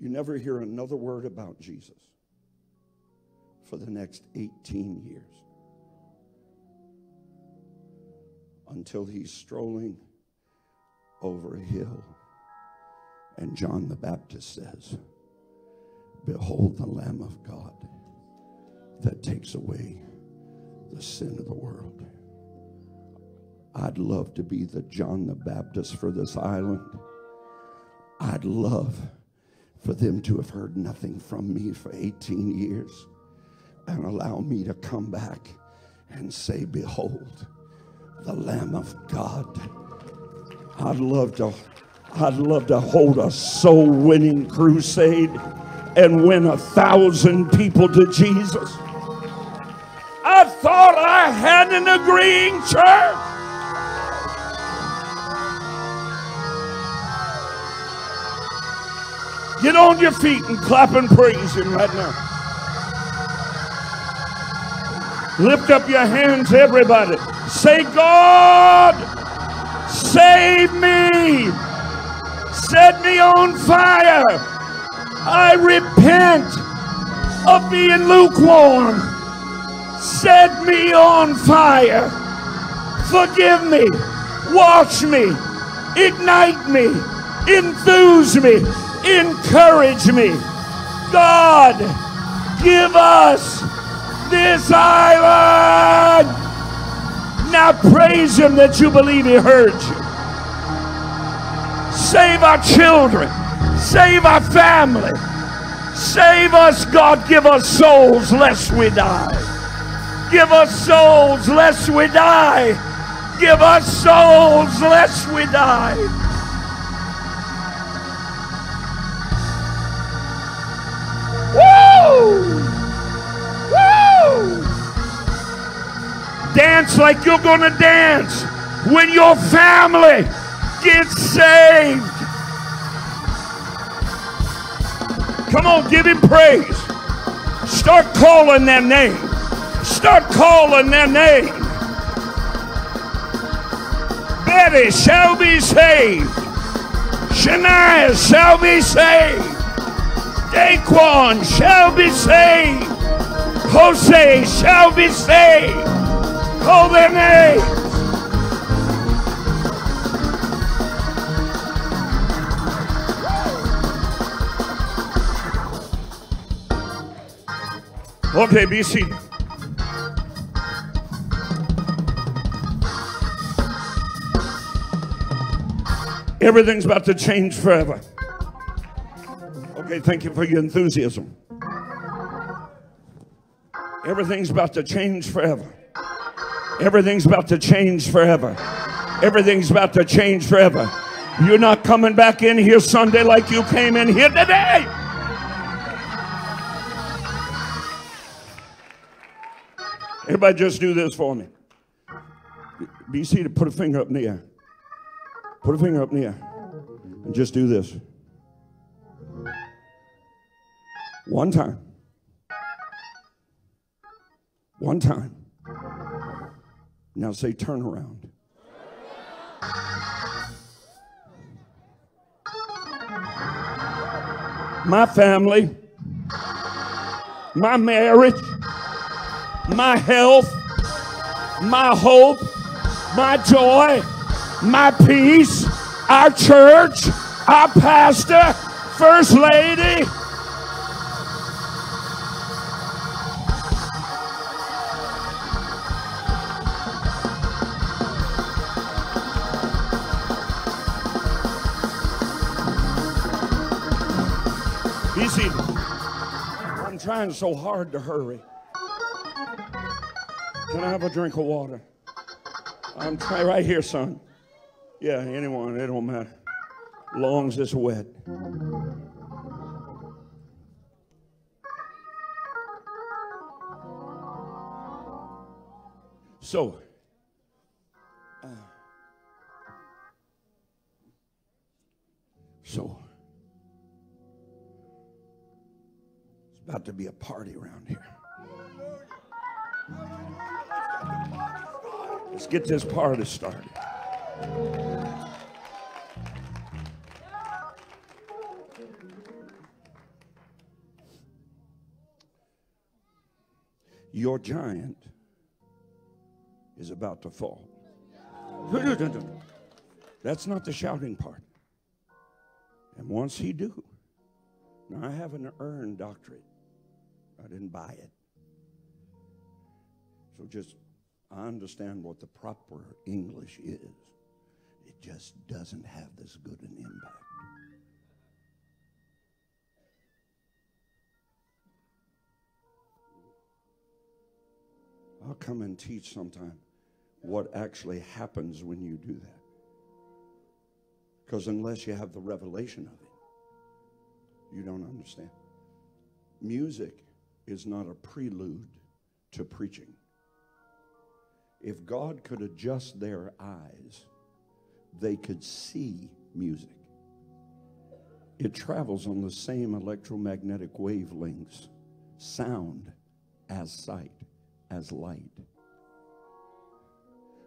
You never hear another word about Jesus for the next 18 years until he's strolling over a hill and John the Baptist says, Behold the Lamb of God that takes away the sin of the world. I'd love to be the John the Baptist for this island. I'd love for them to have heard nothing from me for 18 years and allow me to come back and say, Behold, the Lamb of God. I'd love to, I'd love to hold a soul winning crusade and win a thousand people to Jesus. I thought I had an agreeing church. Get on your feet and clap and praise Him right now. Lift up your hands, everybody. Say, God, save me. Set me on fire. I repent of being lukewarm. Set me on fire. Forgive me. Wash me. Ignite me. Enthuse me encourage me. God, give us this island. Now praise Him that you believe He heard you. Save our children. Save our family. Save us, God. Give us souls lest we die. Give us souls lest we die. Give us souls lest we die. Dance like you're going to dance when your family gets saved. Come on, give him praise. Start calling their name. Start calling their name. Betty shall be saved. Shania shall be saved. Daquan shall be saved. Jose shall be saved. Call their names. Okay, be seated. Everything's about to change forever. Okay, thank you for your enthusiasm. Everything's about to change forever. Everything's about to change forever. Everything's about to change forever. You're not coming back in here Sunday like you came in here today. Everybody just do this for me. Be seated, put a finger up in the air. Put a finger up in the air. And just do this. One time. One time. Now say, turn around. My family, my marriage, my health, my hope, my joy, my peace, our church, our pastor, first lady. Trying so hard to hurry. Can I have a drink of water? I'm trying right here, son. Yeah, anyone, it don't matter. Long as it's wet. So, uh, so, about to be a party around here. Let's get this party started. Your giant is about to fall. That's not the shouting part. And once he do, now I have an earned doctorate. I didn't buy it. So just I understand what the proper English is. It just doesn't have this good an impact. I'll come and teach sometime what actually happens when you do that. Because unless you have the revelation of it, you don't understand. Music is not a prelude to preaching. If God could adjust their eyes, they could see music. It travels on the same electromagnetic wavelengths, sound as sight, as light.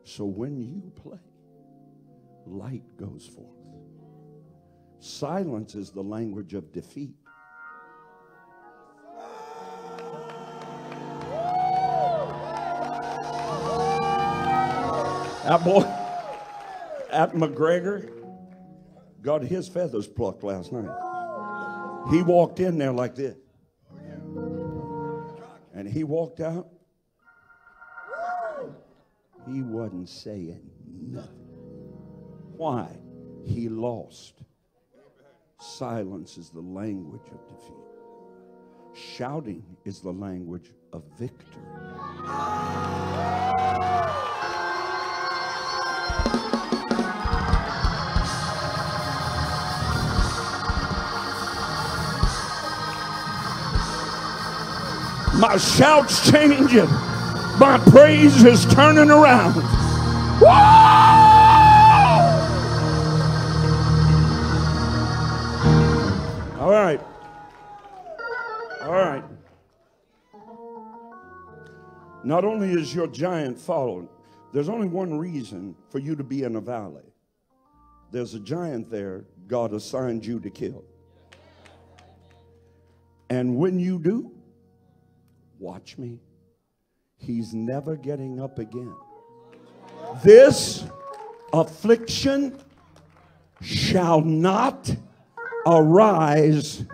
So when you play, light goes forth. Silence is the language of defeat. That boy at McGregor got his feathers plucked last night. He walked in there like this. And he walked out. He wasn't saying nothing. Why? He lost. Silence is the language of defeat. Shouting is the language of victory. My shout's changing. My praise is turning around. Woo! All right. All right. Not only is your giant fallen, there's only one reason for you to be in a valley. There's a giant there God assigned you to kill. And when you do, watch me, he's never getting up again. This affliction shall not arise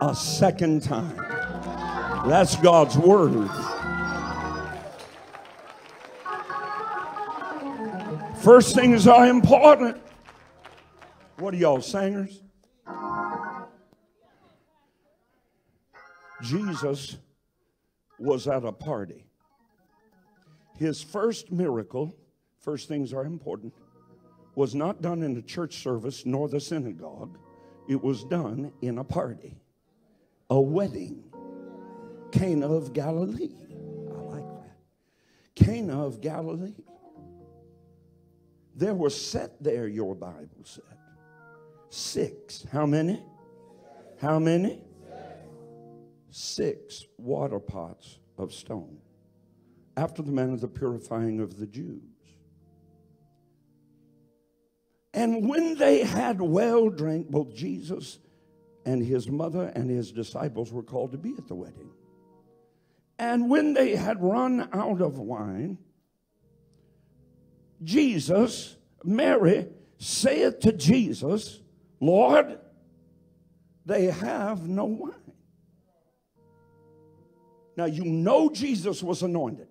a second time. That's God's word. First things are important. What are y'all singers? Jesus was at a party. His first miracle, first things are important, was not done in the church service nor the synagogue. It was done in a party, a wedding. Cana of Galilee. I like that. Cana of Galilee. There were set there, your Bible said. Six. How many? How many? Six water pots of stone. after the manner of the purifying of the Jews. And when they had well drank, both Jesus and his mother and his disciples were called to be at the wedding. And when they had run out of wine, Jesus, Mary, saith to Jesus, Lord, they have no wine. Now you know Jesus was anointed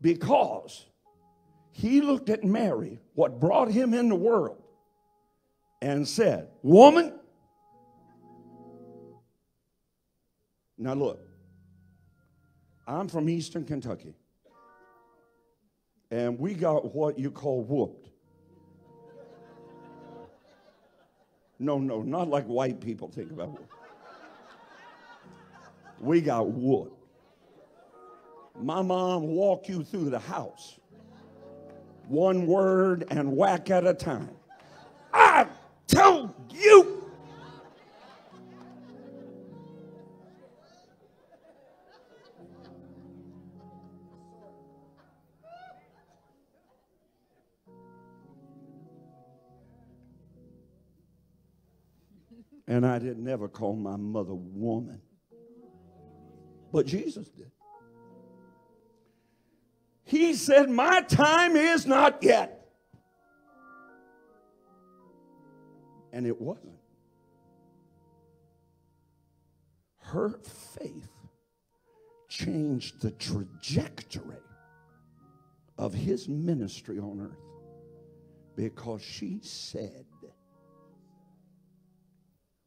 because he looked at Mary, what brought him in the world, and said, Woman, now look, I'm from Eastern Kentucky, and we got what you call whooped. No, no, not like white people think about whooped. We got wood. My mom walk you through the house, one word and whack at a time. I told you. And I did never call my mother woman. But Jesus did. He said, My time is not yet. And it wasn't. Her faith changed the trajectory of his ministry on earth because she said,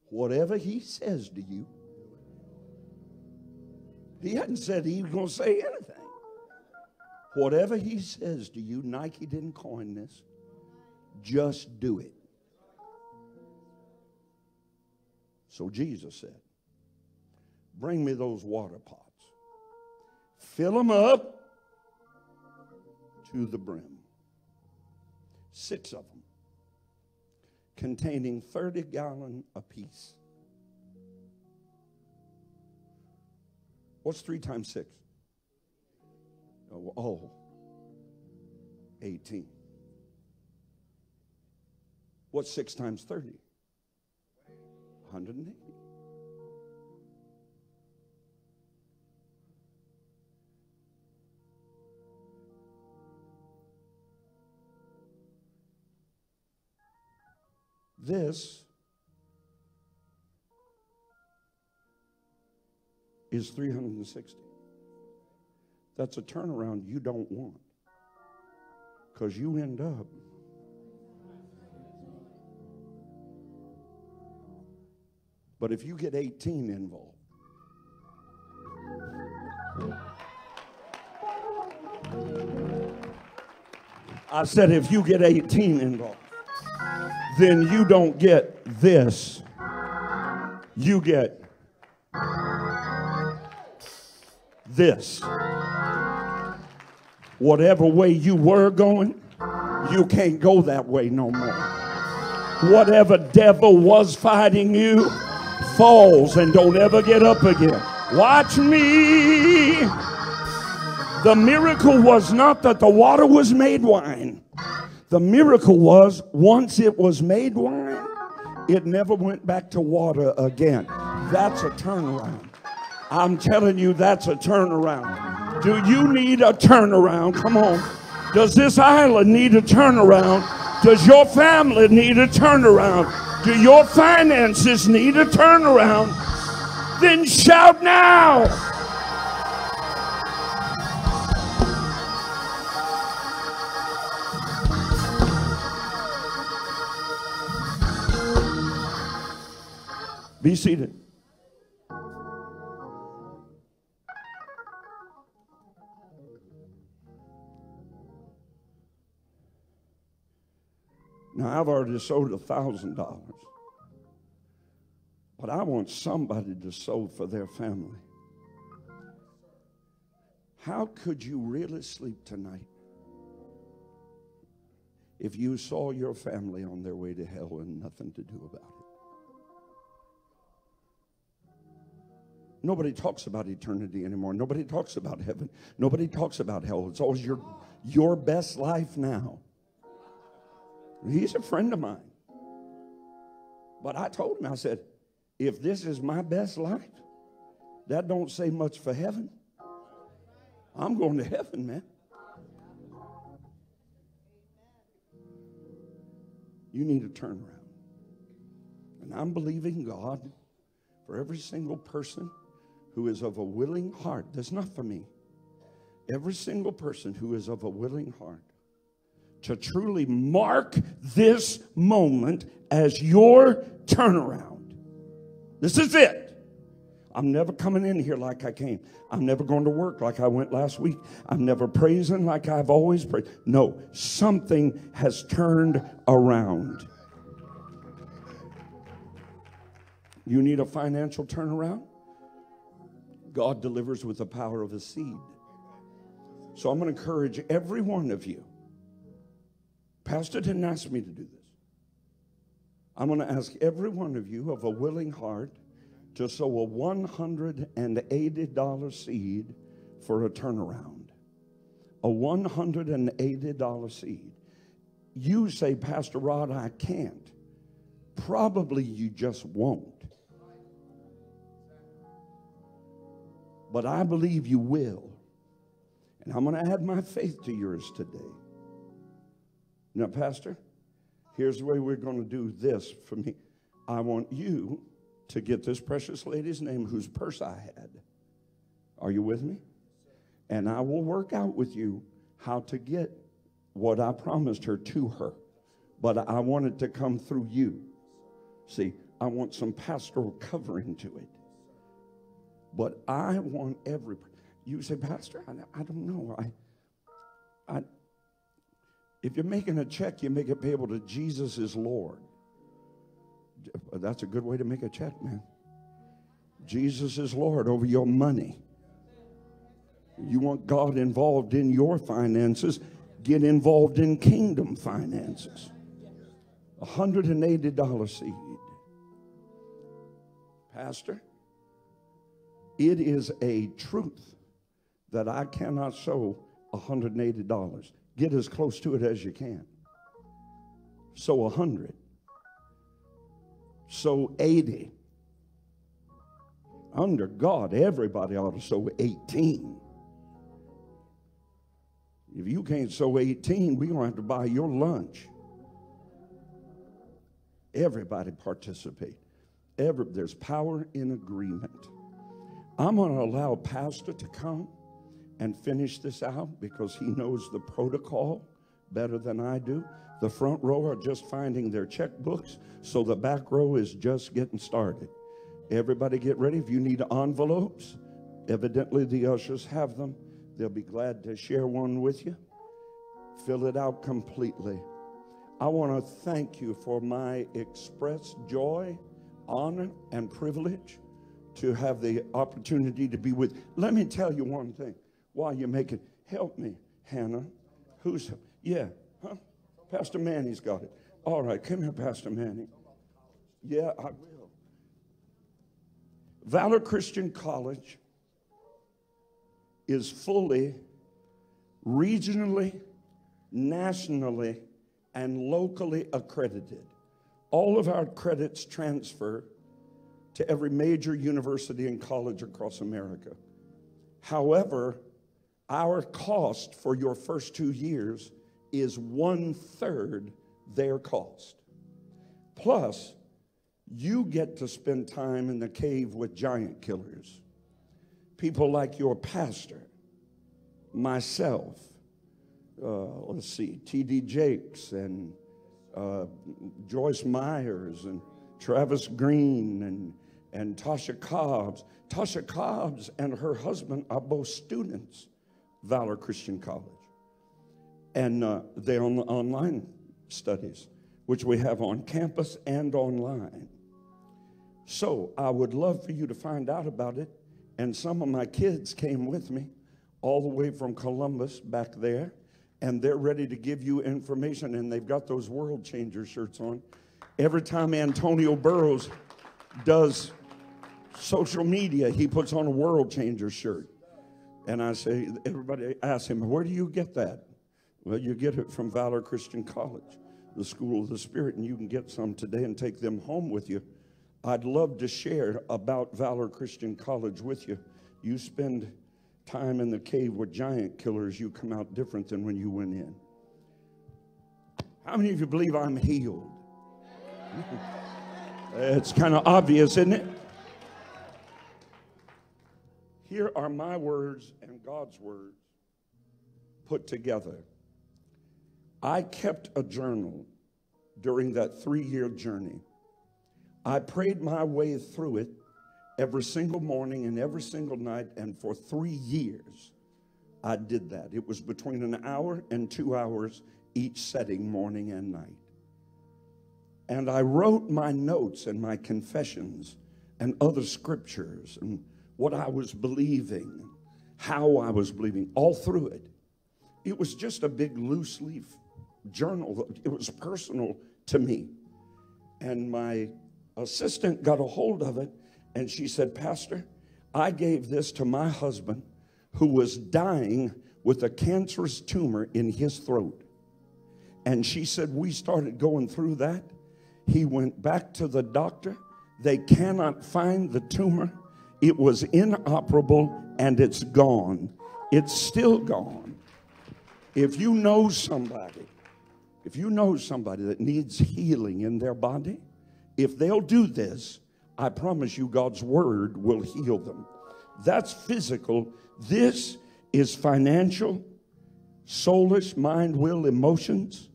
Whatever he says to you, he hadn't said he was going to say anything. Whatever he says to you, Nike didn't coin this, just do it. So Jesus said, Bring me those water pots. Fill them up to the brim. Six of them, containing 30 gallon apiece. What's three times six? Oh, oh, 18. What's six times 30? 180. This is 360. That's a turnaround you don't want. Because you end up But if you get 18 involved, I said if you get 18 involved, then you don't get this. You get this. Whatever way you were going, you can't go that way no more. Whatever devil was fighting you falls and don't ever get up again. Watch me. The miracle was not that the water was made wine. The miracle was once it was made wine, it never went back to water again. That's a turnaround. I'm telling you, that's a turnaround. Do you need a turnaround? Come on. Does this island need a turnaround? Does your family need a turnaround? Do your finances need a turnaround? Then shout now. Be seated. Now, I've already sold a thousand dollars, but I want somebody to sow for their family. How could you really sleep tonight if you saw your family on their way to hell and nothing to do about it? Nobody talks about eternity anymore. Nobody talks about heaven. Nobody talks about hell. It's always your, your best life now. He's a friend of mine. But I told him, I said, if this is my best life, that don't say much for heaven. I'm going to heaven, man. You need a turnaround. And I'm believing God for every single person who is of a willing heart. That's not for me. Every single person who is of a willing heart to truly mark this moment as your turnaround. This is it. I'm never coming in here like I came. I'm never going to work like I went last week. I'm never praising like I've always praised. No, something has turned around. You need a financial turnaround? God delivers with the power of a seed. So I'm going to encourage every one of you. Pastor didn't ask me to do this. I'm going to ask every one of you of a willing heart to sow a $180 seed for a turnaround. A $180 seed. You say, Pastor Rod, I can't. Probably you just won't. But I believe you will. And I'm going to add my faith to yours today. Now, Pastor, here's the way we're going to do this for me. I want you to get this precious lady's name whose purse I had. Are you with me? And I will work out with you how to get what I promised her to her. But I want it to come through you. See, I want some pastoral covering to it. But I want every. You say, Pastor, I, don't know. I, I, if you're making a check, you make it payable to Jesus is Lord. That's a good way to make a check, man. Jesus is Lord over your money. You want God involved in your finances, get involved in kingdom finances. $180 seed. Pastor, it is a truth that I cannot sow $180. Get as close to it as you can. So 100 sow 80. Under God, everybody ought to sow 18. If you can't sow 18, we're going to have to buy your lunch. Everybody participate. Every, there's power in agreement. I'm going to allow Pastor to come and finish this out because he knows the protocol better than I do. The front row are just finding their checkbooks, so the back row is just getting started. Everybody get ready. If you need envelopes, evidently the ushers have them. They'll be glad to share one with you. Fill it out completely. I want to thank you for my expressed joy, honor, and privilege to have the opportunity to be with. Let me tell you one thing while you're making, help me, Hannah. Who's, yeah, huh? Pastor Manny's got it. All right, come here, Pastor Manny. Yeah, I will. Valor Christian College is fully, regionally, nationally, and locally accredited. All of our credits transfer to every major university and college across America. However, our cost for your first two years is one third their cost. Plus, you get to spend time in the cave with giant killers. People like your pastor, myself, uh, let's see, T.D. Jakes and uh, Joyce Meyers and Travis Greene and, and Tasha Cobbs. Tasha Cobbs and her husband are both students, Valor Christian College and uh, they're on the online studies, which we have on campus and online. So I would love for you to find out about it. And some of my kids came with me all the way from Columbus back there, and they're ready to give you information. And they've got those world changer shirts on. Every time Antonio Burroughs does social media, he puts on a world changer shirt. And I say, everybody asks him, where do you get that? Well, you get it from Valor Christian College, the School of the Spirit, and you can get some today and take them home with you. I'd love to share about Valor Christian College with you. You spend time in the cave with giant killers, you come out different than when you went in. How many of you believe I'm healed? it's kind of obvious, isn't it? Here are my words and God's words put together. I kept a journal during that three year journey. I prayed my way through it every single morning and every single night, and for three years, I did that. It was between an hour and two hours each setting, morning and night. And I wrote my notes and my confessions and other scriptures and what I was believing, how I was believing, all through it. It was just a big loose leaf journal. It was personal to me. And my assistant got a hold of it and she said, Pastor, I gave this to my husband who was dying with a cancerous tumor in his throat. And she said, We started going through that. He went back to the doctor. They cannot find the tumor. It was inoperable and it's gone. It's still gone. If you know somebody, if you know somebody that needs healing in their body, if they'll do this, I promise you God's word will heal them. That's physical. This is financial, soulless, mind, will, emotions,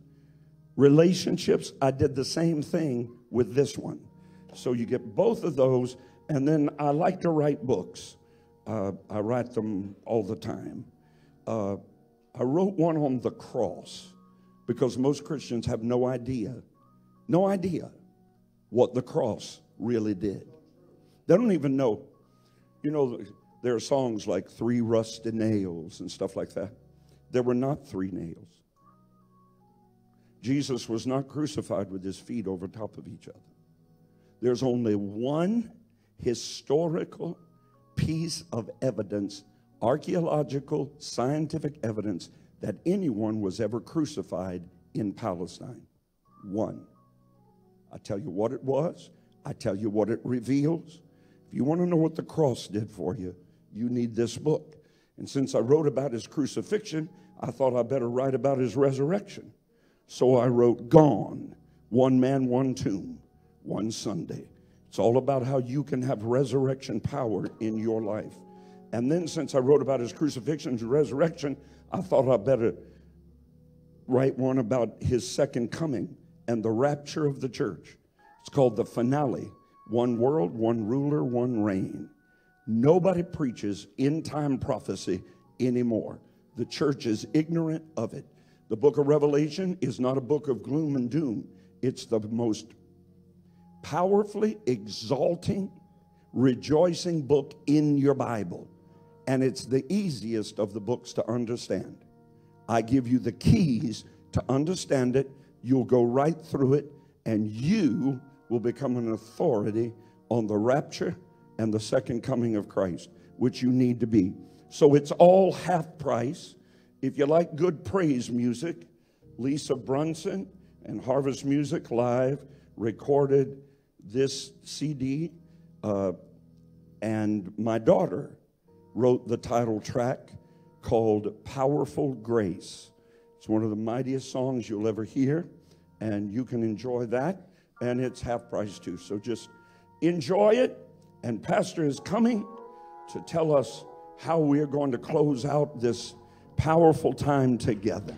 relationships. I did the same thing with this one. So you get both of those and then I like to write books. Uh, I write them all the time. Uh, I wrote one on the cross because most Christians have no idea, no idea what the cross really did. They don't even know. You know, there are songs like Three Rusted Nails and stuff like that. There were not three nails. Jesus was not crucified with his feet over top of each other. There's only one historical piece of evidence, archaeological, scientific evidence, that anyone was ever crucified in Palestine. One. I tell you what it was, I tell you what it reveals. If you want to know what the cross did for you, you need this book. And since I wrote about his crucifixion, I thought I better write about his resurrection. So I wrote Gone, One Man, One Tomb, One Sunday. It's all about how you can have resurrection power in your life. And then, since I wrote about his crucifixion and resurrection, I thought I better write one about his second coming and the rapture of the church. It's called the finale one world, one ruler, one reign. Nobody preaches end time prophecy anymore. The church is ignorant of it. The book of Revelation is not a book of gloom and doom, it's the most powerfully exalting, rejoicing book in your Bible. And it's the easiest of the books to understand. I give you the keys to understand it. You'll go right through it, and you will become an authority on the rapture and the second coming of Christ, which you need to be. So it's all half price. If you like good praise music, Lisa Brunson and Harvest Music Live recorded this CD, uh, and my daughter wrote the title track called Powerful Grace. It's one of the mightiest songs you'll ever hear, and you can enjoy that, and it's half price too. So just enjoy it, and Pastor is coming to tell us how we're going to close out this powerful time together.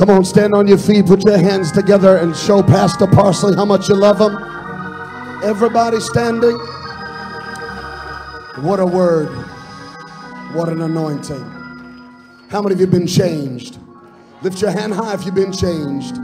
Come on, stand on your feet, put your hands together, and show Pastor Parsley how much you love him. Everybody standing. What a word. What an anointing. How many of you been changed? Lift your hand high if you've been changed.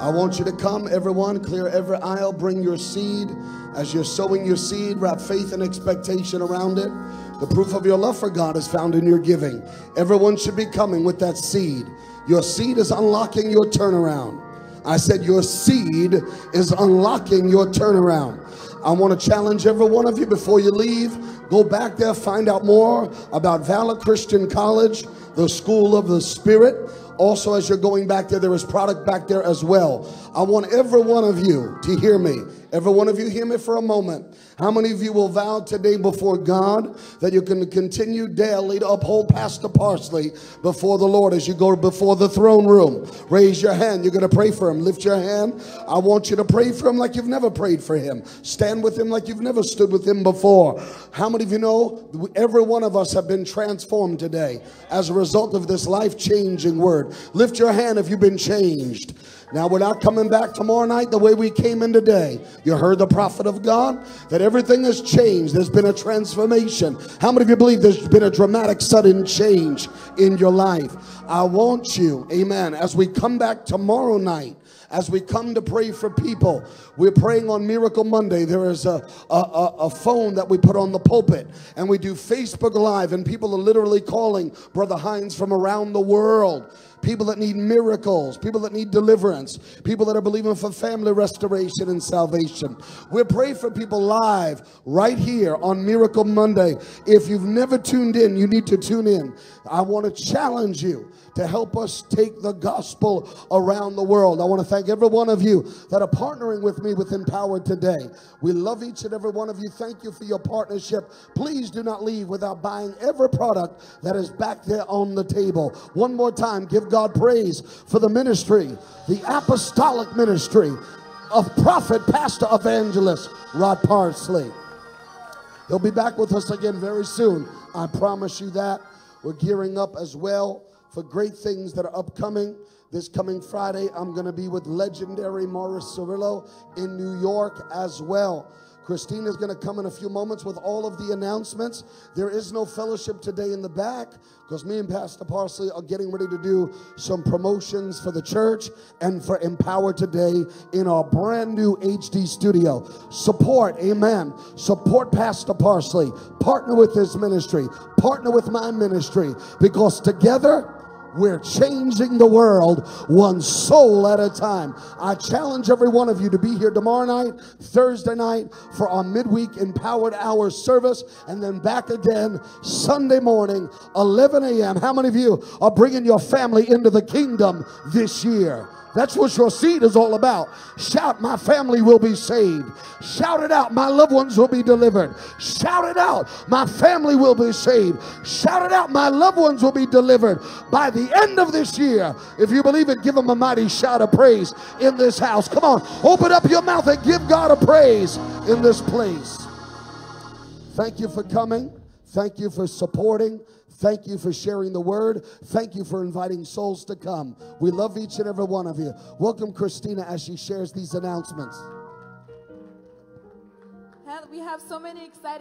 I want you to come, everyone, clear every aisle, bring your seed. As you're sowing your seed, wrap faith and expectation around it. The proof of your love for God is found in your giving. Everyone should be coming with that seed. Your seed is unlocking your turnaround. I said, Your seed is unlocking your turnaround. I want to challenge every one of you before you leave. Go back there, find out more about Valor Christian College, the School of the Spirit. Also, as you're going back there, there is product back there as well. I want every one of you to hear me. Every one of you hear me for a moment. How many of you will vow today before God that you can continue daily to uphold Pastor Parsley before the Lord as you go before the throne room? Raise your hand. You're going to pray for him. Lift your hand. I want you to pray for him like you've never prayed for him. Stand with him like you've never stood with him before. How many of you know every one of us have been transformed today as a result of this life changing word? Lift your hand if you've been changed. Now we're not coming back tomorrow night the way we came in today. You heard the prophet of God that everything has changed. There's been a transformation. How many of you believe there's been a dramatic sudden change in your life? I want you, amen, as we come back tomorrow night, as we come to pray for people. We're praying on Miracle Monday. There is a, a, a, a, phone that we put on the pulpit, and we do Facebook Live, and people are literally calling Brother Hines from around the world people that need miracles, people that need deliverance, people that are believing for family restoration and salvation. We're praying for people live right here on Miracle Monday. If you've never tuned in, you need to tune in. I want to challenge you to help us take the gospel around the world. I want to thank every one of you that are partnering with me with Empowered today. We love each and every one of you. Thank you for your partnership. Please do not leave without buying every product that is back there on the table. One more time, give God praise for the ministry, the apostolic ministry of prophet, pastor, evangelist Rod Parsley. He'll be back with us again very soon. I promise you that. We're gearing up as well for great things that are upcoming. This coming Friday, I'm going to be with legendary Morris Cerullo in New York as well. Christine is going to come in a few moments with all of the announcements. There is no fellowship today in the back because me and Pastor Parsley are getting ready to do some promotions for the church and for Empower today in our brand new HD studio. Support, amen. Support Pastor Parsley. Partner with his ministry. Partner with my ministry because together we're changing the world one soul at a time. I challenge every one of you to be here tomorrow night, Thursday night, for our midweek empowered hour service, and then back again Sunday morning, 11 a.m. How many of you are bringing your family into the kingdom this year? That's what your seed is all about. Shout, my family will be saved. Shout it out, my loved ones will be delivered. Shout it out, my family will be saved. Shout it out, my loved ones will be delivered by the end of this year. If you believe it, give them a mighty shout of praise in this house. Come on, open up your mouth and give God a praise in this place. Thank you for coming. Thank you for supporting. Thank you for sharing the word. Thank you for inviting souls to come. We love each and every one of you. Welcome, Christina, as she shares these announcements. We have so many exciting.